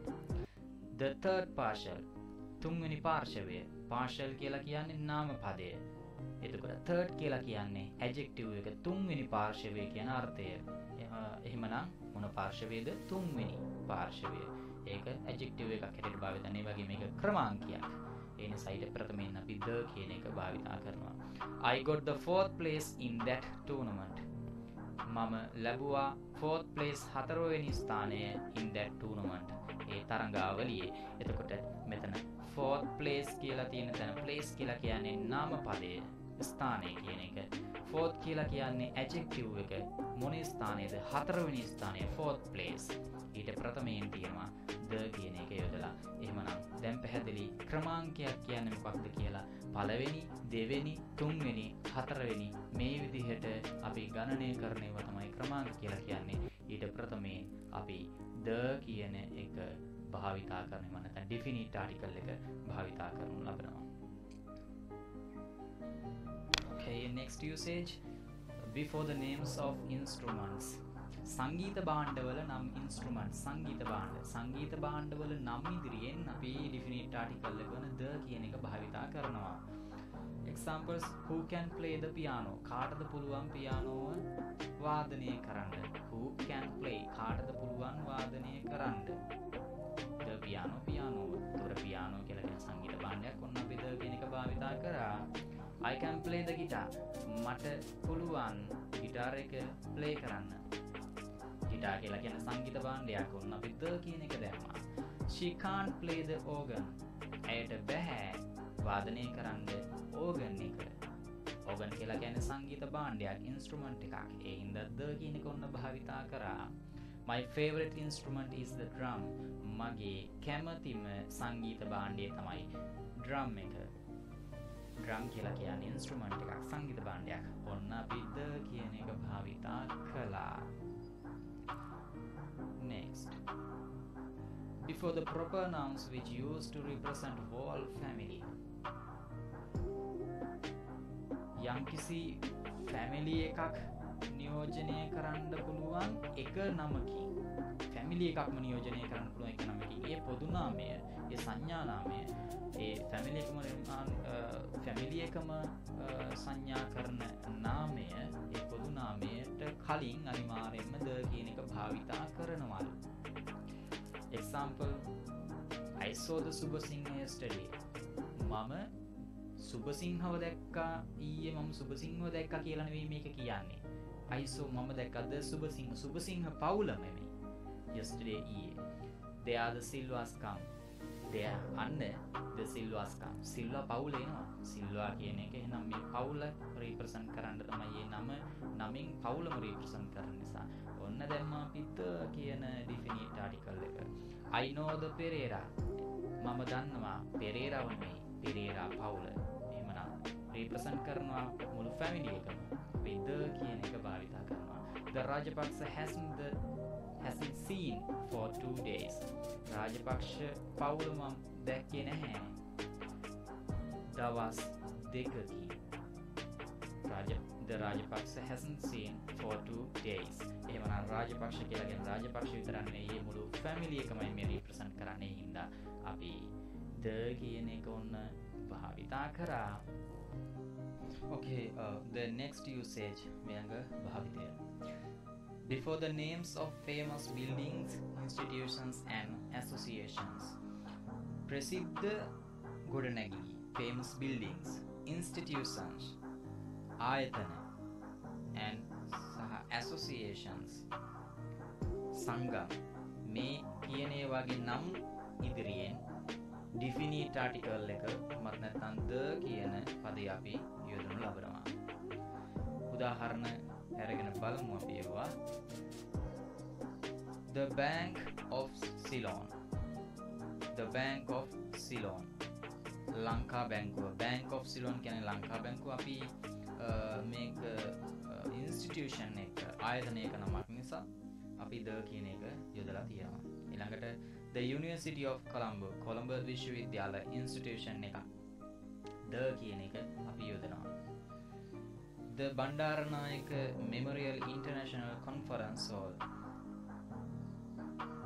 The third partial තුන්වෙනි පාර්ශවය. පාර්ශල් කියලා කියන්නේ නාම පදය. එතකොට තර්ඩ් කියලා කියන්නේ ඇජෙක්ටිව් එක තුන්වෙනි පාර්ශවය කියන අර්ථය. එහෙමනම් මොන පාර්ශවයද? තුන්වෙනි පාර්ශවය. ඒක ඇජෙක්ටිව් එකක් හැටියට භාවිතන්නේ වගේ මේක ක්‍රමාංකයක්. එන සයිට ප්‍රථමයෙන් අපි ද කියන එක භාවිතා කරනවා. I got the fourth place in that tournament. මම ලැබුවා ෆෝත් ප්ලේස් හතරවෙනි ස්ථානය in that tournament. ඒ තරඟාවලියේ එතකොට මෙතන ෆෝත් ප්ලේස් කියලා තියෙන තැන ප්ලේස් කියලා කියන්නේ නාම පදය ස්ථානය කියන එක. ෆෝත් කියලා කියන්නේ ඇජෙක්ටිව් එක. මොන ස්ථානයද? හතරවෙනි ස්ථානය ෆෝත් ප්ලේස් ඊට ප්‍රථමයෙන් තියෙනවා ද කියන එක යොදලා එහෙමනම් දැන් පැහැදිලි ක්‍රමාංකයක් කියන්නේ මොකක්ද කියලා පළවෙනි දෙවෙනි තුන්වෙනි හතරවෙනි මේ විදිහට අපි ගණනය කරනව තමයි ක්‍රමාංක කියලා කියන්නේ. ඊට ප්‍රථමයෙන් අපි ද කියන එක භාවිතා කරන මනත ඩිෆිනිට් ආටිකල් එක භාවිතා කරනු ලබනවා. Okay, next usage. Before the names of instruments. සංගීත බාණ්ඩවල නම් ඉන්ස්ට්‍රමන්ට් සංගීත බාණ්ඩ සංගීත බාණ්ඩවල නම් ඉදිරියෙන් අපි ඩිෆිනිට් ආටිකල් එක වන ද කියන එක භාවිතා කරනවා. Examples who can play the piano? කාටද පුළුවන් පියානෝව වාදනය කරන්න? Who can play? කාටද පුළුවන් වාදනය කරන්න? the piano පියානෝව තොර පියානෝ කියලා කියන සංගීත භාණ්ඩයක්. ඔන්න අපි ද කියන එක භාවිතා කරා. I can play the guitar. මට පුළුවන් ගිටාර එක ප්ලේ කරන්න. ගිටා කියලා කියන සංගීත භාණ්ඩයක් ඔන්න අපි ද කියන එක දැම්මා. She can't play the organ. ඇයට බැහැ. වාදනය කරන්න ඕගන් එක. ඕගන් කියලා ගැන සංගීත බාණ්ඩයක් ඉන්ස්ට්‍රමන්ට් එකක්. ඒ හින්දා ද කියන එක ඔන්න භාවිතා කරා. My favorite instrument is the drum. මගේ කැමතිම සංගීත බාණ්ඩය තමයි ඩ්‍රම් එක. ඩ්‍රම් කියලා කියන්නේ ඉන්ස්ට්‍රමන්ට් එකක් සංගීත බාණ්ඩයක් ඔන්න අපි ද කියන එක භාවිතා කළා. Next. Before the proper nouns which used to represent whole family. යම්කිසි ෆැමිලි එකක් නියෝජනය කරන්න පුළුවන් එක නමකින්. ෆැමිලි එකක්ම නියෝජනය කරන්න පුළුවන් එක නමකින්. ඒ පොදුනාමය ඒ සංඥානාමය ඒ ෆැමිලිකම ෆැමිලි එකම සංඥා කරන නාමය ඒ පොදුනාමයට කලින් අනිවාරයෙන්ම ද කියන එක භාවිතා කරනවලු. එක්සාම්පල් අයිසෝද සුභසිංහය ස්ටඩේ මම සුභසිංහව දැක්කා ඊය මම සුභසිංහව දැක්ක කියලනවේ මේක කියන්නේ. අයිසෝ මම දැක්කද සුභසිංහ සුභසිංහ පවුලමෙමි යස්ටඩේ ඊයේ දෙයාද සිල්වාස්කම් දෙය අන්න ද සිල්වාස්කම් සිල්වා පවුලේනවා සිල්වා කියන එක නම් මේ පවුල රීප්‍රසන් කරන්න තමයි නම. නමින් පවුලම රීප්‍රසන් කරන නිසා. ඔන්න දැම්මා පිත්ත කියන ඩිෆිනිට ආටිකල් එක. අයිනෝද පෙරේරා මම දන්නවා පෙරේරවන්නේ පෙරේරා පවුල එමනම් රීප්‍රසන් කරනවා මුළු ෆැමිලි එකම. විද කියන එක භාවිතා කරනවා. ද Rajapaksa හැසන්ද hasn't seen for two days? Rajapaksa පවුල මම දැක්කේ නැහැ. දවස් දෙකකින්. රාජ ද Rajapaksa hasn't seen for two days. එහෙමනම් රාජපක්ෂ කියලාගෙන රාජපක්ෂ විතරන්නේ මේ මුළු ෆැමිලි එකමයි මේ රිප්‍රසන්ට් කරන්නේ හින්දා. අපි ද කියන එක ඔන්න භාවිතා කරා. Okay, uh, the next usage මෙයඟ භාවිතය Before the names of famous buildings, institutions and associations ප්‍රසිද්ධ ගොඩනැගී famous buildings, institutions ආයතන and සහ associations සංගම් මේ කියන ඒවාගේ නම් ඉදිරියෙන් ඩිෆිනීට් ආටිකල් එක මත් නැත්තන් ද කියන පදය අපි යොදනු ලබනවා. උදාහරණ ඇරගෙන බලමු අපි ඒවා. The Bank of Ceylon. The Bank of Ceylon. ලංකා බැංකුව. Bank of Ceylon කියන ලංකා බැංකුව. අපි මේක ඉන්ස්ටිටියෂන් එක ආයතනයක නමක් නිසා අපි ද කියන එක යොදලා තියෙනවා. ඉළඟට the University of Colombo Colombo විශ්වවිද්‍යාල ඉන්ස්ටිටියෂන් එක ද කියන එක අපි යොදනවා. the Bandaranaike memorial international conference hall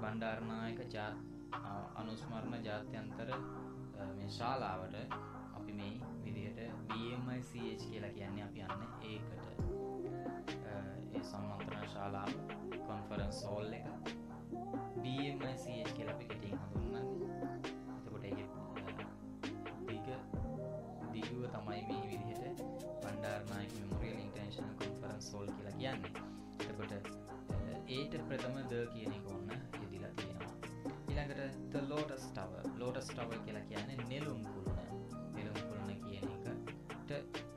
Bandaranaike ජා අනුස්මරණ ජාත්‍යන්තර මේ ශාලාවට අපි මේ විදිහට BMICH කියලා කියන්නේ අපි යන්න ඒකට. ඒ සම්මන්ත්‍රණ ශාලාව කොන්ෆරන්ස් හෝල් එක BMICH කියලා අපි කෙටින් හඳුන්වන්නේ. දිගුව තමයි මේ විදිහට Bandaranaike memorial international conference hall කියලා කියන්නේ. එතකොට ඒට ප්‍රථම ද කියන එක ඔන්න යෙදිලා තියෙනවා. ඊළඟට the lotus tower lotus tower කියලා කියන්නේ නෙළුම් කුළුණ නෙළුම් කුළුණ කියන එකට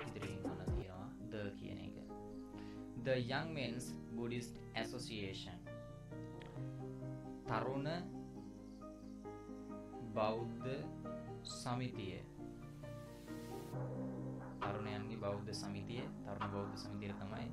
ඉදිරියෙන් ඔන්න තියෙනවා ද කියන එක. The Young Men's Buddhist Association. තරුණ බෞද්ධ සමිතිය. තරුණයන්ගේ බෞද්ධ සමිතිය තරුණ බෞද්ධ සමිතිය තමයි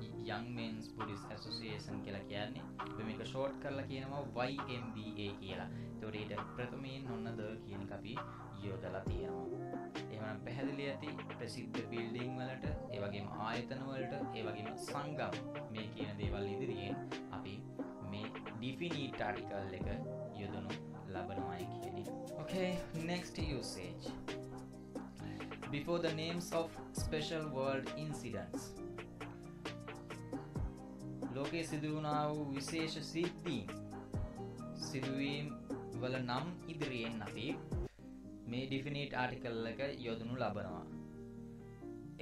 යංමන්ස් පුඩිස් ඇසෝසියේෂන් කියලා කියන්නේ. මේක ෂෝට් කරලා කියනවා YMBA කියලා. තොරට ප්‍රථමයෙන් ඔන්න ද කියන අපි යෝදලා තියෙනවා. එමනම් පැහැදිලි ඇති ප්‍රසිද්ධ බිල්ඩිං වලට ඒවගේම ආයතන වලට ඒවගේම සංගම් මේ කියන දේවල් ඉදිරියෙන් අපි මේ ඩිෆිනීට් ආටිකල් එක යොදනු ලබනවායි කියන Okay, next usage. Before the names of special world incidents. ලෝකයේ සිදුවනා වූ විශේෂ සිද්ධීන් සිදුවීම් වල නම් ඉදිරියෙන් අපි මේ ඩිෆිනිට් ආටිකල් එක යොදනු ලබනවා.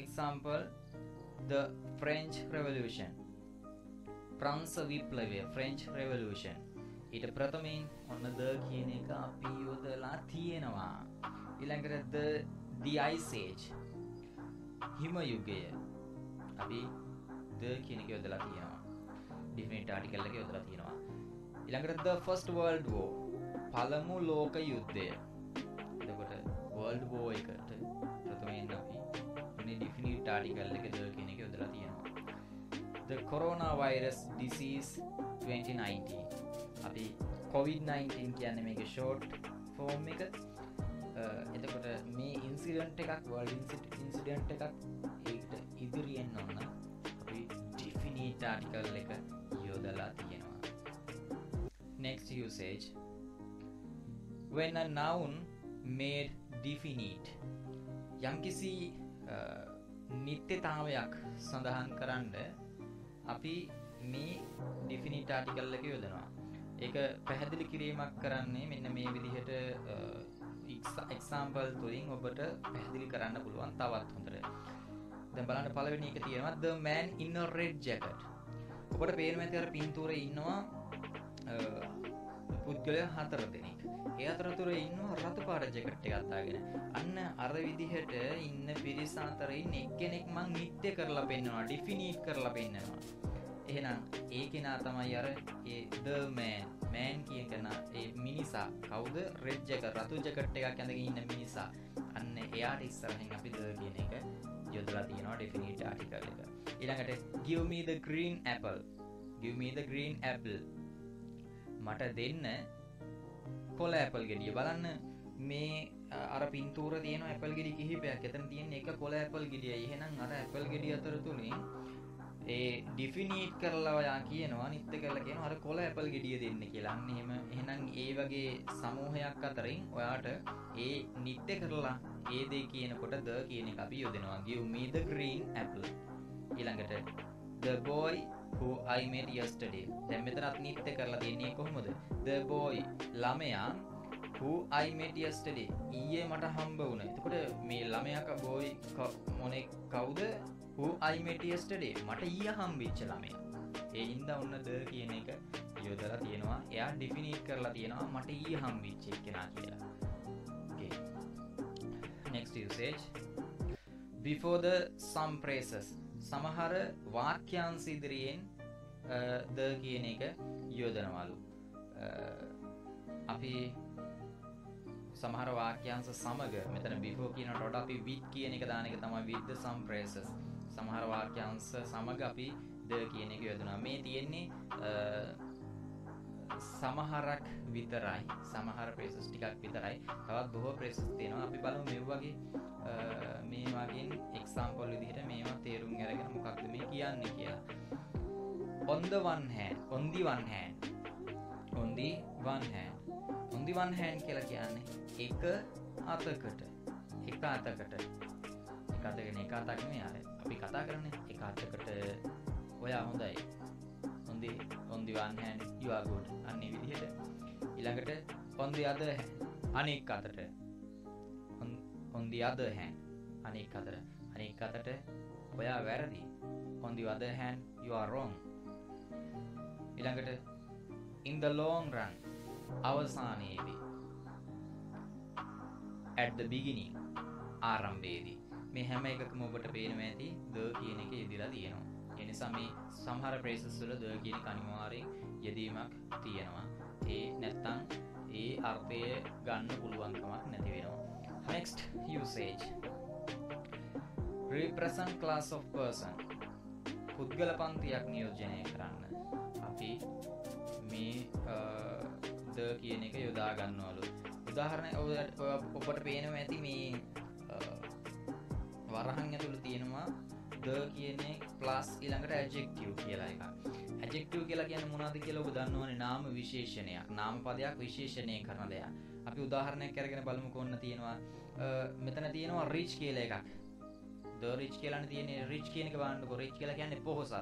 Example the French Revolution. ප්‍රංස විප්ලවය French Revolution. ඊට ප්‍රථමයෙන් ඔන්න ද කියන එක අපි යොදලා තියෙනවා. ඊළඟට the the ice age. හිම යුගය. අපි ද කියන එක යොදලා තියෙනවා. ඩිෆිනිට් ආටිකල් එක යොදලා තියෙනවා. ඊළඟට the first world war. පළමු ලෝක යුද්ධය. එතකොට වර්ල්ඩ් වෝ එකට ප්‍රථමයෙන් අපි මේ ඩිෆිනිට් ආටිකල් එක ද කියන එක යොදලා තියෙනවා. The coronavirus disease 2019 අපි COVID-19 කියන්නේ මේක ෂෝට් ෆෝම් එක. එතකොට මේ ඉන්සිඩන්ට් එකක් වර්ල්ඩ් ඉන්සිඩන්ට් එකක් ඒකට ඉදිරියෙන් ඔන්න අපි ඩිෆිනිට් ආටිකල් එක යොදලා තියෙනවා. Next usage. When a noun made definite. යම්කිසි නිත්‍යතාවයක් සඳහන් කරන්න අපි මේ ඩිෆිනිට ආටිකල් එක යොදනවා. ඒක පැහැදිලි කිරීමක් කරන්නේ මෙන්න මේ විදිහට එක්සාම්පල් තුළින් ඔබට පැහැදිලි කරන්න පුළුවන් තවත් හොඳට දැන් බලන්න පළවෙනි එක තියෙනවා the man in a red jacket ඔබට පේනවා ඇති අර පින්තූරේ ඉන්නවා පුද්ගලයා හතර දෙනෙක්. ඒ අතරතුර ඉන්නවා රතු පාට ජැකට් එකක් අදාගෙන. අන්න අර විදිහට ඉන්න පිරිස අතර ඉන්න එක්කෙනෙක් මං නිත්‍ය කරලා පෙන්නනවා, ඩිෆිනිට් කරලා පෙන්නනවා. එහෙනම් ඒ කෙනා තමයි අර ඒ the man man කියන කෙනා ඒ මිනිසා කවුද රෙඩ් ජැකට් රතු ජැකට් එකක් ඇඳගෙන ඉන්න මිනිසා. අන්න එයාට ඉස්සරහින් අපි the කියන එක යොදලා තියෙනවා ඩෙෆිනිට් ආටිකල් එක. ඊළඟට give me the green apple. give me the green apple. මට දෙන්න කොල ඇපල් ගෙඩිය බලන්න මේ අර පින්තූර තියෙන ඇපල් ගෙඩි කිහිපයක් එතන තියෙන එක කොල ඇපල් ගෙඩිය එහෙනම් අර ඇපල් ගෙඩිය අතර තුලින් ඒ ඩිෆිනීට් කරලා ඔයා කියනවා නිත්ත කරලා කියන අර කොළ ඇපල් ගෙඩිය දෙන්න කියලා. අන්න එහෙම එහෙනම් ඒ වගේ සමූහයක් අතරින් ඔයාට ඒ නිත්‍ය කරලා ඒ දේ කියනකොට ද කියන එක අපි යොදනවා. give me the green apple. ඊළඟට the boy who I met yesterday. දැන් මෙතනත් නිත්‍ය කරලා දෙන්නේ කොහොමද? the boy ළමයා who I met yesterday. ඊයේ මට හම්බ වුණා. එතකොට මේ ළමයා boy මොනේ කවුද? Who I met yesterday. මට ඊයේ හම්බෙච්ච ළමයා. ඒ හින්දා ඔන්න ද කියන එක යොදලා තියෙනවා. එයා ඩිෆිනිට් කරලා තියෙනවා මට ඊයේ හම්බෙච්ච එක්කෙනා කියලා. Okay. Next usage. Before the some phrases. සමහර වාක්‍යංශ ඉදිරියෙන් ද කියන එක යොදනවලු. අපි සමහර වාක්‍යංශ සමග මෙතන before කියනට වඩා අපි with කියන එක දාන එක තමයි with the some phrases. සමහර වාක්‍යංශ සමග අපි ද කියන එක යොදනවා. මේ තියෙන්නේ සමහරක් විතරයි. සමහර phrases ටිකක් විතරයි. තවත් බොහෝ phrases තියෙනවා. අපි බලමු මේ වගේ මේ වගේ එක්සාම්පල් විදිහට මේවා තේරුම් අරගෙන මොකක්ද මේ කියන්නේ කියලා. on the one hand on the one hand on the one hand on the one hand කියලා කියන්නේ එක අතකට එක අතකට එක අතගෙන එක අතක් නෙමෙයි අර අපි කතා කරන්නේ එක අතකට. ඔයා හොඳයි. on the on the one hand you are good. අන්නේ විදිහට ඊළඟට on the other hand අනෙක් අතට. on, on the other hand අනෙක් අතට. අනෙක් අතට ඔයා වැරදි. on the other hand you are wrong. ඊළඟට in the long run අවසානයේදී at the beginning ආරම්භයේදී. මේ හැම එකකම ඔබට පේනවා ඇති the කියන එක යෙදලා තියෙනවා. ඒ නිසා මේ සමහර phrases වල the කියන එක අනිවාර්යෙන් යෙදීමක් තියෙනවා. ඒ නැත්තම් ඒ අර්ථය ගන්න පුළුවන් කමක් නැති වෙනවා. next usage represent class of person පුද්ගල පන්තියක් නියෝජනය කරන්න අපි මේ ද කියන එක යොදා ගන්නවලු උදාහරණ ඔබට පේනව ඇති මේ වරහන් ඇතුළ තියෙනවා ද කියන්නේ ප්ලස් ඊළඟට ඇජෙක්ටිව් කියලා එක ඇජෙක්ටිව් කියලා කියන්න මොනවද කියලා ඔබ දන්නවනේ? නාම විශේෂණයක්. නාම පදයක් විශේෂණය කරන දෙයක්. අපි උදාහරණයක් අරගෙන බලමුකෝ ඔන්න තියෙනවා. මෙතන තියෙනවා රිච් කියලා එකක්. ද රිච් කියලානේ තියෙන්නේ. රිච් කියන එක බලන්නකො. රිච් කියලා කියන්නේ පොහොසත්.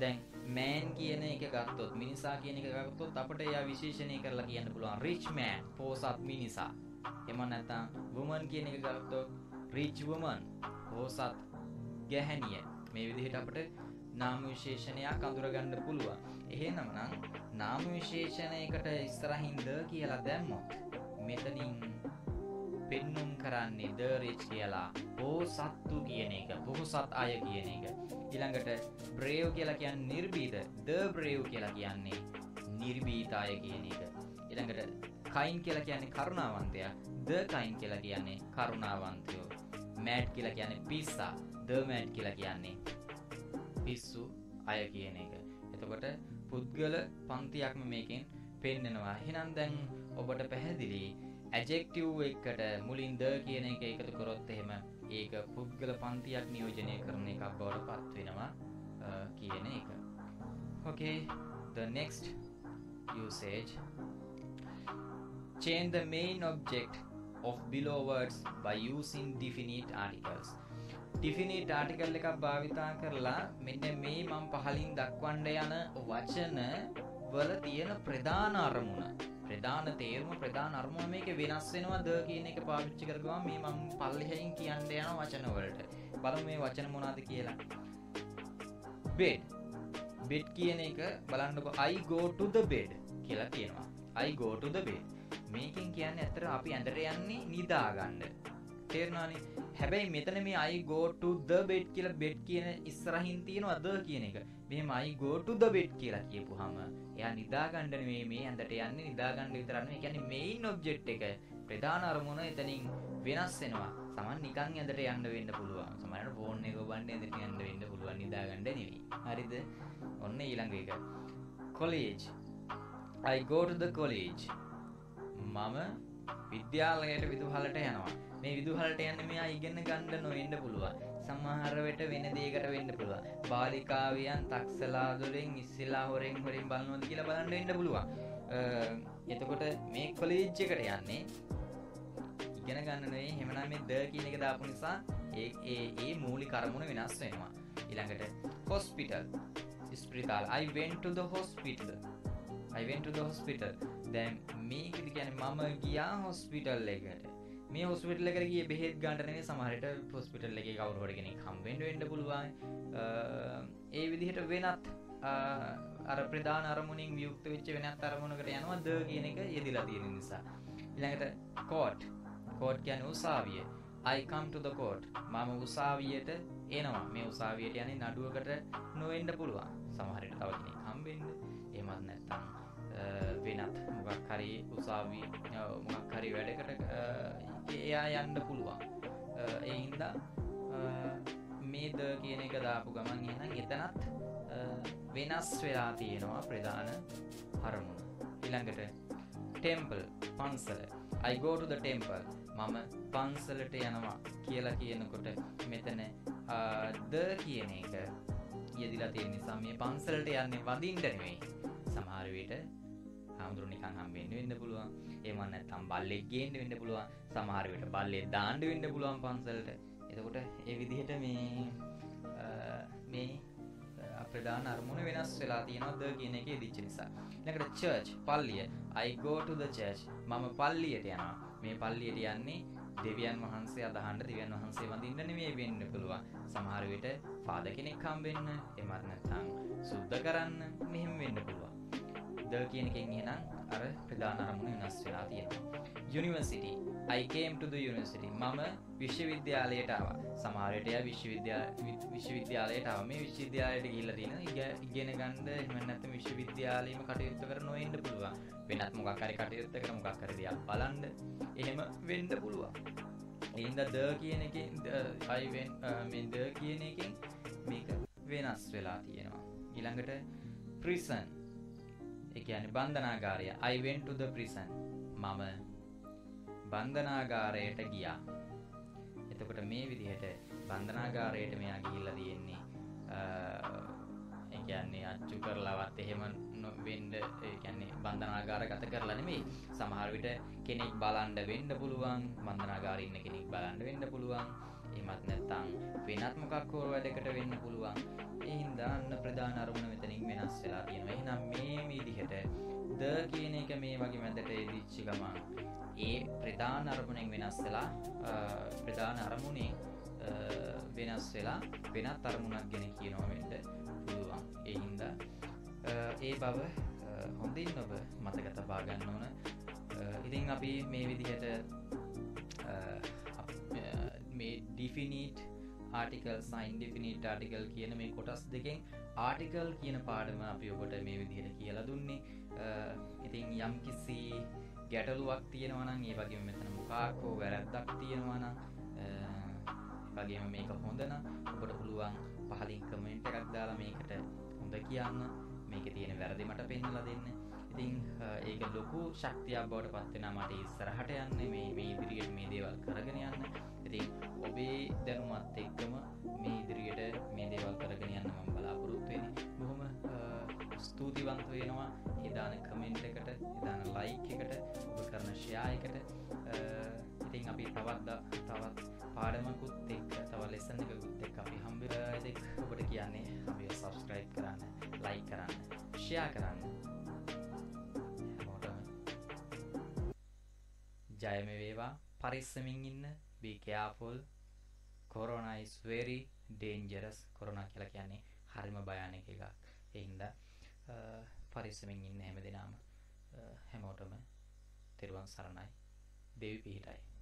දැන් මෑන් කියන එක ගත්තොත් මිනිසා කියන එක ගත්තොත් අපිට එයා විශේෂණය කරලා කියන්න පුළුවන්. රිච් මෑන් පොහොසත් මිනිසා. එම නැත්නම් වුමන් කියන එක ගත්තොත් රිච් වුමන් පොහොසත් ගැහැණිය මේ විදිහට අපිට නාම විශේෂණයක් අඳුරගන්න පුළුවන්. එහෙනම් නම් නාම විශේෂණයකට ඉස්සරහින් ද කියලා දැම්මොත් මෙතනින් පෙන්නුම් කරන්නේ ද රිච් කියලා පොහොසත්තු කියන එක පොහොසත් අය කියන එක. ඊළඟට බ්‍රේව් කියලා කියන්නේ නිර්භීත ද බ්‍රේව් කියලා කියන්නේ නිර්භීත අය කියන එක. ඊළඟට කයින් කියලා කියන්නේ කරුණාවන්තයා ද කයින් කියලා කියන්නේ කරුණාවන්තයෝ. මෑඩ් කියලා කියන්නේ පිස්සා. ද මෑඩ් කියලා කියන්නේ පිස්සු අය කියන එක. එතකොට පුද්ගල පන්තියක්ම මේකෙන් පෙන්නෙනවා. එහෙනම් දැන් ඔබට පැහැදිලි ඇජෙක්ටිව් එකට මුලින් ද කියන එක එකතු කරොත් එහෙම ඒක පුද්ගල පන්තියක් නියෝජනය කරන එකක් බවට පත් වෙනවා කියන එක. Okay, the next usage. Change the main object of below words by using definite articles. Definite article එකක් භාවිතා කරලා මෙන්න මේ මම පහලින් දක්වන්න යන වචන වල තියෙන ප්‍රධාන අරමුණ. ප්‍රධාන තේරුම ප්‍රධාන අරමුණ මේක වෙනස් වෙනවා ද කියන එක පාවිච්චි කරගම. මේ මම පල්ලෙහායින් කියන්න යන වචන වලට. බලමු මේ වචන මොනවද කියලා. bed. bed කියන එක බලන්නකො. I go to the bed කියලා කියනවා I go to the bed. මේකෙන් කියන්නේ ඇත්තට අපි ඇඳට යන්නේ නිදා ගන්න තේරෙනවානේ හැබැයි මෙතන මේ I go to the bed කියලා bed කියන ඉස්සරහින් තියෙනවා the කියන එක. මෙහෙම I go to the bed කියලා කියපුවාම එයා නිදා ගන්න නෙමෙයි මේ ඇඳට යන්නේ නිදා ගන්න විතරක් නෙමෙයි කියන්නේ main object එක ප්‍රධාන අරමුණ එතනින් වෙනස් වෙනවා. සමහර නිකන් ඇඳට යන්න වෙන්න පුළුවන්. සමහරට ෆෝන් එක ඔබන්න ඇඳට යන්න වෙන්න පුළුවන් නිදා ගන්න නෙමෙයි හරිද? ඔන්න ඊළඟ එක. College. I go to the college. මම විද්‍යාලයට විදුහලට යනවා. මේ විදුහලට යන්න මෙයා ඉගෙන ගන්න නොවෙන්න පුළුවන්. සමහර වෙට වෙන දෙයකට වෙන්න පුළුවන්. බාලිකාවියන් තක්සලාදුරෙන් ඉස්සිලා හොරෙන් හොරින් බලනොද කියලා බලන්න වෙන්න පුළුවන්. එතකොට මේ කොලේජ් එකට යන්නේ ඉගෙන ගන්න නෙවෙයි. එහෙමනම් මේ ද කියන එක දාපු නිසා ඒ ඒ ඒ මූලික අරමුණ වෙනස් වෙනවා. ඊළඟට hospital ස්පිරිතාල I went to the hospital. I went to the hospital. දැන් මේකද කියන්නේ මම ගියා hospital එකට. මේ hospital එකට ගියේ බෙහෙත් ගන්න නෙවෙයි සමහර විට hospital එකේ කවුරු හරි කෙනෙක් හම්බෙන්න වෙන්න පුළුවන්. ඒ විදිහට වෙනත් අර ප්‍රධාන අරමුණින් වියුක්ත වෙච්ච වෙනත් අරමුණකට යනවා ද කියන එක යෙදිලා තියෙන නිසා. ඊළඟට court. කෝට් කියන උසාවිය. I come to the court. මම උසාවියට එනවා. මේ උසාවියට යන්නේ නඩුවකට නොවෙන්න පුළුවන්. සමහරට තව කෙනෙක් හම්බෙන්න. එහෙමත් නැත්නම් වෙනත් මොකක් හරි උසාවි මොකක් හරි වැඩකට එයා යන්න පුළුවන්. ඒ හින්දා මේ ද කියන එක දාපු ගමන් එහෙනම් එතනත් වෙනස් වෙලා තියෙනවා ප්‍රධාන අරමුණ. ඊළඟට ටෙම්පල් පන්සල. I go to the temple. මම පන්සලට යනවා කියලා කියනකොට මෙතන ද කියන එක යෙදිලා තියෙන නිසා මේ පන්සලට යන්නේ වදින්න නෙවෙයි සමහර විට හාමුදුරු නිකන් හම්බෙන්න වෙන්න පුළුවන් එහෙම නැත්නම් බල්ලෙක් ගේන්න වෙන්න පුළුවන් සමහර විට බල්ලෙක් දාන්න වෙන්න පුළුවන් පන්සලට එතකොට ඒ විදිහට මේ මේ ප්‍රධාන අරමුණ වෙනස් වෙලා තියෙනවා ද කියන එකේ දිච්ච නිසා. ඊළඟට church පල්ලිය I go to the church මම පල්ලියට යනවා. මේ පල්ලියට යන්නේ දෙවියන් වහන්සේ අදහන්න දෙවියන් වහන්සේ වඳින්න නෙමෙයි වෙන්න පුළුවන්. සමහර විට ෆාදර් කෙනෙක් හම්බෙන්න එහෙමත් නැත්නම් සුද්ධ කරන්න මෙහෙම වෙන්න පුළුවන්. ද කියන එකෙන් එහෙනම් අර ප්‍රධාන අරමුණ වෙනස් වෙලා තියෙනවා. University I came to the university මම විශ්වවිද්‍යාලයට ආවා. සමහර විට එයා විශ්වවිද්‍යාල විශ්වවිද්‍යාලයට ආවා. මේ විශ්වවිද්‍යාලයට ගිහිල්ලා තියෙන ඉගෙන ගන්න එහෙම නැත්නම් විශ්වවිද්‍යාලෙම කටයුතු කර නොවෙන්න පුළුවන්. වෙනත් මොකක් හරි කටයුත්තකට මොකක් හරි දෙයක් බලන්න එහෙම වෙන්න පුළුවන්. ඒ හින්දා ද කියන එකෙන් I went uh, මේ ද කියන එකෙන් මේක වෙනස් වෙලා තියෙනවා. ඊළඟට prison ඒ කියන්නේ බන්ධනාගාරය. I went to the prison. මම බන්ධනාගාරයට ගියා. එතකොට මේ විදිහට බන්ධනාගාරයට මෙයා ගිහිල්ලා තියෙන්නේ ඒ කියන්නේ අච්චු කරලවත් එහෙම වෙන්න ඒ කියන්නේ බන්ධනාගාර ගත කරලා නෙමෙයි. සමහර විට කෙනෙක් බලන්න වෙන්න පුළුවන් බන්ධනාගාරේ ඉන්න කෙනෙක් බලන්න වෙන්න පුළුවන්. එහෙමත් නැත්නම් වෙනත් මොකක් හෝ වැඩකට වෙන්න පුළුවන්. ඒ හින්දා අන්න ප්‍රධාන අරමුණ මෙතනින් වෙනස් වෙලා තියෙනවා. එහෙනම් මේ විදිහට ද කියන එක මේ වගේ මැදට එදිච්ච ගමන් ඒ ප්‍රධාන අරමුණෙන් වෙනස් වෙලා ප්‍රධාන අරමුණේ වෙනස් වෙලා වෙනත් අරමුණක් ගැන කියනවා වෙන්න පුළුවන්. ඒ හින්දා ඒ බව හොඳින් ඔබ මතක තබා ගන්න ඕන. ඉතින් අපි මේ විදිහට මේ definite article sign definite article කියන මේ කොටස් දෙකෙන් ආටිකල් කියන පාඩම අපි ඔබට මේ විදිහට කියලා දුන්නේ. ඉතින් යම් කිසි ගැටලුවක් තියෙනවනම් ඒ වගේ මෙතන මොකාකෝ වැරැද්දක් තියෙනවනම් වගේම මේක හොඳන ඔබට පුළුවන් පහලින් කමෙන්ට් එකක් දාලා මේකට හොඳ කියන්න. මේක තියෙන වැරදි මට පෙන්වලා දෙන්න. ඉතින් ඒක ලොකු ශක්තියක් බවට පත් වෙනවා. මට ඉස්සරහට යන්න මේ මේ ඉදිරියට මේ දේවල් කරගෙන යන්න. ඉතින් ඔබේ දැනුමත් එක්කම මේ ඉදිරියට මේ දේවල් කරගෙන යන්න මම බලාපොරොත්තු වෙන්නේ. බොහොම ස්තුතිවන්ත වෙනවා. එදාන කමෙන්ට් එකට එදාන ලයික් එකට ඔබ කරන ෂෙයා එකට. ඉතින් අපි තවත් තවත් පාඩමකුත් එක්ක තව ලෙසන් එකකුත් එක්ක අපි හම්බ ඉතින් ඔබට කියන්නේ අපි සබස්ක්‍රයිබ් කරන්න ලයික් කරන්න ෂෙයා කරන්න. ජයම වේවා. පරිස්සමින් ඉන්න. Be careful. Corona is very dangerous. Corona කියලා කියන්නේ හරිම භයානක එකක්. ඒ හින්දා පරිස්සමින් ඉන්න හැම දෙනාම හැමෝටම තෙරුවන් සරණයි. දෙවි පිහිටයි.